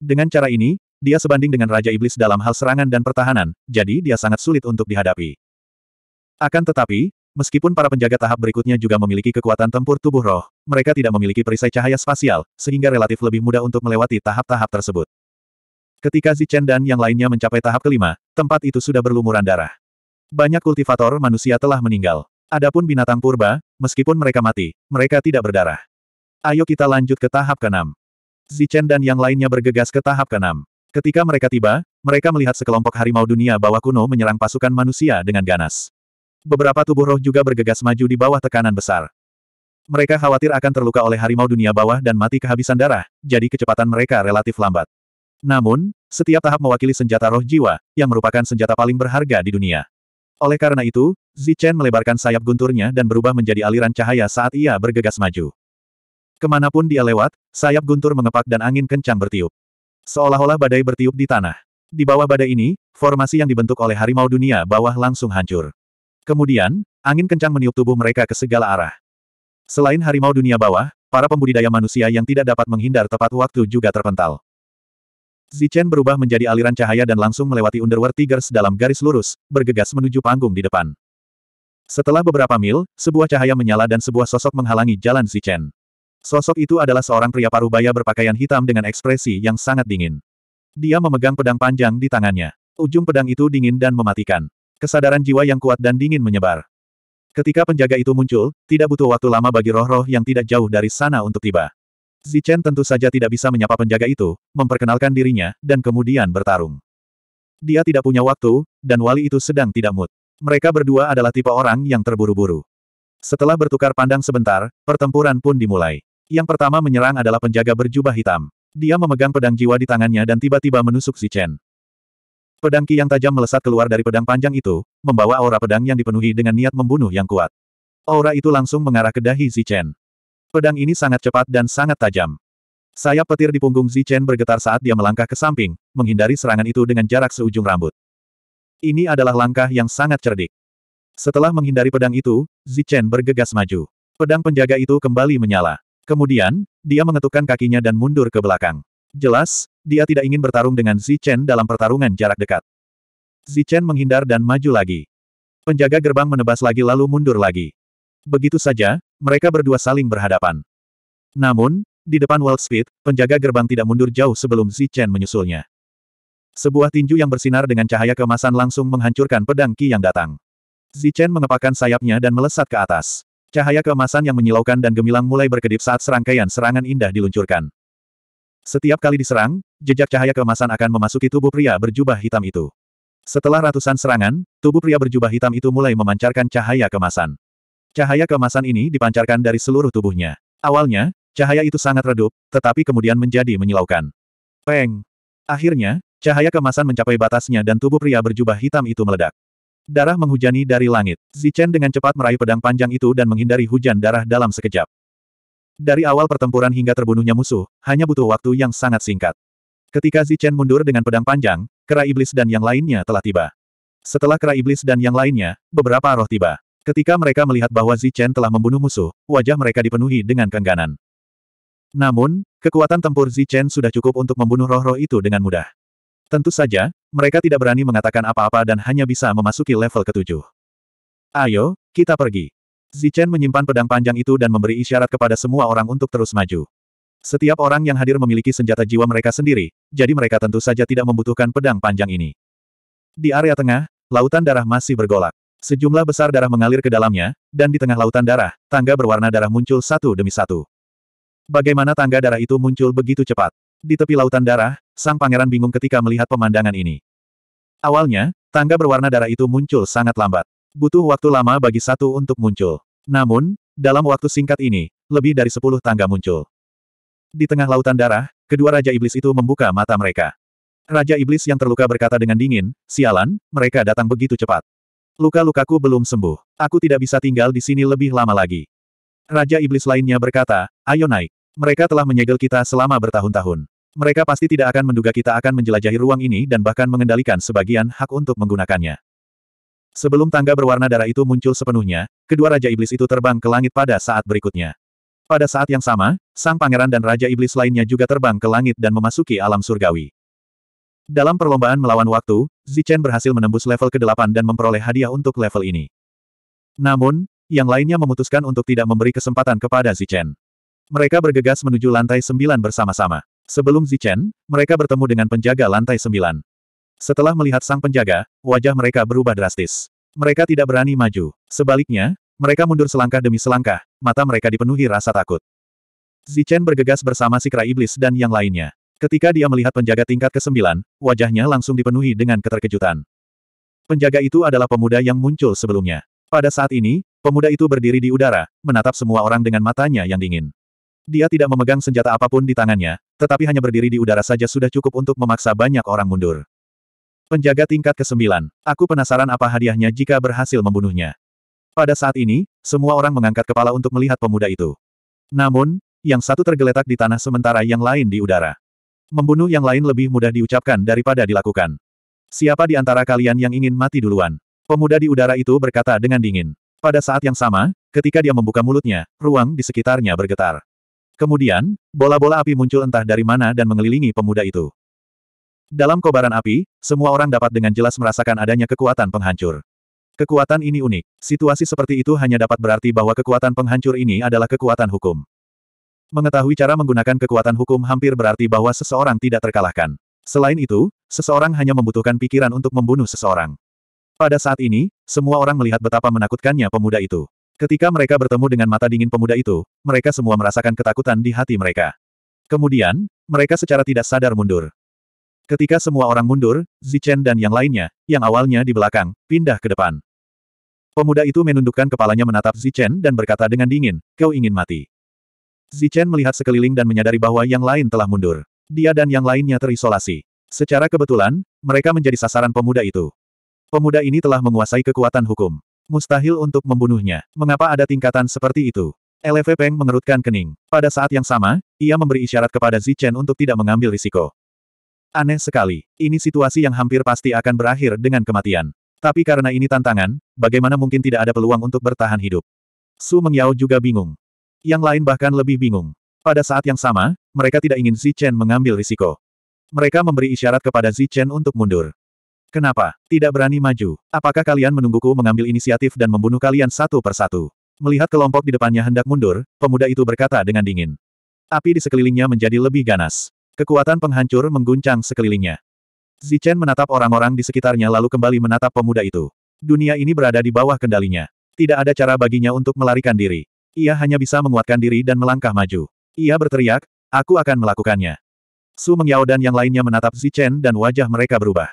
Dengan cara ini, dia sebanding dengan Raja Iblis dalam hal serangan dan pertahanan, jadi dia sangat sulit untuk dihadapi. Akan tetapi, meskipun para penjaga tahap berikutnya juga memiliki kekuatan tempur tubuh roh, mereka tidak memiliki perisai cahaya spasial, sehingga relatif lebih mudah untuk melewati tahap-tahap tersebut. Ketika Zichen dan yang lainnya mencapai tahap kelima, tempat itu sudah berlumuran darah. Banyak kultivator manusia telah meninggal. Adapun binatang purba, meskipun mereka mati, mereka tidak berdarah. Ayo kita lanjut ke tahap keenam. Zichen dan yang lainnya bergegas ke tahap keenam. Ketika mereka tiba, mereka melihat sekelompok harimau dunia bawah kuno menyerang pasukan manusia dengan ganas. Beberapa tubuh roh juga bergegas maju di bawah tekanan besar. Mereka khawatir akan terluka oleh harimau dunia bawah dan mati kehabisan darah, jadi kecepatan mereka relatif lambat. Namun, setiap tahap mewakili senjata roh jiwa, yang merupakan senjata paling berharga di dunia. Oleh karena itu, Zichen melebarkan sayap gunturnya dan berubah menjadi aliran cahaya saat ia bergegas maju. Ke mana pun dia lewat, sayap guntur mengepak dan angin kencang bertiup. Seolah-olah badai bertiup di tanah. Di bawah badai ini, formasi yang dibentuk oleh harimau dunia bawah langsung hancur. Kemudian, angin kencang meniup tubuh mereka ke segala arah. Selain harimau dunia bawah, para pembudidaya manusia yang tidak dapat menghindar tepat waktu juga terpental. Zichen berubah menjadi aliran cahaya dan langsung melewati Underworld Tigers dalam garis lurus, bergegas menuju panggung di depan. Setelah beberapa mil, sebuah cahaya menyala dan sebuah sosok menghalangi jalan Zichen. Sosok itu adalah seorang pria parubaya berpakaian hitam dengan ekspresi yang sangat dingin. Dia memegang pedang panjang di tangannya. Ujung pedang itu dingin dan mematikan. Kesadaran jiwa yang kuat dan dingin menyebar. Ketika penjaga itu muncul, tidak butuh waktu lama bagi roh-roh yang tidak jauh dari sana untuk tiba. Zichen tentu saja tidak bisa menyapa penjaga itu, memperkenalkan dirinya, dan kemudian bertarung. Dia tidak punya waktu, dan wali itu sedang tidak mood. Mereka berdua adalah tipe orang yang terburu-buru. Setelah bertukar pandang sebentar, pertempuran pun dimulai. Yang pertama menyerang adalah penjaga berjubah hitam. Dia memegang pedang jiwa di tangannya dan tiba-tiba menusuk Zichen. Pedang ki yang tajam melesat keluar dari pedang panjang itu, membawa aura pedang yang dipenuhi dengan niat membunuh yang kuat. Aura itu langsung mengarah ke dahi Zichen. Pedang ini sangat cepat dan sangat tajam. Sayap petir di punggung Zichen bergetar saat dia melangkah ke samping, menghindari serangan itu dengan jarak seujung rambut. Ini adalah langkah yang sangat cerdik. Setelah menghindari pedang itu, Zichen bergegas maju. Pedang penjaga itu kembali menyala. Kemudian, dia mengetukkan kakinya dan mundur ke belakang. Jelas, dia tidak ingin bertarung dengan Zichen dalam pertarungan jarak dekat. Zichen menghindar dan maju lagi. Penjaga gerbang menebas lagi lalu mundur lagi. Begitu saja, mereka berdua saling berhadapan. Namun, di depan World Speed, penjaga gerbang tidak mundur jauh sebelum Zichen menyusulnya. Sebuah tinju yang bersinar dengan cahaya keemasan langsung menghancurkan pedang Ki yang datang. Zichen mengepakkan sayapnya dan melesat ke atas. Cahaya keemasan yang menyilaukan dan gemilang mulai berkedip saat serangkaian serangan indah diluncurkan. Setiap kali diserang, jejak cahaya keemasan akan memasuki tubuh pria berjubah hitam itu. Setelah ratusan serangan, tubuh pria berjubah hitam itu mulai memancarkan cahaya kemasan. Cahaya kemasan ini dipancarkan dari seluruh tubuhnya. Awalnya, cahaya itu sangat redup, tetapi kemudian menjadi menyilaukan. Peng! Akhirnya, cahaya kemasan mencapai batasnya dan tubuh pria berjubah hitam itu meledak. Darah menghujani dari langit. Zichen dengan cepat meraih pedang panjang itu dan menghindari hujan darah dalam sekejap. Dari awal pertempuran hingga terbunuhnya musuh, hanya butuh waktu yang sangat singkat. Ketika Zichen mundur dengan pedang panjang, kera iblis dan yang lainnya telah tiba. Setelah kera iblis dan yang lainnya, beberapa roh tiba. Ketika mereka melihat bahwa Zichen telah membunuh musuh, wajah mereka dipenuhi dengan kengganan. Namun, kekuatan tempur Zichen sudah cukup untuk membunuh roh-roh itu dengan mudah. Tentu saja, mereka tidak berani mengatakan apa-apa dan hanya bisa memasuki level ketujuh. Ayo, kita pergi. Zichen menyimpan pedang panjang itu dan memberi isyarat kepada semua orang untuk terus maju. Setiap orang yang hadir memiliki senjata jiwa mereka sendiri, jadi mereka tentu saja tidak membutuhkan pedang panjang ini. Di area tengah, lautan darah masih bergolak. Sejumlah besar darah mengalir ke dalamnya, dan di tengah lautan darah, tangga berwarna darah muncul satu demi satu. Bagaimana tangga darah itu muncul begitu cepat? Di tepi lautan darah, sang pangeran bingung ketika melihat pemandangan ini. Awalnya, tangga berwarna darah itu muncul sangat lambat. Butuh waktu lama bagi satu untuk muncul. Namun, dalam waktu singkat ini, lebih dari sepuluh tangga muncul. Di tengah lautan darah, kedua Raja Iblis itu membuka mata mereka. Raja Iblis yang terluka berkata dengan dingin, sialan, mereka datang begitu cepat. Luka-lukaku belum sembuh. Aku tidak bisa tinggal di sini lebih lama lagi. Raja Iblis lainnya berkata, ayo naik. Mereka telah menyegel kita selama bertahun-tahun. Mereka pasti tidak akan menduga kita akan menjelajahi ruang ini dan bahkan mengendalikan sebagian hak untuk menggunakannya. Sebelum tangga berwarna darah itu muncul sepenuhnya, kedua Raja Iblis itu terbang ke langit pada saat berikutnya. Pada saat yang sama, sang pangeran dan Raja Iblis lainnya juga terbang ke langit dan memasuki alam surgawi. Dalam perlombaan melawan waktu, Zichen berhasil menembus level ke-8 dan memperoleh hadiah untuk level ini. Namun, yang lainnya memutuskan untuk tidak memberi kesempatan kepada Zichen. Mereka bergegas menuju lantai 9 bersama-sama. Sebelum Zichen, mereka bertemu dengan penjaga lantai 9. Setelah melihat sang penjaga, wajah mereka berubah drastis. Mereka tidak berani maju. Sebaliknya, mereka mundur selangkah demi selangkah, mata mereka dipenuhi rasa takut. Zichen bergegas bersama si kera iblis dan yang lainnya. Ketika dia melihat penjaga tingkat ke-9, wajahnya langsung dipenuhi dengan keterkejutan. Penjaga itu adalah pemuda yang muncul sebelumnya. Pada saat ini, pemuda itu berdiri di udara, menatap semua orang dengan matanya yang dingin. Dia tidak memegang senjata apa pun di tangannya, tetapi hanya berdiri di udara saja sudah cukup untuk memaksa banyak orang mundur. Penjaga tingkat ke-9. Aku penasaran apa hadiahnya jika berhasil membunuhnya. Pada saat ini, semua orang mengangkat kepala untuk melihat pemuda itu. Namun, yang satu tergeletak di tanah sementara yang lain di udara. Membunuh yang lain lebih mudah diucapkan daripada dilakukan. Siapa di antara kalian yang ingin mati duluan? Pemuda di udara itu berkata dengan dingin. Pada saat yang sama, ketika dia membuka mulutnya, ruang di sekitarnya bergetar. Kemudian, bola-bola api muncul entah dari mana dan mengelilingi pemuda itu. Dalam kobaran api, semua orang dapat dengan jelas merasakan adanya kekuatan penghancur. Kekuatan ini unik. Situasi seperti itu hanya dapat berarti bahwa kekuatan penghancur ini adalah kekuatan hukum. Mengetahui cara menggunakan kekuatan hukum hampir berarti bahwa seseorang tidak terkalahkan. Selain itu, seseorang hanya membutuhkan pikiran untuk membunuh seseorang. Pada saat ini, semua orang melihat betapa menakutkannya pemuda itu. Ketika mereka bertemu dengan mata dingin pemuda itu, mereka semua merasakan ketakutan di hati mereka. Kemudian, mereka secara tidak sadar mundur. Ketika semua orang mundur, Zichen dan yang lainnya, yang awalnya di belakang, pindah ke depan. Pemuda itu menundukkan kepalanya menatap Zichen dan berkata dengan dingin, kau ingin mati. Zichen melihat sekeliling dan menyadari bahwa yang lain telah mundur. Dia dan yang lainnya terisolasi. Secara kebetulan, mereka menjadi sasaran pemuda itu. Pemuda ini telah menguasai kekuatan hukum. Mustahil untuk membunuhnya. Mengapa ada tingkatan seperti itu? LV Peng mengerutkan kening. Pada saat yang sama, ia memberi isyarat kepada Zichen untuk tidak mengambil risiko. Aneh sekali. Ini situasi yang hampir pasti akan berakhir dengan kematian. Tapi karena ini tantangan, bagaimana mungkin tidak ada peluang untuk bertahan hidup? Su Mengyao juga bingung. Yang lain bahkan lebih bingung. Pada saat yang sama, mereka tidak ingin Chen mengambil risiko. Mereka memberi isyarat kepada Chen untuk mundur. Kenapa? Tidak berani maju. Apakah kalian menungguku mengambil inisiatif dan membunuh kalian satu persatu? Melihat kelompok di depannya hendak mundur, pemuda itu berkata dengan dingin. Api di sekelilingnya menjadi lebih ganas. Kekuatan penghancur mengguncang sekelilingnya. Zichen menatap orang-orang di sekitarnya lalu kembali menatap pemuda itu. Dunia ini berada di bawah kendalinya. Tidak ada cara baginya untuk melarikan diri. Ia hanya bisa menguatkan diri dan melangkah maju. Ia berteriak, aku akan melakukannya. Su Mengyao dan yang lainnya menatap Zichen dan wajah mereka berubah.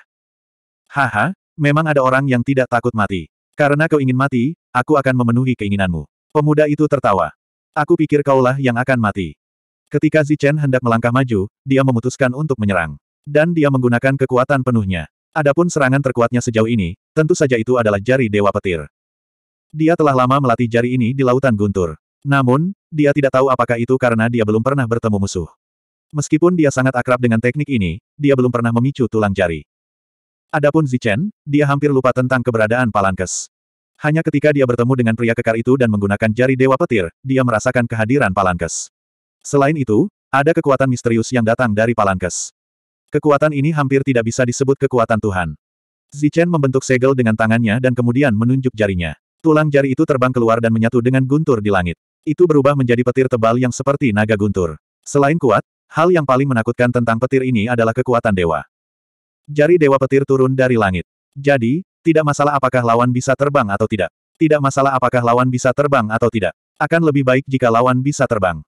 Haha, memang ada orang yang tidak takut mati. Karena kau ingin mati, aku akan memenuhi keinginanmu. Pemuda itu tertawa. Aku pikir kaulah yang akan mati. Ketika Zichen hendak melangkah maju, dia memutuskan untuk menyerang. Dan dia menggunakan kekuatan penuhnya. Adapun serangan terkuatnya sejauh ini, tentu saja itu adalah jari Dewa Petir. Dia telah lama melatih jari ini di lautan guntur. Namun, dia tidak tahu apakah itu karena dia belum pernah bertemu musuh. Meskipun dia sangat akrab dengan teknik ini, dia belum pernah memicu tulang jari. Adapun Zichen, dia hampir lupa tentang keberadaan Palankes. Hanya ketika dia bertemu dengan pria kekar itu dan menggunakan jari Dewa Petir, dia merasakan kehadiran Palankes. Selain itu, ada kekuatan misterius yang datang dari Palankes. Kekuatan ini hampir tidak bisa disebut kekuatan Tuhan. Zichen membentuk segel dengan tangannya dan kemudian menunjuk jarinya. Tulang jari itu terbang keluar dan menyatu dengan guntur di langit. Itu berubah menjadi petir tebal yang seperti naga guntur. Selain kuat, hal yang paling menakutkan tentang petir ini adalah kekuatan dewa. Jari dewa petir turun dari langit. Jadi, tidak masalah apakah lawan bisa terbang atau tidak. Tidak masalah apakah lawan bisa terbang atau tidak. Akan lebih baik jika lawan bisa terbang.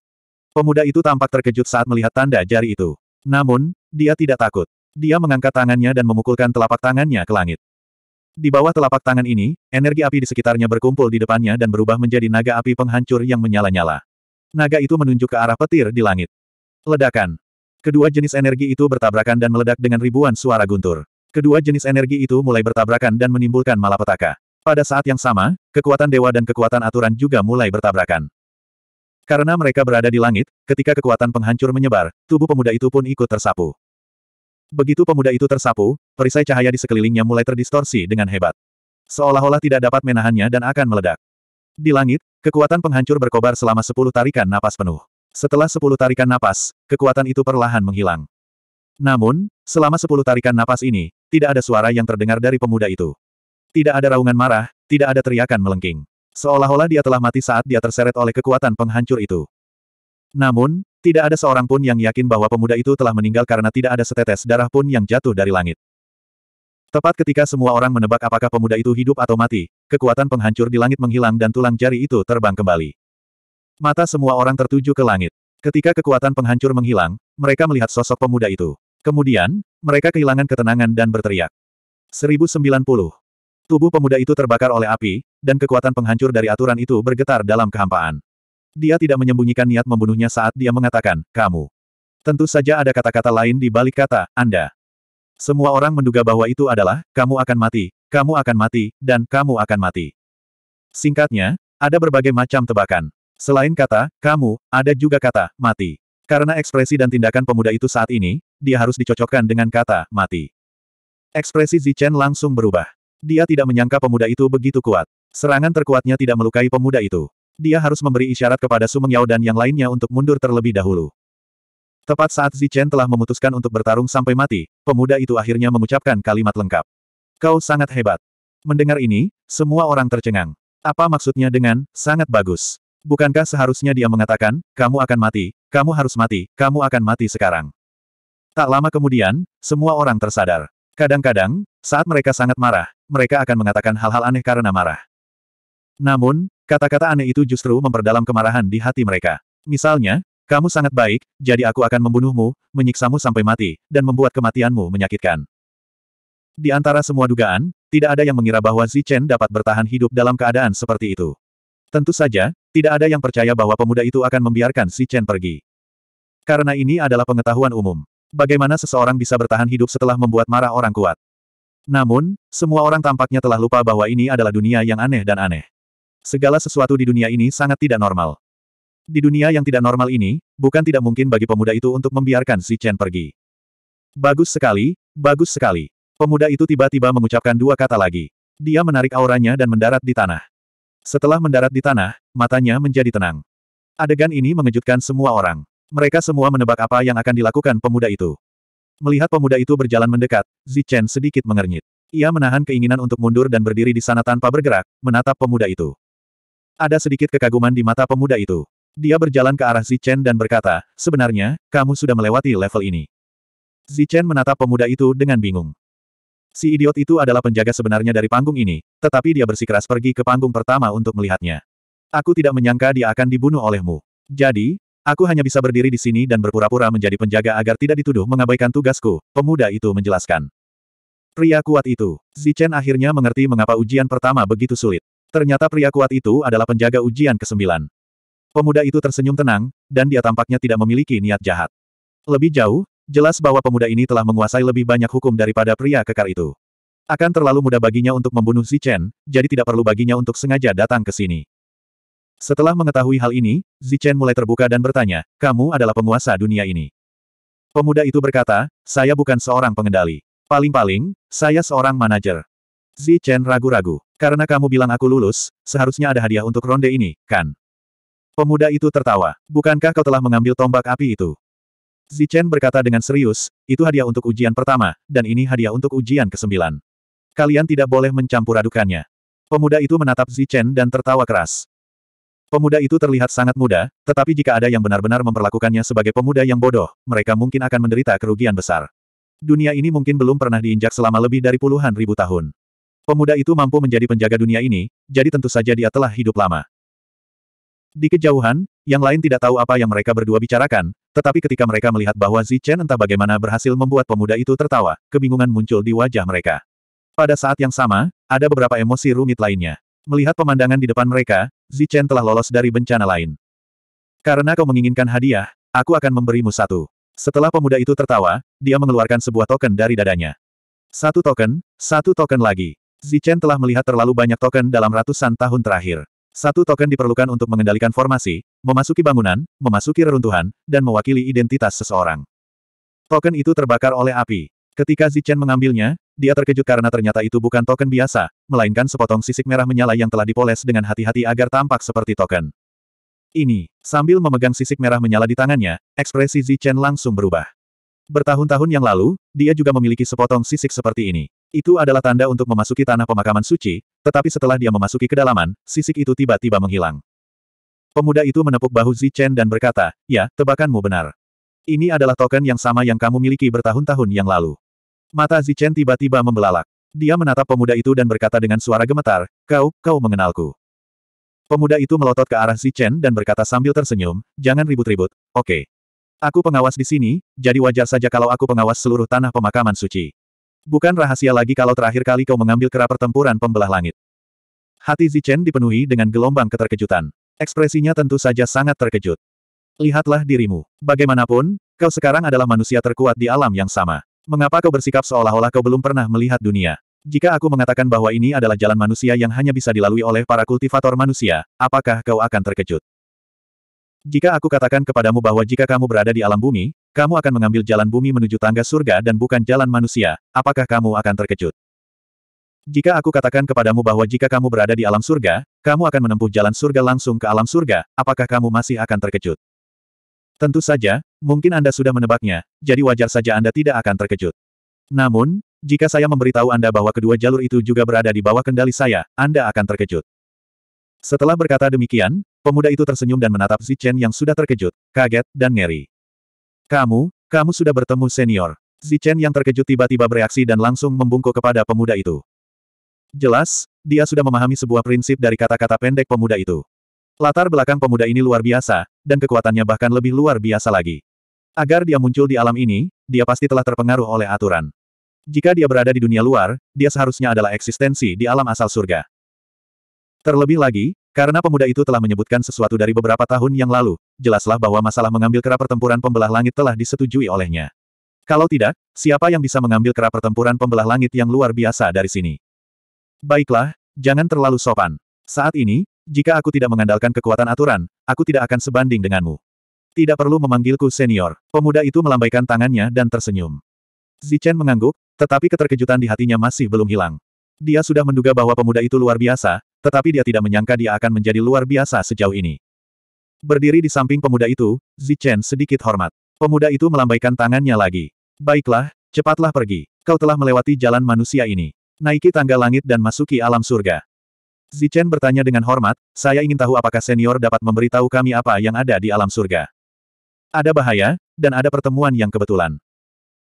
Pemuda itu tampak terkejut saat melihat tanda jari itu. Namun, dia tidak takut. Dia mengangkat tangannya dan memukulkan telapak tangannya ke langit. Di bawah telapak tangan ini, energi api di sekitarnya berkumpul di depannya dan berubah menjadi naga api penghancur yang menyala-nyala. Naga itu menunjuk ke arah petir di langit. Ledakan. Kedua jenis energi itu bertabrakan dan meledak dengan ribuan suara guntur. Kedua jenis energi itu mulai bertabrakan dan menimbulkan malapetaka. Pada saat yang sama, kekuatan dewa dan kekuatan aturan juga mulai bertabrakan. Karena mereka berada di langit, ketika kekuatan penghancur menyebar, tubuh pemuda itu pun ikut tersapu. Begitu pemuda itu tersapu, perisai cahaya di sekelilingnya mulai terdistorsi dengan hebat. Seolah-olah tidak dapat menahannya dan akan meledak. Di langit, Kekuatan penghancur berkobar selama sepuluh tarikan napas penuh. Setelah sepuluh tarikan napas, kekuatan itu perlahan menghilang. Namun, selama sepuluh tarikan napas ini, tidak ada suara yang terdengar dari pemuda itu. Tidak ada raungan marah, tidak ada teriakan melengking. Seolah-olah dia telah mati saat dia terseret oleh kekuatan penghancur itu. Namun, tidak ada seorang pun yang yakin bahwa pemuda itu telah meninggal karena tidak ada setetes darah pun yang jatuh dari langit. Tepat ketika semua orang menebak apakah pemuda itu hidup atau mati, kekuatan penghancur di langit menghilang dan tulang jari itu terbang kembali. Mata semua orang tertuju ke langit. Ketika kekuatan penghancur menghilang, mereka melihat sosok pemuda itu. Kemudian, mereka kehilangan ketenangan dan berteriak. 1090. Tubuh pemuda itu terbakar oleh api, dan kekuatan penghancur dari aturan itu bergetar dalam kehampaan. Dia tidak menyembunyikan niat membunuhnya saat dia mengatakan, kamu. Tentu saja ada kata-kata lain di balik kata, Anda. Semua orang menduga bahwa itu adalah, kamu akan mati, kamu akan mati, dan kamu akan mati. Singkatnya, ada berbagai macam tebakan. Selain kata, kamu, ada juga kata, mati. Karena ekspresi dan tindakan pemuda itu saat ini, dia harus dicocokkan dengan kata, mati. Ekspresi Zichen langsung berubah. Dia tidak menyangka pemuda itu begitu kuat. Serangan terkuatnya tidak melukai pemuda itu. Dia harus memberi isyarat kepada Su Mengyao dan yang lainnya untuk mundur terlebih dahulu. Tepat saat Zichen telah memutuskan untuk bertarung sampai mati, pemuda itu akhirnya mengucapkan kalimat lengkap. Kau sangat hebat. Mendengar ini, semua orang tercengang. Apa maksudnya dengan, sangat bagus? Bukankah seharusnya dia mengatakan, kamu akan mati, kamu harus mati, kamu akan mati sekarang. Tak lama kemudian, semua orang tersadar. Kadang-kadang, saat mereka sangat marah, mereka akan mengatakan hal-hal aneh karena marah. Namun, kata-kata aneh itu justru memperdalam kemarahan di hati mereka. Misalnya, kamu sangat baik, jadi aku akan membunuhmu, menyiksamu sampai mati, dan membuat kematianmu menyakitkan. Di antara semua dugaan, tidak ada yang mengira bahwa Zichen dapat bertahan hidup dalam keadaan seperti itu. Tentu saja, tidak ada yang percaya bahwa pemuda itu akan membiarkan Zichen pergi. Karena ini adalah pengetahuan umum. Bagaimana seseorang bisa bertahan hidup setelah membuat marah orang kuat? Namun, semua orang tampaknya telah lupa bahwa ini adalah dunia yang aneh dan aneh. Segala sesuatu di dunia ini sangat tidak normal. Di dunia yang tidak normal ini, bukan tidak mungkin bagi pemuda itu untuk membiarkan si Chen pergi. Bagus sekali, bagus sekali. Pemuda itu tiba-tiba mengucapkan dua kata lagi. Dia menarik auranya dan mendarat di tanah. Setelah mendarat di tanah, matanya menjadi tenang. Adegan ini mengejutkan semua orang. Mereka semua menebak apa yang akan dilakukan pemuda itu. Melihat pemuda itu berjalan mendekat, Zichen sedikit mengernyit. Ia menahan keinginan untuk mundur dan berdiri di sana tanpa bergerak, menatap pemuda itu. Ada sedikit kekaguman di mata pemuda itu. Dia berjalan ke arah Zichen dan berkata, sebenarnya, kamu sudah melewati level ini. Zichen menatap pemuda itu dengan bingung. Si idiot itu adalah penjaga sebenarnya dari panggung ini, tetapi dia bersikeras pergi ke panggung pertama untuk melihatnya. Aku tidak menyangka dia akan dibunuh olehmu. Jadi, aku hanya bisa berdiri di sini dan berpura-pura menjadi penjaga agar tidak dituduh mengabaikan tugasku, pemuda itu menjelaskan. Pria kuat itu. Zichen akhirnya mengerti mengapa ujian pertama begitu sulit. Ternyata pria kuat itu adalah penjaga ujian kesembilan. Pemuda itu tersenyum tenang, dan dia tampaknya tidak memiliki niat jahat. Lebih jauh, jelas bahwa pemuda ini telah menguasai lebih banyak hukum daripada pria kekar itu. Akan terlalu mudah baginya untuk membunuh si Chen, jadi tidak perlu baginya untuk sengaja datang ke sini. Setelah mengetahui hal ini, Zichen mulai terbuka dan bertanya, kamu adalah penguasa dunia ini. Pemuda itu berkata, saya bukan seorang pengendali. Paling-paling, saya seorang manajer. Zichen ragu-ragu. Karena kamu bilang aku lulus, seharusnya ada hadiah untuk ronde ini, kan? Pemuda itu tertawa. Bukankah kau telah mengambil tombak api itu? Zichen berkata dengan serius, itu hadiah untuk ujian pertama, dan ini hadiah untuk ujian kesembilan. Kalian tidak boleh mencampur adukannya. Pemuda itu menatap Zichen dan tertawa keras. Pemuda itu terlihat sangat muda, tetapi jika ada yang benar-benar memperlakukannya sebagai pemuda yang bodoh, mereka mungkin akan menderita kerugian besar. Dunia ini mungkin belum pernah diinjak selama lebih dari puluhan ribu tahun. Pemuda itu mampu menjadi penjaga dunia ini, jadi tentu saja dia telah hidup lama. Di kejauhan, yang lain tidak tahu apa yang mereka berdua bicarakan, tetapi ketika mereka melihat bahwa Zichen entah bagaimana berhasil membuat pemuda itu tertawa, kebingungan muncul di wajah mereka. Pada saat yang sama, ada beberapa emosi rumit lainnya. Melihat pemandangan di depan mereka, Zichen telah lolos dari bencana lain. Karena kau menginginkan hadiah, aku akan memberimu satu. Setelah pemuda itu tertawa, dia mengeluarkan sebuah token dari dadanya. Satu token, satu token lagi. Zichen telah melihat terlalu banyak token dalam ratusan tahun terakhir. Satu token diperlukan untuk mengendalikan formasi, memasuki bangunan, memasuki reruntuhan, dan mewakili identitas seseorang. Token itu terbakar oleh api. Ketika Zichen mengambilnya, dia terkejut karena ternyata itu bukan token biasa, melainkan sepotong sisik merah menyala yang telah dipoles dengan hati-hati agar tampak seperti token. Ini, sambil memegang sisik merah menyala di tangannya, ekspresi Zichen langsung berubah. Bertahun-tahun yang lalu, dia juga memiliki sepotong sisik seperti ini. Itu adalah tanda untuk memasuki tanah pemakaman suci, tetapi setelah dia memasuki kedalaman, sisik itu tiba-tiba menghilang. Pemuda itu menepuk bahu Zichen dan berkata, ya, tebakanmu benar. Ini adalah token yang sama yang kamu miliki bertahun-tahun yang lalu. Mata Zichen tiba-tiba membelalak. Dia menatap pemuda itu dan berkata dengan suara gemetar, kau, kau mengenalku. Pemuda itu melotot ke arah Zichen dan berkata sambil tersenyum, jangan ribut-ribut, oke. Okay. Aku pengawas di sini, jadi wajar saja kalau aku pengawas seluruh tanah pemakaman suci. Bukan rahasia lagi kalau terakhir kali kau mengambil kera pertempuran pembelah langit. Hati Zichen dipenuhi dengan gelombang keterkejutan. Ekspresinya tentu saja sangat terkejut. Lihatlah dirimu. Bagaimanapun, kau sekarang adalah manusia terkuat di alam yang sama. Mengapa kau bersikap seolah-olah kau belum pernah melihat dunia? Jika aku mengatakan bahwa ini adalah jalan manusia yang hanya bisa dilalui oleh para kultivator manusia, apakah kau akan terkejut? Jika aku katakan kepadamu bahwa jika kamu berada di alam bumi, kamu akan mengambil jalan bumi menuju tangga surga dan bukan jalan manusia, apakah kamu akan terkejut? Jika aku katakan kepadamu bahwa jika kamu berada di alam surga, kamu akan menempuh jalan surga langsung ke alam surga, apakah kamu masih akan terkejut? Tentu saja, mungkin Anda sudah menebaknya, jadi wajar saja Anda tidak akan terkejut. Namun, jika saya memberitahu Anda bahwa kedua jalur itu juga berada di bawah kendali saya, Anda akan terkejut. Setelah berkata demikian, pemuda itu tersenyum dan menatap Zichen yang sudah terkejut, kaget, dan ngeri. Kamu, kamu sudah bertemu senior. Zichen yang terkejut tiba-tiba bereaksi dan langsung membungkuk kepada pemuda itu. Jelas, dia sudah memahami sebuah prinsip dari kata-kata pendek pemuda itu. Latar belakang pemuda ini luar biasa, dan kekuatannya bahkan lebih luar biasa lagi. Agar dia muncul di alam ini, dia pasti telah terpengaruh oleh aturan. Jika dia berada di dunia luar, dia seharusnya adalah eksistensi di alam asal surga. Terlebih lagi, karena pemuda itu telah menyebutkan sesuatu dari beberapa tahun yang lalu, jelaslah bahwa masalah mengambil kera pertempuran pembelah langit telah disetujui olehnya. Kalau tidak, siapa yang bisa mengambil kera pertempuran pembelah langit yang luar biasa dari sini? Baiklah, jangan terlalu sopan. Saat ini, jika aku tidak mengandalkan kekuatan aturan, aku tidak akan sebanding denganmu. Tidak perlu memanggilku senior. Pemuda itu melambaikan tangannya dan tersenyum. Zichen mengangguk, tetapi keterkejutan di hatinya masih belum hilang. Dia sudah menduga bahwa pemuda itu luar biasa, tetapi dia tidak menyangka dia akan menjadi luar biasa sejauh ini. Berdiri di samping pemuda itu, Zichen sedikit hormat. Pemuda itu melambaikan tangannya lagi. Baiklah, cepatlah pergi. Kau telah melewati jalan manusia ini. Naiki tangga langit dan masuki alam surga. Zichen bertanya dengan hormat, saya ingin tahu apakah senior dapat memberitahu kami apa yang ada di alam surga. Ada bahaya, dan ada pertemuan yang kebetulan.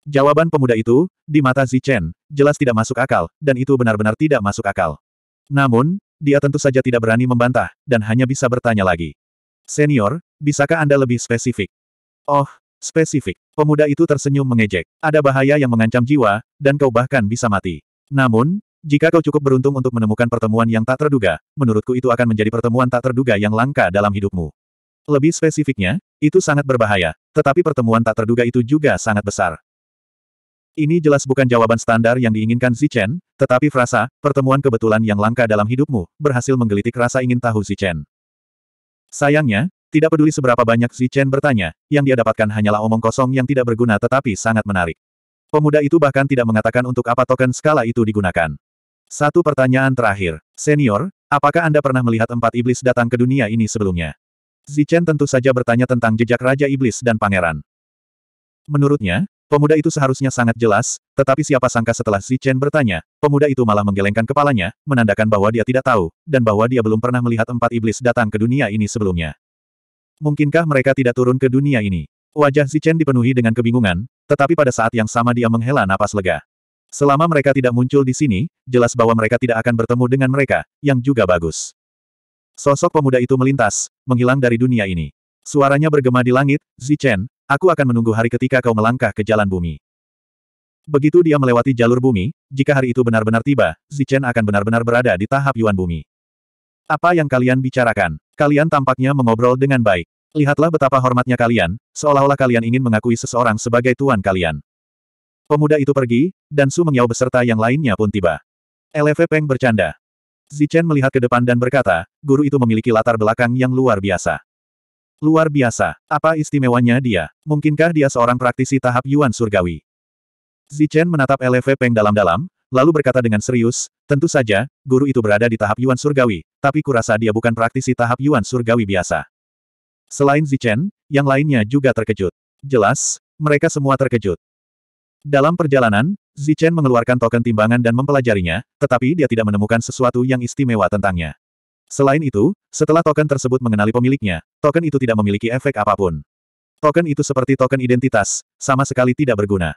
Jawaban pemuda itu, di mata Zichen, jelas tidak masuk akal, dan itu benar-benar tidak masuk akal. Namun, dia tentu saja tidak berani membantah, dan hanya bisa bertanya lagi. Senior, bisakah Anda lebih spesifik? Oh, spesifik. Pemuda itu tersenyum mengejek. Ada bahaya yang mengancam jiwa, dan kau bahkan bisa mati. Namun, jika kau cukup beruntung untuk menemukan pertemuan yang tak terduga, menurutku itu akan menjadi pertemuan tak terduga yang langka dalam hidupmu. Lebih spesifiknya, itu sangat berbahaya, tetapi pertemuan tak terduga itu juga sangat besar. Ini jelas bukan jawaban standar yang diinginkan Zichen, tetapi frasa, pertemuan kebetulan yang langka dalam hidupmu, berhasil menggelitik rasa ingin tahu Zichen. Sayangnya, tidak peduli seberapa banyak Zichen bertanya, yang dia dapatkan hanyalah omong kosong yang tidak berguna tetapi sangat menarik. Pemuda itu bahkan tidak mengatakan untuk apa token skala itu digunakan. Satu pertanyaan terakhir. Senior, apakah Anda pernah melihat empat iblis datang ke dunia ini sebelumnya? Zichen tentu saja bertanya tentang jejak Raja Iblis dan Pangeran. Menurutnya, Pemuda itu seharusnya sangat jelas, tetapi siapa sangka setelah Zichen bertanya, pemuda itu malah menggelengkan kepalanya, menandakan bahwa dia tidak tahu, dan bahwa dia belum pernah melihat empat iblis datang ke dunia ini sebelumnya. Mungkinkah mereka tidak turun ke dunia ini? Wajah Zichen dipenuhi dengan kebingungan, tetapi pada saat yang sama dia menghela napas lega. Selama mereka tidak muncul di sini, jelas bahwa mereka tidak akan bertemu dengan mereka, yang juga bagus. Sosok pemuda itu melintas, menghilang dari dunia ini. Suaranya bergema di langit, Zichen, Aku akan menunggu hari ketika kau melangkah ke jalan bumi. Begitu dia melewati jalur bumi, jika hari itu benar-benar tiba, Zichen akan benar-benar berada di tahap Yuan bumi. Apa yang kalian bicarakan? Kalian tampaknya mengobrol dengan baik. Lihatlah betapa hormatnya kalian, seolah-olah kalian ingin mengakui seseorang sebagai tuan kalian. Pemuda itu pergi, dan Su Mengyao beserta yang lainnya pun tiba. LV Peng bercanda. Zichen melihat ke depan dan berkata, guru itu memiliki latar belakang yang luar biasa. Luar biasa. Apa istimewanya dia? Mungkinkah dia seorang praktisi tahap Yuan Surgawi? Zichen menatap LV Peng dalam-dalam, lalu berkata dengan serius, tentu saja, guru itu berada di tahap Yuan Surgawi, tapi kurasa dia bukan praktisi tahap Yuan Surgawi biasa. Selain Zichen, yang lainnya juga terkejut. Jelas, mereka semua terkejut. Dalam perjalanan, Zichen mengeluarkan token timbangan dan mempelajarinya, tetapi dia tidak menemukan sesuatu yang istimewa tentangnya. Selain itu, setelah token tersebut mengenali pemiliknya, token itu tidak memiliki efek apa pun. Token itu seperti token identitas, sama sekali tidak berguna.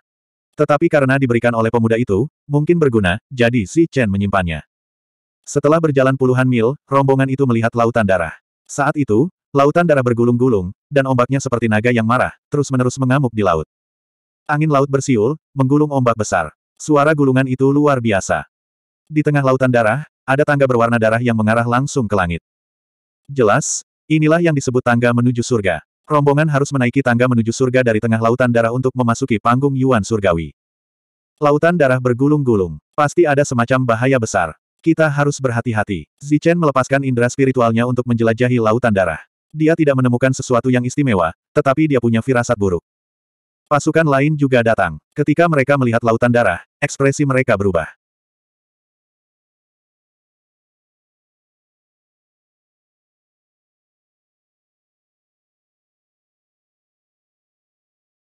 Tetapi karena diberikan oleh pemuda itu, mungkin berguna, jadi Zi Chen menyimpannya. Setelah berjalan puluhan mil, rombongan itu melihat lautan darah. Saat itu, lautan darah bergulung-gulung, dan ombaknya seperti naga yang marah, terus-menerus mengamuk di laut. Angin laut bersiul, menggulung ombak besar. Suara gulungan itu luar biasa. Di tengah lautan darah, ada tangga berwarna darah yang mengarah langsung ke langit. Jelas, inilah yang disebut tangga menuju surga. Rombongan harus menaiki tangga menuju surga dari tengah lautan darah untuk memasuki panggung Yuan Surgawi. Lautan darah bergulung-gulung. Pasti ada semacam bahaya besar. Kita harus berhati-hati. Zichen melepaskan indera spiritualnya untuk menjelajahi lautan darah. Dia tidak menemukan sesuatu yang istimewa, tetapi dia punya firasat buruk. Pasukan lain juga datang. Ketika mereka melihat lautan darah, ekspresi mereka berubah.